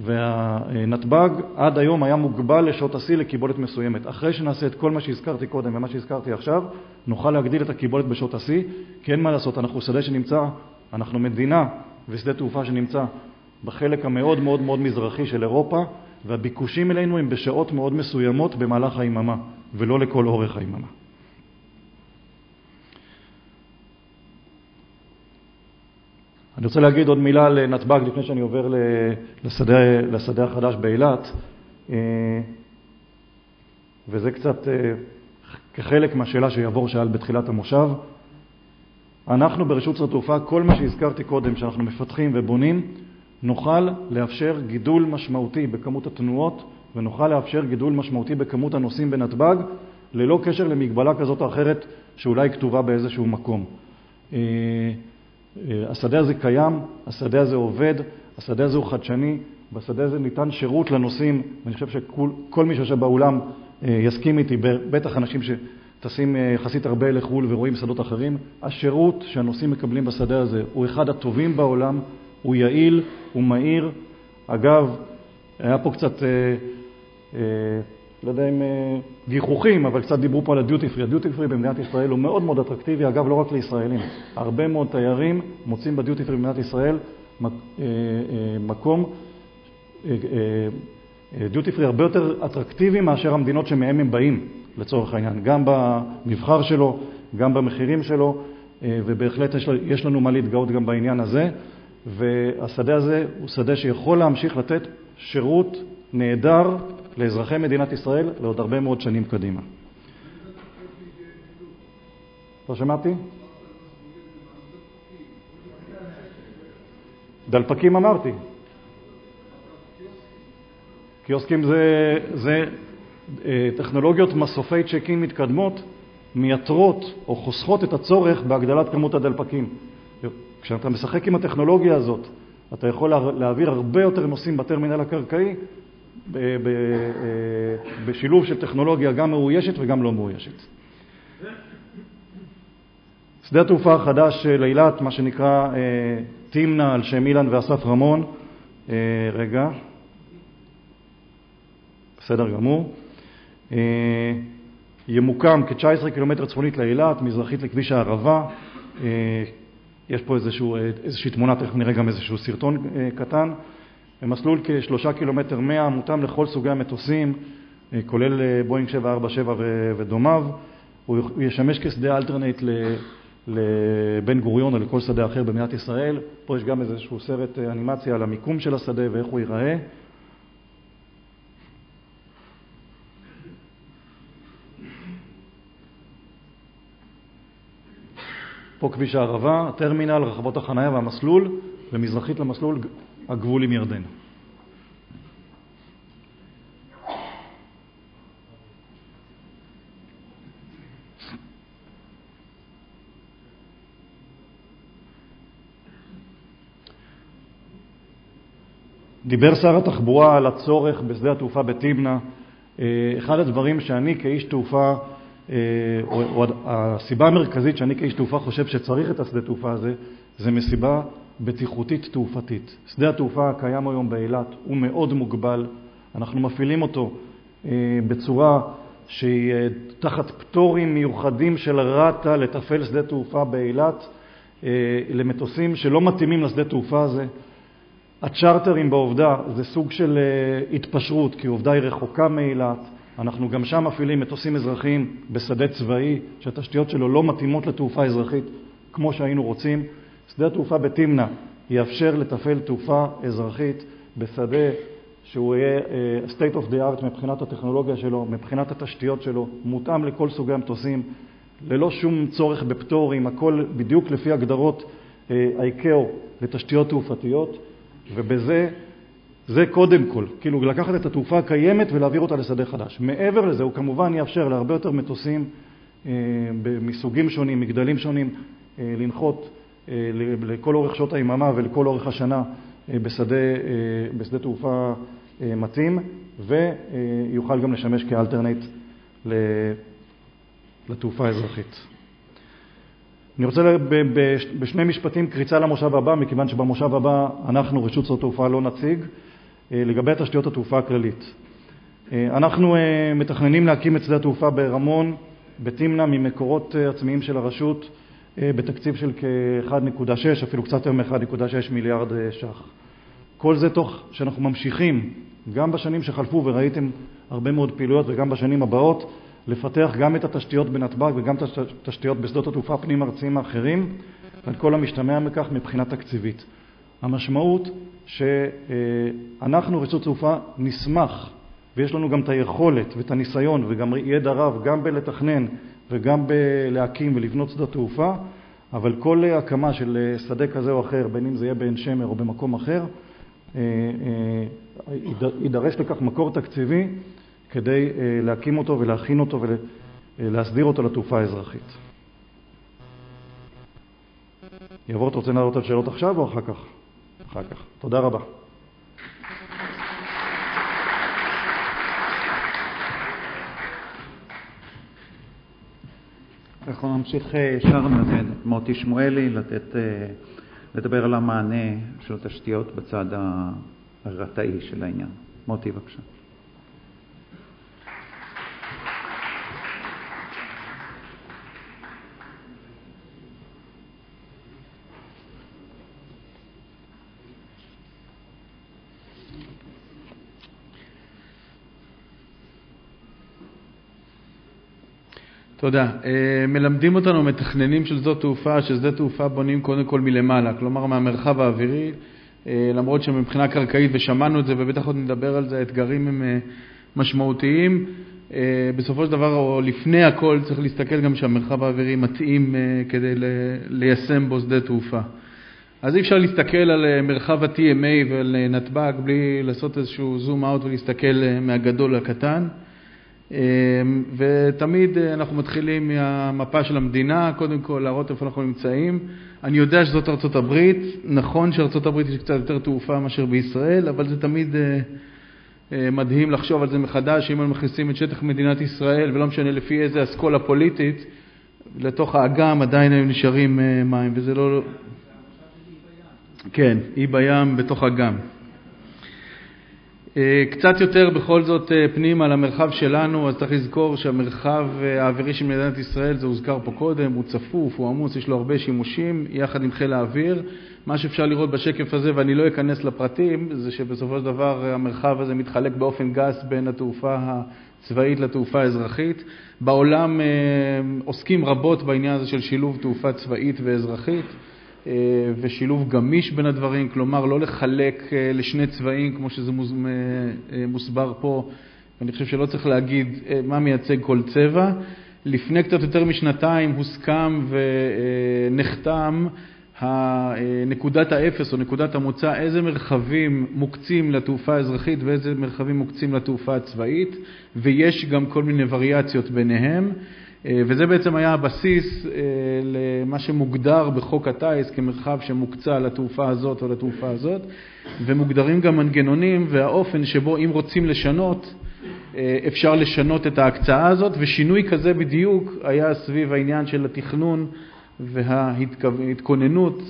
[SPEAKER 6] והנתב"ג עד היום היה מוגבל לשעות השיא לקיבולת מסוימת. אחרי שנעשה את כל מה שהזכרתי קודם ומה שהזכרתי עכשיו, נוכל להגדיל את הקיבולת בשעות השיא, כי אין מה לעשות, אנחנו שדה שנמצא, אנחנו מדינה ושדה תעופה שנמצא בחלק המאוד מאוד מאוד מזרחי של אירופה, והביקושים אלינו הם בשעות מאוד מסוימות במהלך היממה, ולא לכל אורך היממה. אני רוצה להגיד עוד מילה על נתב"ג לפני שאני עובר לשדה, לשדה החדש באילת, אה, וזה קצת אה, כחלק מהשאלה שיעבור שאל בתחילת המושב. אנחנו ברשות שדות התעופה, כל מה שהזכרתי קודם שאנחנו מפתחים ובונים, נוכל לאפשר גידול משמעותי בכמות התנועות ונוכל לאפשר גידול משמעותי בכמות הנוסעים בנתב"ג ללא קשר למגבלה כזאת או אחרת שאולי כתובה באיזשהו מקום. אה, השדה הזה קיים, השדה הזה עובד, השדה הזה הוא חדשני, בשדה הזה ניתן שירות לנוסעים, ואני חושב שכל מי שיושב באולם אה, יסכים איתי, בטח אנשים שטסים אה, יחסית הרבה לחו"ל ורואים שדות אחרים, השירות שהנוסעים מקבלים בשדה הזה הוא אחד הטובים בעולם, הוא יעיל, הוא מהיר. אגב, היה פה קצת לא יודע אם גיחוכים, אבל קצת דיברו פה על הדיוטי פרי. הדיוטי פרי במדינת ישראל הוא מאוד מאוד אטרקטיבי, אגב, לא רק לישראלים. הרבה מאוד תיירים מוצאים בדיוטי פרי במדינת ישראל מקום, דיוטי פרי הרבה יותר אטרקטיבי מאשר המדינות שמהם הם באים, לצורך העניין. גם במבחר שלו, גם במחירים שלו, ובהחלט יש לנו מה להתגאות גם בעניין הזה. והשדה הזה הוא שדה שיכול להמשיך לתת שירות נהדר לאזרחי מדינת ישראל לעוד הרבה מאוד שנים קדימה. לא שמעתי? דלפקים אמרתי. קיוסקים זה, זה טכנולוגיות מסופי צ'קים מתקדמות מייתרות או חוסכות את הצורך בהגדלת כמות הדלפקים. כשאתה משחק עם הטכנולוגיה הזאת, אתה יכול להעביר הרבה יותר נוסעים בטרמינל הקרקעי בשילוב של טכנולוגיה גם מאוישת וגם לא מאוישת. שדה התעופה החדש של אילת, מה שנקרא תמנע על שם אילן ואסף רמון, רגע, בסדר גמור, ימוקם כ-19 קילומטר צפונית לאילת, מזרחית לכביש הערבה, יש פה איזשהו, איזושהי תמונה, תכף נראה גם איזשהו סרטון קטן. במסלול כשלושה קילומטר מאה, מותאם לכל סוגי המטוסים, כולל בואינג 747 ודומיו. הוא ישמש כשדה אלטרנט לבן גוריון או לכל שדה אחר במדינת ישראל. פה יש גם איזשהו סרט אנימציה על המיקום של השדה ואיך הוא ייראה. פה כביש הערבה, הטרמינל, רחבות החניה והמסלול, ומזרחית למסלול הגבול עם ירדן. דיבר שר התחבורה על הצורך בשדה התעופה בתמנע. אחד הדברים שאני כאיש תעופה או הסיבה המרכזית שאני כאיש תעופה חושב שצריך את השדה תעופה הזה, זה מסיבה בטיחותית תעופתית. שדה התעופה הקיים היום באילת הוא מאוד מוגבל, אנחנו מפעילים אותו בצורה שהיא תחת פטורים מיוחדים של רת"א לתפעל שדה תעופה באילת למטוסים שלא מתאימים לשדה תעופה הזה. הצ'רטרים בעובדה זה סוג של התפשרות, כי עובדה היא רחוקה מאילת, אנחנו גם שם מפעילים מטוסים אזרחיים בשדה צבאי שהתשתיות שלו לא מתאימות לתעופה אזרחית כמו שהיינו רוצים. שדה התעופה בתמנע יאפשר לתפעל תעופה אזרחית בשדה שהוא יהיה state of the art מבחינת הטכנולוגיה שלו, מבחינת התשתיות שלו, מותאם לכל סוגי המטוסים, ללא שום צורך בפטורים, הכל בדיוק לפי הגדרות ה-ICAO לתשתיות תעופתיות, ובזה זה קודם כל, כאילו לקחת את התעופה הקיימת ולהעביר אותה לשדה חדש. מעבר לזה, הוא כמובן יאפשר להרבה יותר מטוסים מסוגים שונים, מגדלים שונים, לנחות לכל אורך שעות היממה ולכל אורך השנה בשדה, בשדה תעופה מתאים, ויוכל גם לשמש כאלטרנט לתעופה האזרחית. אני רוצה בשני משפטים קריצה למושב הבא, מכיוון שבמושב הבא אנחנו, רשות שדות התעופה, לא נציג. לגבי תשתיות התעופה הכללית. אנחנו מתכננים להקים את שדה התעופה ברמון, בתמנע, ממקורות עצמיים של הרשות, בתקציב של כ-1.6, אפילו קצת יותר מ-1.6 מיליארד ש"ח. כל זה תוך שאנחנו ממשיכים, גם בשנים שחלפו וראיתם הרבה מאוד פעילויות וגם בשנים הבאות, לפתח גם את התשתיות בנתב"ג וגם את התשתיות בשדות התעופה הפנים-ארציים האחרים, ועל כל המשתמע מכך מבחינה תקציבית. המשמעות שאנחנו, רשות תעופה, נשמח, ויש לנו גם את היכולת ואת הניסיון וגם ידע רב גם בלתכנן וגם בלהקים ולבנות שדות תעופה, אבל כל הקמה של שדה כזה או אחר, בין אם זה יהיה בעין שמר או במקום אחר, יידרש לכך מקור תקציבי כדי להקים אותו ולהכין אותו ולהסדיר אותו לתעופה האזרחית. יעבור, אתה רוצה לענות על שאלות עכשיו או אחר כך? אחר כך. תודה רבה.
[SPEAKER 4] אנחנו נמשיך ישר מוטי שמואלי לתת, לדבר על המענה של התשתיות בצד הרתאי של העניין. מוטי, בבקשה.
[SPEAKER 7] תודה. אה, מלמדים אותנו מתכננים של שדות תעופה, ששדה תעופה בונים קודם כל מלמעלה, כלומר מהמרחב האווירי, אה, למרות שמבחינה קרקעית, ושמענו את זה ובטח עוד נדבר על זה, האתגרים הם אה, משמעותיים. בסופו של דבר, או לפני הכל, צריך להסתכל גם שהמרחב האווירי מתאים כדי ליישם בו שדה תעופה. אז אי אפשר להסתכל על מרחב ה-TMA ועל נתב"ג בלי לעשות איזשהו זום אאוט ולהסתכל מהגדול לקטן. אמ, ותמיד אה, אנחנו מתחילים מהמפה של המדינה, קודם כל להראות איפה אנחנו נמצאים. אני יודע שזאת ארצות הברית, נכון שארצות הברית יש קצת יותר תעופה מאשר בישראל, אבל זה תמיד אה, אה, מדהים לחשוב על זה מחדש, אם מכניסים את שטח מדינת ישראל, ולא משנה לפי איזה אסכולה פוליטית, לתוך האגם עדיין היו נשארים מים, וזה לא... כן, אי בים בתוך אגם. אה, קצת יותר בכל זאת אה, פנימה למרחב שלנו, אז צריך לזכור שהמרחב אה, האווירי של מדינת ישראל, זה הוזכר פה קודם, הוא צפוף, הוא עמוס, יש לו הרבה שימושים, יחד עם חיל האוויר. מה שאפשר לראות בשקף הזה, ואני לא אכנס לפרטים, זה שבסופו של דבר המרחב הזה מתחלק באופן גס בין התעופה הצבאית לתעופה האזרחית. בעולם עוסקים רבות בעניין הזה של שילוב תעופה צבאית ואזרחית. אה, ושילוב גמיש בין הדברים, כלומר לא לחלק אה, לשני צבעים כמו שזה אה, מוסבר פה, אני חושב שלא צריך להגיד מה מייצג כל צבע. לפני קצת יותר משנתיים הוסכם ונחתם נקודת האפס או נקודת המוצא, איזה מרחבים מוקצים לתעופה האזרחית ואיזה מרחבים מוקצים לתעופה הצבאית, ויש גם כל מיני וריאציות ביניהם. אה, וזה בעצם היה הבסיס אה, למה שמוגדר בחוק הטיס כמרחב שמוקצה לתעופה הזאת או לתעופה הזאת, ומוגדרים גם מנגנונים והאופן שבו אם רוצים לשנות, אה, אפשר לשנות את ההקצאה הזאת, ושינוי כזה בדיוק היה סביב העניין של התכנון וההתכוננות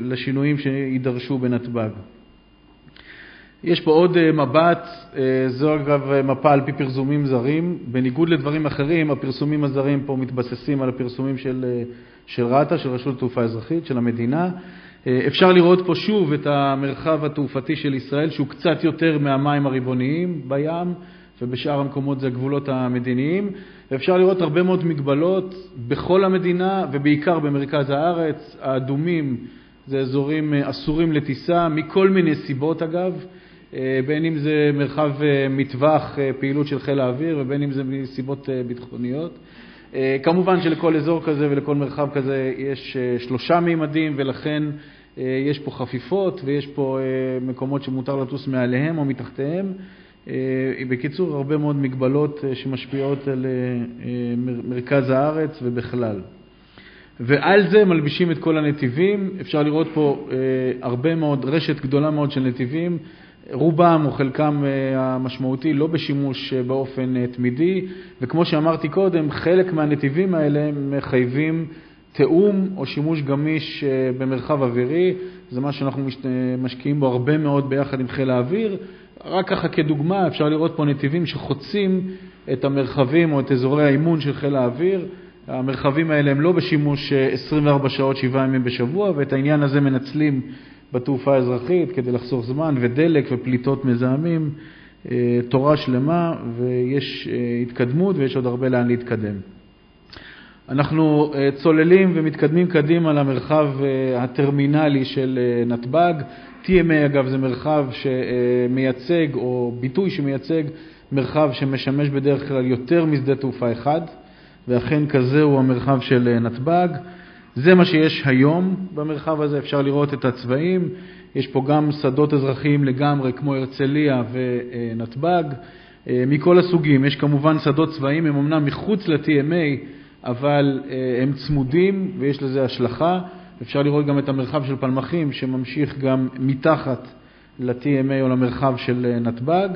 [SPEAKER 7] לשינויים שידרשו בנתב"ג. יש פה עוד אה, מבט, אה, זו אגב מפה על פי פרסומים זרים. בניגוד לדברים אחרים, הפרסומים הזרים פה מתבססים על הפרסומים של, אה, של רת"א, של רשות התעופה האזרחית, של המדינה. אפשר לראות פה שוב את המרחב התעופתי של ישראל, שהוא קצת יותר מהמים הריבוניים בים, ובשאר המקומות זה הגבולות המדיניים. אפשר לראות הרבה מאוד מגבלות בכל המדינה, ובעיקר במרכז הארץ. האדומים זה אזורים אסורים לטיסה, מכל מיני סיבות אגב. אה, בין אם זה מרחב אה, מטווח אה, פעילות של חיל האוויר ובין אם זה מסיבות ביטחוניות. כמובן שלכל אזור כזה ולכל מרחב כזה יש שלושה מימדים ולכן יש פה חפיפות ויש פה מקומות שמותר לטוס מעליהם או מתחתיהם. בקיצור, הרבה מאוד מגבלות שמשפיעות על מרכז הארץ ובכלל. ועל זה מלבישים את כל הנתיבים. אפשר לראות פה הרבה מאוד, רשת גדולה מאוד של נתיבים רובם או חלקם אה, המשמעותי לא בשימוש אה, באופן אה, תמידי, וכמו שאמרתי קודם, חלק מהנתיבים האלה מחייבים תיאום או שימוש גמיש במרחב אווירי, זה מה שאנחנו משקיעים בו הרבה מאוד ביחד עם חיל האוויר. רק ככה כדוגמה, אפשר לראות פה נתיבים שחוצים את המרחבים או את אזורי האימון של חיל האוויר. המרחבים האלה הם לא בשימוש 24 שעות, 7 ימים בשבוע, ואת העניין הזה מנצלים בתעופה האזרחית כדי לחסוך זמן ודלק ופליטות מזהמים, אה, תורה שלמה ויש אה, התקדמות ויש עוד הרבה לאן להתקדם. אנחנו אה, צוללים ומתקדמים קדימה למרחב הטרמינלי של נתב"ג. TMA אגב זה מרחב שמייצג או ביטוי שמייצג מרחב שמשמש בדרך כלל יותר משדה תעופה אחד ואכן כזה הוא המרחב של נתב"ג. זה מה שיש היום במרחב הזה, אפשר לראות את הצבעים. יש פה גם שדות אזרחיים לגמרי, כמו הרצליה ונתב"ג, אה, מכל הסוגים. יש כמובן שדות צבאיים, הם אמנם מחוץ ל-TMA, אבל אה, הם צמודים ויש לזה השלכה. אפשר לראות גם את המרחב של פלמחים, שממשיך גם מתחת ל-TMA או למרחב של אה, נתב"ג.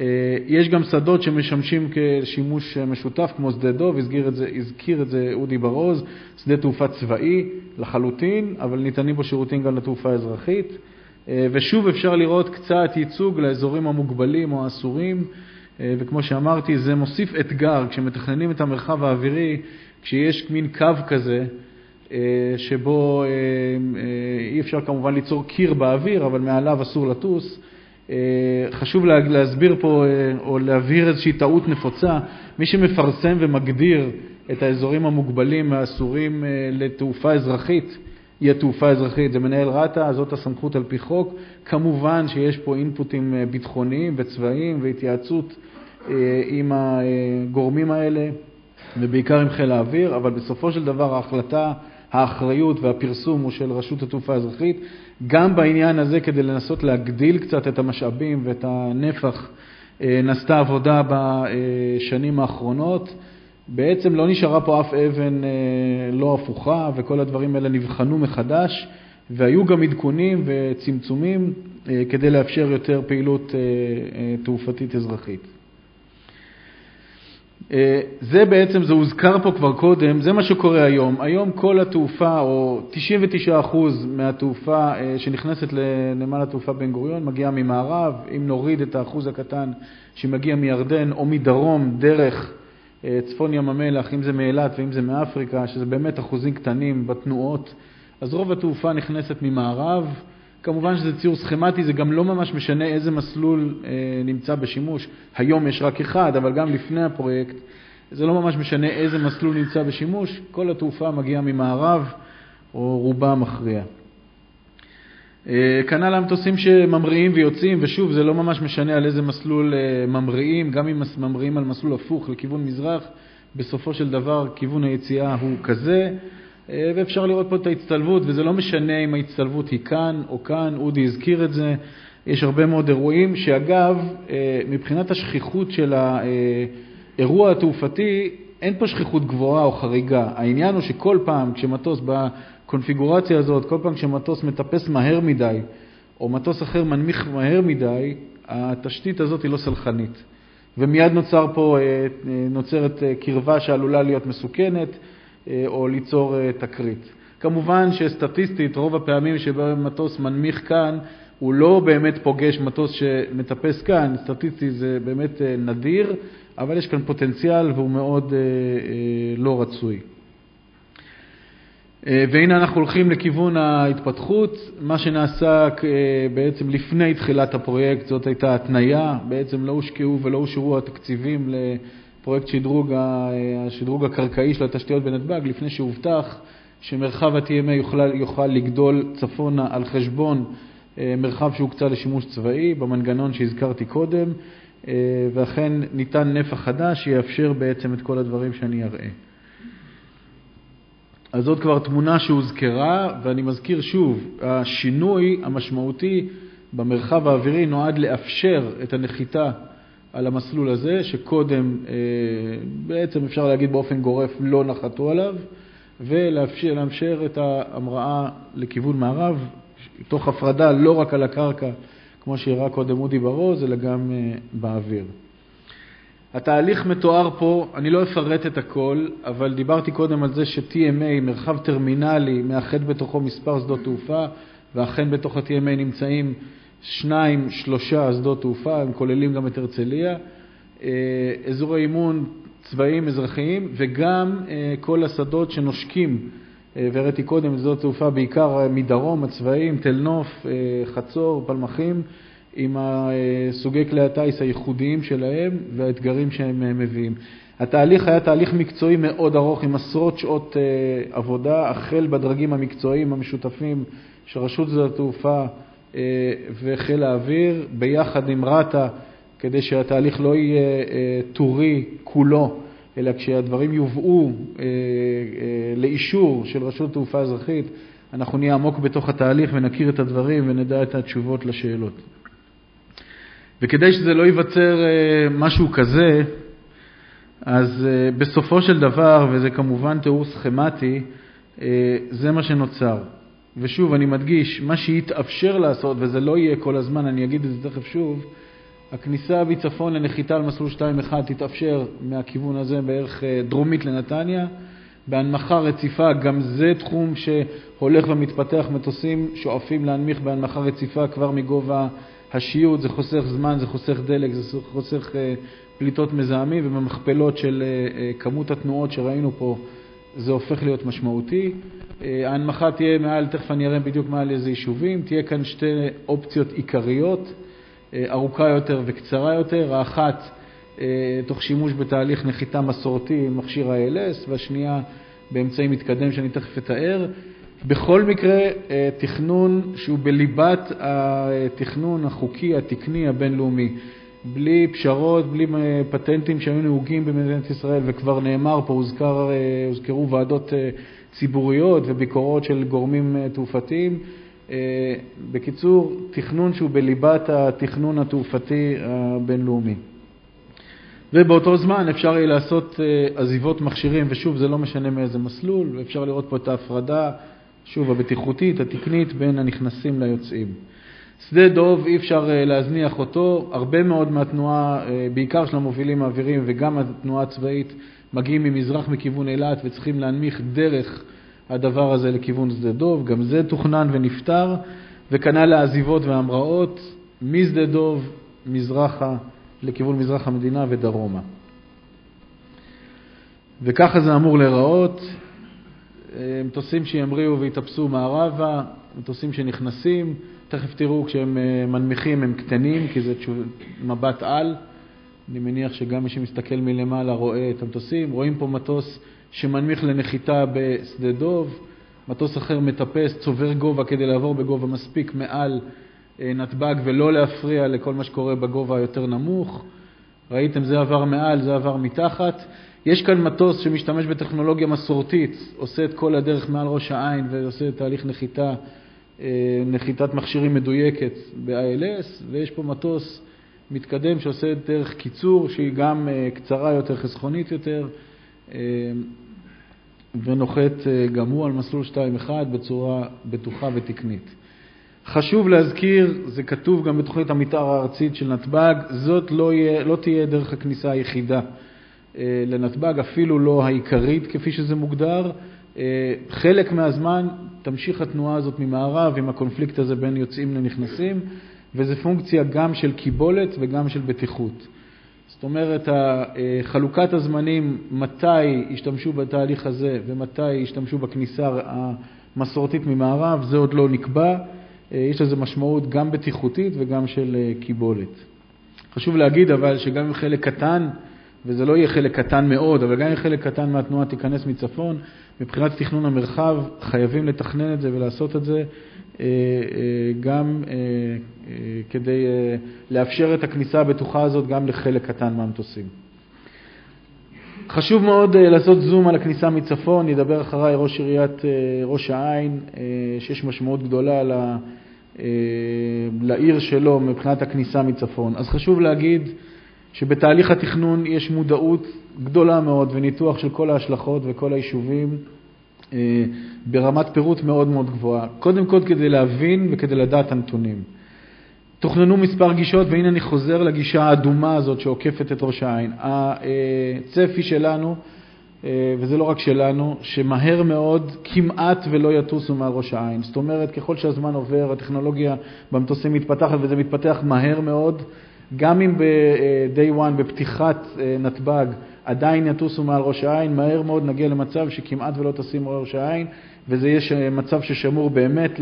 [SPEAKER 7] אה, יש גם שדות שמשמשים כשימוש משותף, כמו שדה דוב, הזכיר את זה, הזכיר את זה אודי ברוז, שדה תעופה צבאי לחלוטין, אבל ניתנים בו שירותים גם לתעופה האזרחית. אה, ושוב אפשר לראות קצת ייצוג לאזורים המוגבלים או האסורים, אה, וכמו שאמרתי, זה מוסיף אתגר כשמתכננים את המרחב האווירי, כשיש מין קו כזה, שבו אי אפשר כמובן ליצור קיר באוויר, אבל מעליו אסור לטוס. אה, חשוב להסביר פה אה, או להבהיר איזושהי טעות נפוצה. מי שמפרסם ומגדיר את האזורים המוגבלים האסורים לתעופה אזרחית, יהיה תעופה אזרחית, זה מנהל רת"א, זאת הסמכות על פי חוק. כמובן שיש פה אינפוטים ביטחוניים וצבאיים והתייעצות עם הגורמים האלה, ובעיקר עם חיל האוויר, אבל בסופו של דבר ההחלטה האחריות והפרסום הוא של רשות התעופה האזרחית. גם בעניין הזה, כדי לנסות להגדיל קצת את המשאבים ואת הנפח, אה, נעשתה עבודה בשנים האחרונות. בעצם לא נשארה פה אף אבן אה, לא הפוכה, וכל הדברים האלה נבחנו מחדש, והיו גם עדכונים וצמצומים אה, כדי לאפשר יותר פעילות תעופתית אזרחית. אה, זה בעצם, זה הוזכר פה כבר קודם, זה מה שקורה היום. היום כל התעופה, או 99% מהתעופה אה, שנכנסת לנמל התעופה בן גוריון מגיעה ממערב. אם נוריד את האחוז הקטן שמגיע מירדן או מדרום דרך אה, צפון ים המלח, אם זה מאילת ואם זה מאפריקה, שזה באמת אחוזים קטנים בתנועות, אז רוב התעופה נכנסת ממערב. כמובן שזה ציור סכמטי, זה גם לא ממש משנה איזה מסלול אה, נמצא בשימוש. היום יש רק אחד, אבל גם לפני הפרויקט, זה לא ממש משנה איזה מסלול נמצא בשימוש, כל התעופה מגיעה ממערב, או רובה מכריע. אה, כנ"ל המטוסים שממריאים ויוצאים, ושוב, זה לא ממש משנה על איזה מסלול אה, ממריאים, גם אם ממריאים על מסלול הפוך לכיוון מזרח, בסופו של דבר כיוון היציאה הוא כזה. אה, ואפשר לראות פה את ההצטלבות, וזה לא משנה אם ההצטלבות היא כאן או כאן, אודי הזכיר את זה. יש הרבה מאוד אירועים שאגב, אה, מבחינת השכיחות של האירוע התעופתי, אין פה שכיחות גבוהה או חריגה. העניין הוא שכל פעם כשמטוס בקונפיגורציה הזאת, כל פעם כשמטוס מטפס מהר מדי, או מטוס אחר מנמיך מהר מדי, התשתית הזאת היא לא סלחנית. ומיד נוצר פה, אה, נוצרת קרבה שעלולה להיות מסוכנת. אה, או ליצור אה, תקרית. כמובן שסטטיסטית, רוב הפעמים שבהם מטוס מנמיך כאן, הוא לא באמת פוגש מטוס שמטפס כאן, סטטיסטי זה באמת אה, נדיר, אבל יש כאן פוטנציאל והוא מאוד לא רצוי. והנה אנחנו הולכים לכיוון ההתפתחות. מה שנעשה בעצם לפני תחילת הפרויקט זאת הייתה התניה, בעצם לא הושקעו ולא אושרו התקציבים פרויקט שדרוג, השדרוג הקרקעי של התשתיות בנתב"ג, לפני שהובטח שמרחב ה-TMA יוכל, יוכל לגדול צפונה על חשבון אה, מרחב שהוקצה לשימוש צבאי, במנגנון שהזכרתי קודם, אה, ואכן ניתן נפח חדש שיאפשר בעצם את כל הדברים שאני אראה. אז זאת כבר תמונה שהוזכרה, ואני מזכיר שוב, השינוי המשמעותי במרחב האווירי נועד לאפשר את הנחיתה על המסלול הזה, שקודם אה, בעצם אפשר להגיד באופן גורף לא נחתו עליו, ולאפשר את ההמראה לכיוון מערב, תוך הפרדה לא רק על הקרקע, כמו שהראה קודם אודי ברוז, אלא גם אה, באוויר. התהליך מתואר פה, אני לא אפרט את הכל, אבל דיברתי קודם על זה ש-TMA, מרחב טרמינלי, מאחד בתוכו מספר שדות תעופה, ואכן בתוך ה-TMA נמצאים שניים, שלושה שדות תעופה, הם כוללים גם את הרצליה, אה, אזורי אימון צבאיים אזרחיים וגם אה, כל השדות שנושקים, אה, והראיתי קודם את שדות תעופה בעיקר מדרום, הצבאיים, תל נוף, חצור, פלמחים, עם סוגי כלי הטיס הייחודיים שלהם והאתגרים שהם מביאים. התהליך היה תהליך מקצועי מאוד ארוך עם עשרות שעות עבודה, החל בדרגים המקצועיים המשותפים של רשות שדות התעופה, וחיל האוויר ביחד עם רת"א, כדי שהתהליך לא יהיה אה, טורי כולו, אלא כשהדברים יובאו אה, לאישור של רשות התעופה האזרחית, אנחנו נהיה עמוק בתוך התהליך ונכיר את הדברים ונדע את התשובות לשאלות. וכדי שזה לא ייווצר משהו כזה, אז בסופו של דבר, וזה כמובן תיאור סכמטי, זה מה שנוצר. ושוב, אני מדגיש, מה שיתאפשר לעשות, וזה לא יהיה כל הזמן, אני אגיד את זה תכף שוב, הכניסה מצפון לנחיתה על מסלול 2-1 תתאפשר מהכיוון הזה בערך אה, דרומית לנתניה. בהנמכה רציפה, גם זה תחום שהולך ומתפתח, מטוסים שואפים להנמיך בהנמכה רציפה כבר מגובה השיוט, זה חוסך זמן, זה חוסך דלק, זה חוסך אה, פליטות מזהמים, ובמכפלות של אה, כמות התנועות שראינו פה זה הופך להיות משמעותי. אה, ההנמכה תהיה מעל, תכף אני אראה בדיוק מעל איזה יישובים, תהיה כאן שתי אופציות עיקריות, אה, ארוכה יותר וקצרה יותר. האחת תוך שימוש בתהליך נחיתה מסורתי עם מכשיר ה-ALS, והשנייה באמצעי מתקדם שאני תכף אתאר. בכל מקרה, תכנון שהוא בליבת התכנון החוקי, התקני, הבינלאומי. בלי פשרות, בלי פטנטים שהיו נהוגים במדינת ישראל, וכבר נאמר פה, הוזכר, הוזכרו ועדות ציבוריות וביקורות של גורמים תעופתיים. בקיצור, תכנון שהוא בליבת התכנון התעופתי הבינלאומי. ובאותו זמן אפשר יהיה לעשות עזיבות מכשירים, ושוב, זה לא משנה מאיזה מסלול, ואפשר לראות פה את ההפרדה, שוב, הבטיחותית, התקנית, בין הנכנסים ליוצאים. שדה דוב, אי אפשר להזניח אותו. הרבה מאוד מהתנועה, בעיקר של המובילים האוויריים וגם התנועה הצבאית, מגיעים ממזרח מכיוון אילת וצריכים להנמיך דרך הדבר הזה לכיוון שדה דוב. גם זה תוכנן ונפתר, וכנ"ל העזיבות וההמראות משדה דוב מזרחה לכיוון מזרח המדינה ודרומה. וככה זה אמור להיראות. מטוסים שימריאו ויתאפסו מערבה, מטוסים שנכנסים, תכף תראו כשהם מנמיכים הם קטנים, כי זה מבט על. אני מניח שגם מי שמסתכל מלמעלה רואה את המטוסים. רואים פה מטוס שמנמיך לנחיתה בשדה דוב, מטוס אחר מטפס, צובר גובה כדי לעבור בגובה מספיק מעל נתב"ג ולא להפריע לכל מה שקורה בגובה היותר נמוך. ראיתם, זה עבר מעל, זה עבר מתחת. יש כאן מטוס שמשתמש בטכנולוגיה מסורתית, עושה את כל הדרך מעל ראש העין ועושה תהליך נחיתה, נחיתת מכשירים מדויקת ב-ILS, ויש פה מטוס מתקדם שעושה דרך קיצור שהיא גם קצרה יותר, חסכונית יותר, ונוחת גם הוא על מסלול 2.1 בצורה בטוחה ותקנית. חשוב להזכיר, זה כתוב גם בתוכנית המתאר הארצית של נתב"ג, זאת לא, יהיה, לא תהיה דרך הכניסה היחידה לנתב"ג, אפילו לא העיקרית כפי שזה מוגדר. חלק מהזמן תמשיך התנועה הזאת ממערב עם הקונפליקט הזה בין יוצאים לנכנסים, וזה פונקציה גם של קיבולת וגם של בטיחות. זאת אומרת, חלוקת הזמנים, מתי ישתמשו בתהליך הזה ומתי ישתמשו בכניסה המסורתית ממערב, זה עוד לא נקבע. יש לזה משמעות גם בטיחותית וגם של קיבולת. חשוב להגיד אבל שגם אם חלק קטן, וזה לא יהיה חלק קטן מאוד, אבל גם אם חלק קטן מהתנועה תיכנס מצפון, מבחינת תכנון המרחב חייבים לתכנן את זה ולעשות את זה גם כדי לאפשר את הכניסה הבטוחה הזאת גם לחלק קטן מהמטוסים. חשוב מאוד לעשות זום על הכניסה מצפון, ידבר אחריי ראש עיריית ראש העין, שיש משמעות גדולה לעיר שלו מבחינת הכניסה מצפון. אז חשוב להגיד שבתהליך התכנון יש מודעות גדולה מאוד וניתוח של כל ההשלכות וכל היישובים ברמת פירוט מאוד מאוד גבוהה. קודם כל כדי להבין וכדי לדעת הנתונים. תוכננו מספר גישות, והנה אני חוזר לגישה האדומה הזאת שעוקפת את ראש העין. הצפי שלנו, וזה לא רק שלנו, שמהר מאוד כמעט ולא יטוסו מעל ראש העין. זאת אומרת, ככל שהזמן עובר, הטכנולוגיה במטוסים מתפתחת וזה מתפתח מהר מאוד. גם אם ב-day one, בפתיחת נתב"ג, עדיין יטוסו מעל ראש העין, מהר מאוד נגיע למצב שכמעט ולא טסים מעל ראש העין, וזה יהיה מצב ששמור באמת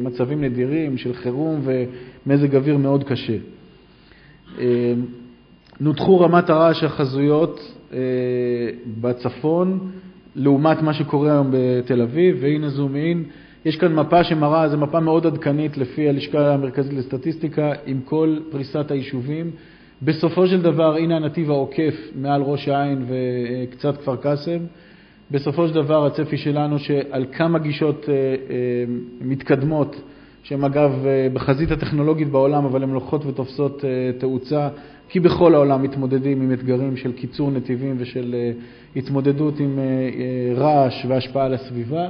[SPEAKER 7] למצבים נדירים של חירום ומזג אוויר מאוד קשה. נותחו רמת הרעש החזויות בצפון, לעומת מה שקורה היום בתל אביב, והנה זום אין. יש כאן מפה שמראה, זו מפה מאוד עדכנית לפי הלשכה המרכזית לסטטיסטיקה, עם כל פריסת היישובים. בסופו של דבר, הנה הנתיב העוקף מעל ראש העין וקצת כפר קאסם. בסופו של דבר, הצפי שלנו שעל כמה גישות מתקדמות, שהן אגב בחזית הטכנולוגית בעולם, אבל הן לוקחות ותופסות תאוצה, כי בכל העולם מתמודדים עם אתגרים של קיצור נתיבים ושל התמודדות עם רעש והשפעה על הסביבה.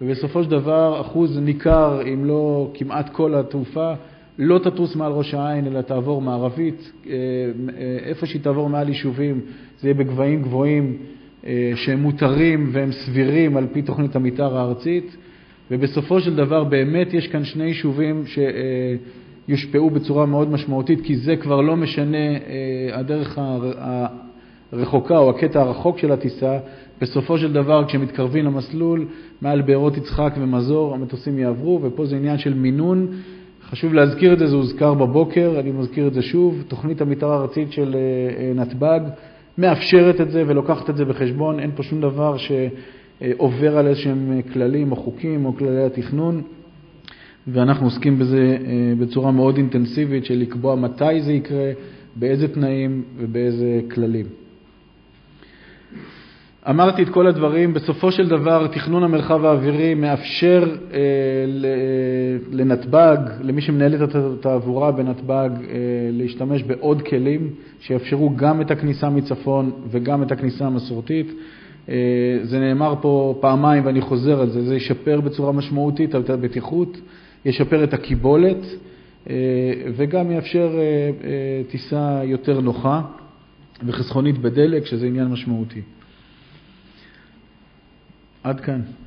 [SPEAKER 7] ובסופו של דבר אחוז ניכר, אם לא כמעט כל התעופה, לא תטוס מעל ראש העין, אלא תעבור מערבית. איפה שהיא תעבור מעל יישובים, זה יהיה בגבהים גבוהים שהם מותרים והם סבירים על פי תוכנית המתאר הארצית. ובסופו של דבר באמת יש כאן שני יישובים שיושפעו בצורה מאוד משמעותית, כי זה כבר לא משנה הדרך הרחוקה או הקטע הרחוק של הטיסה. בסופו של דבר, כשמתקרבים למסלול, מעל בארות יצחק ומזור, המטוסים יעברו, ופה זה עניין של מינון. חשוב להזכיר את זה, זה הוזכר בבוקר, אני מזכיר את זה שוב. תוכנית המתאר הארצית של נתב"ג מאפשרת את זה ולוקחת את זה בחשבון, אין פה שום דבר שעובר על איזשהם כללים או חוקים או כללי התכנון, ואנחנו עוסקים בזה בצורה מאוד אינטנסיבית של לקבוע מתי זה יקרה, באיזה תנאים ובאיזה כללים. אמרתי את כל הדברים, בסופו של דבר תכנון המרחב האווירי מאפשר אה, לנתב"ג, למי שמנהל את התעבורה בנתב"ג, אה, להשתמש בעוד כלים שיאפשרו גם את הכניסה מצפון וגם את הכניסה המסורתית. אה, זה נאמר פה פעמיים ואני חוזר על זה, זה ישפר בצורה משמעותית את הבטיחות, ישפר את הקיבולת אה, וגם יאפשר אה, אה, טיסה יותר נוחה וחסכונית בדלק, שזה עניין משמעותי. עד כאן.